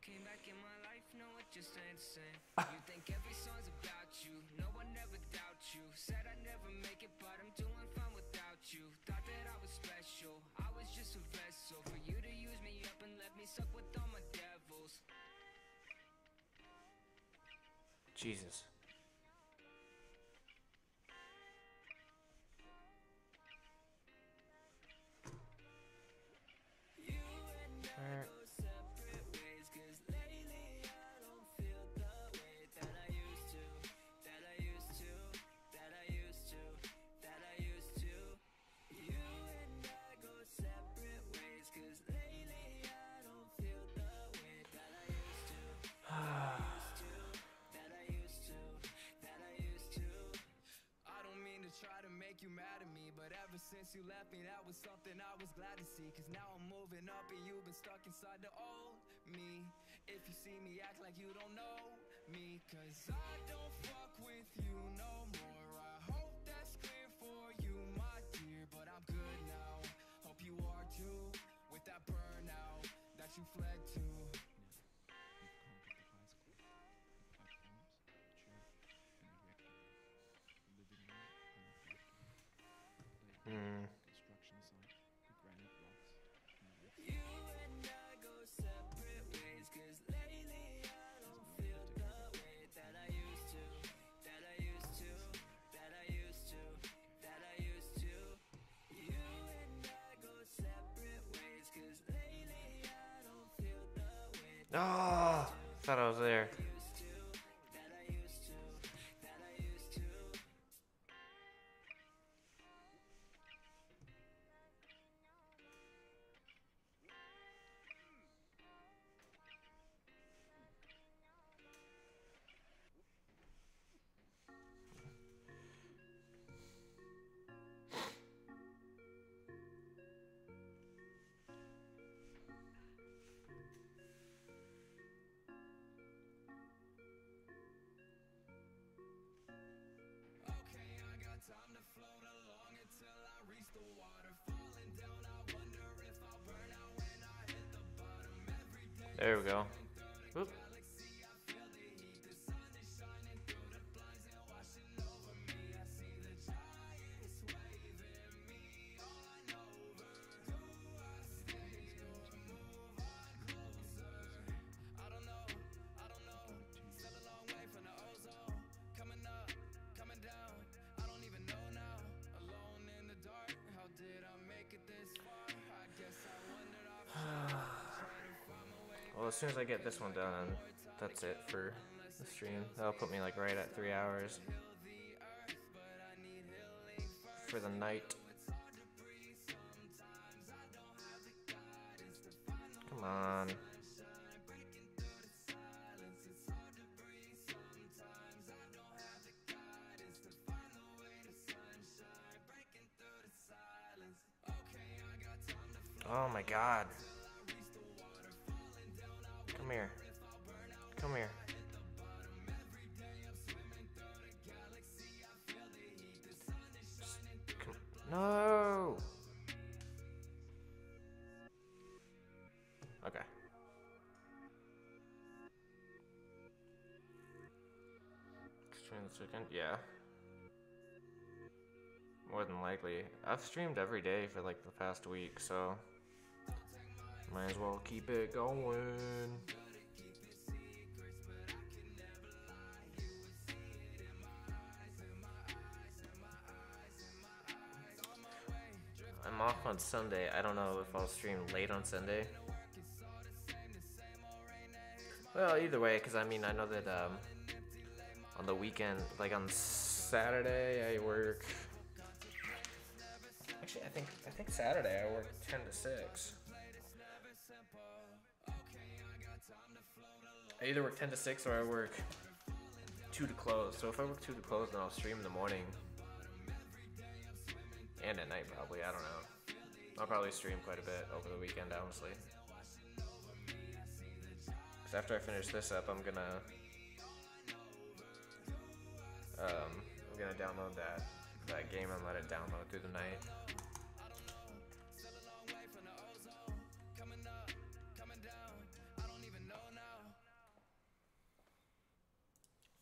since you left me, that was something I was glad to see. Cause now I'm moving up and you've been stuck inside the old me. If you see me act like you don't know me, cause I don't fuck with you no more. I hope that's clear for you, my dear. But I'm good now. Hope you are too. With that burnout that you fled to. Ah, thought I was there. There we go. Soon as I get this one done, that's it for the stream. That'll put me like right at three hours for the night. Come on. Oh my god. Weekend? Yeah. More than likely. I've streamed every day for like the past week, so might as well keep it going. I'm off on Sunday. I don't know if I'll stream late on Sunday. Well, either way, because I mean, I know that um, on the weekend, like on Saturday, I work. Actually, I think I think Saturday I work ten to six. I either work ten to six or I work two to close. So if I work two to close, then I'll stream in the morning and at night probably. I don't know. I'll probably stream quite a bit over the weekend, honestly. Cause after I finish this up, I'm gonna um, I'm gonna download that that game and let it download through the night.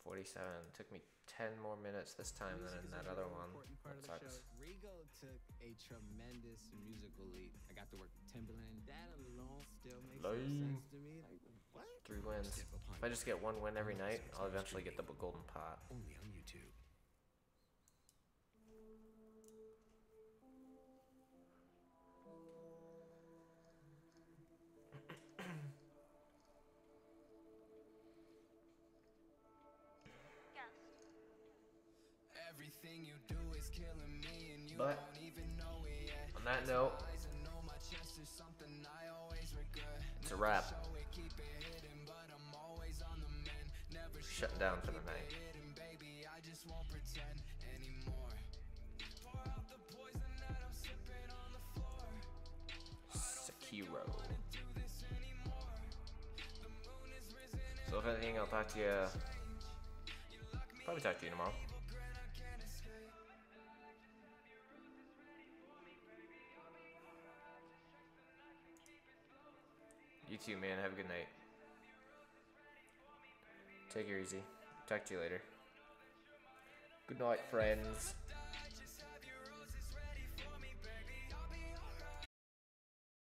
Forty-seven took me ten more minutes this time than in that other one. That sucks. Rigo took a tremendous musical leap. I got to work with Timbaland. That alone still makes Lame. sense to me. Like, what? Three wins. If I just get one win every night, I'll eventually get the golden pot. Only on YouTube. Everything you do is killing me and you But don't even know it yet. on that note, Eyes and on my chest is something I always regret. it's a wrap. Shut down for the night. Sekiro. So if anything, I'll talk to you. Probably talk to you tomorrow. You too, man. Have a good night. Take it easy. Talk to you later. Good night, friends.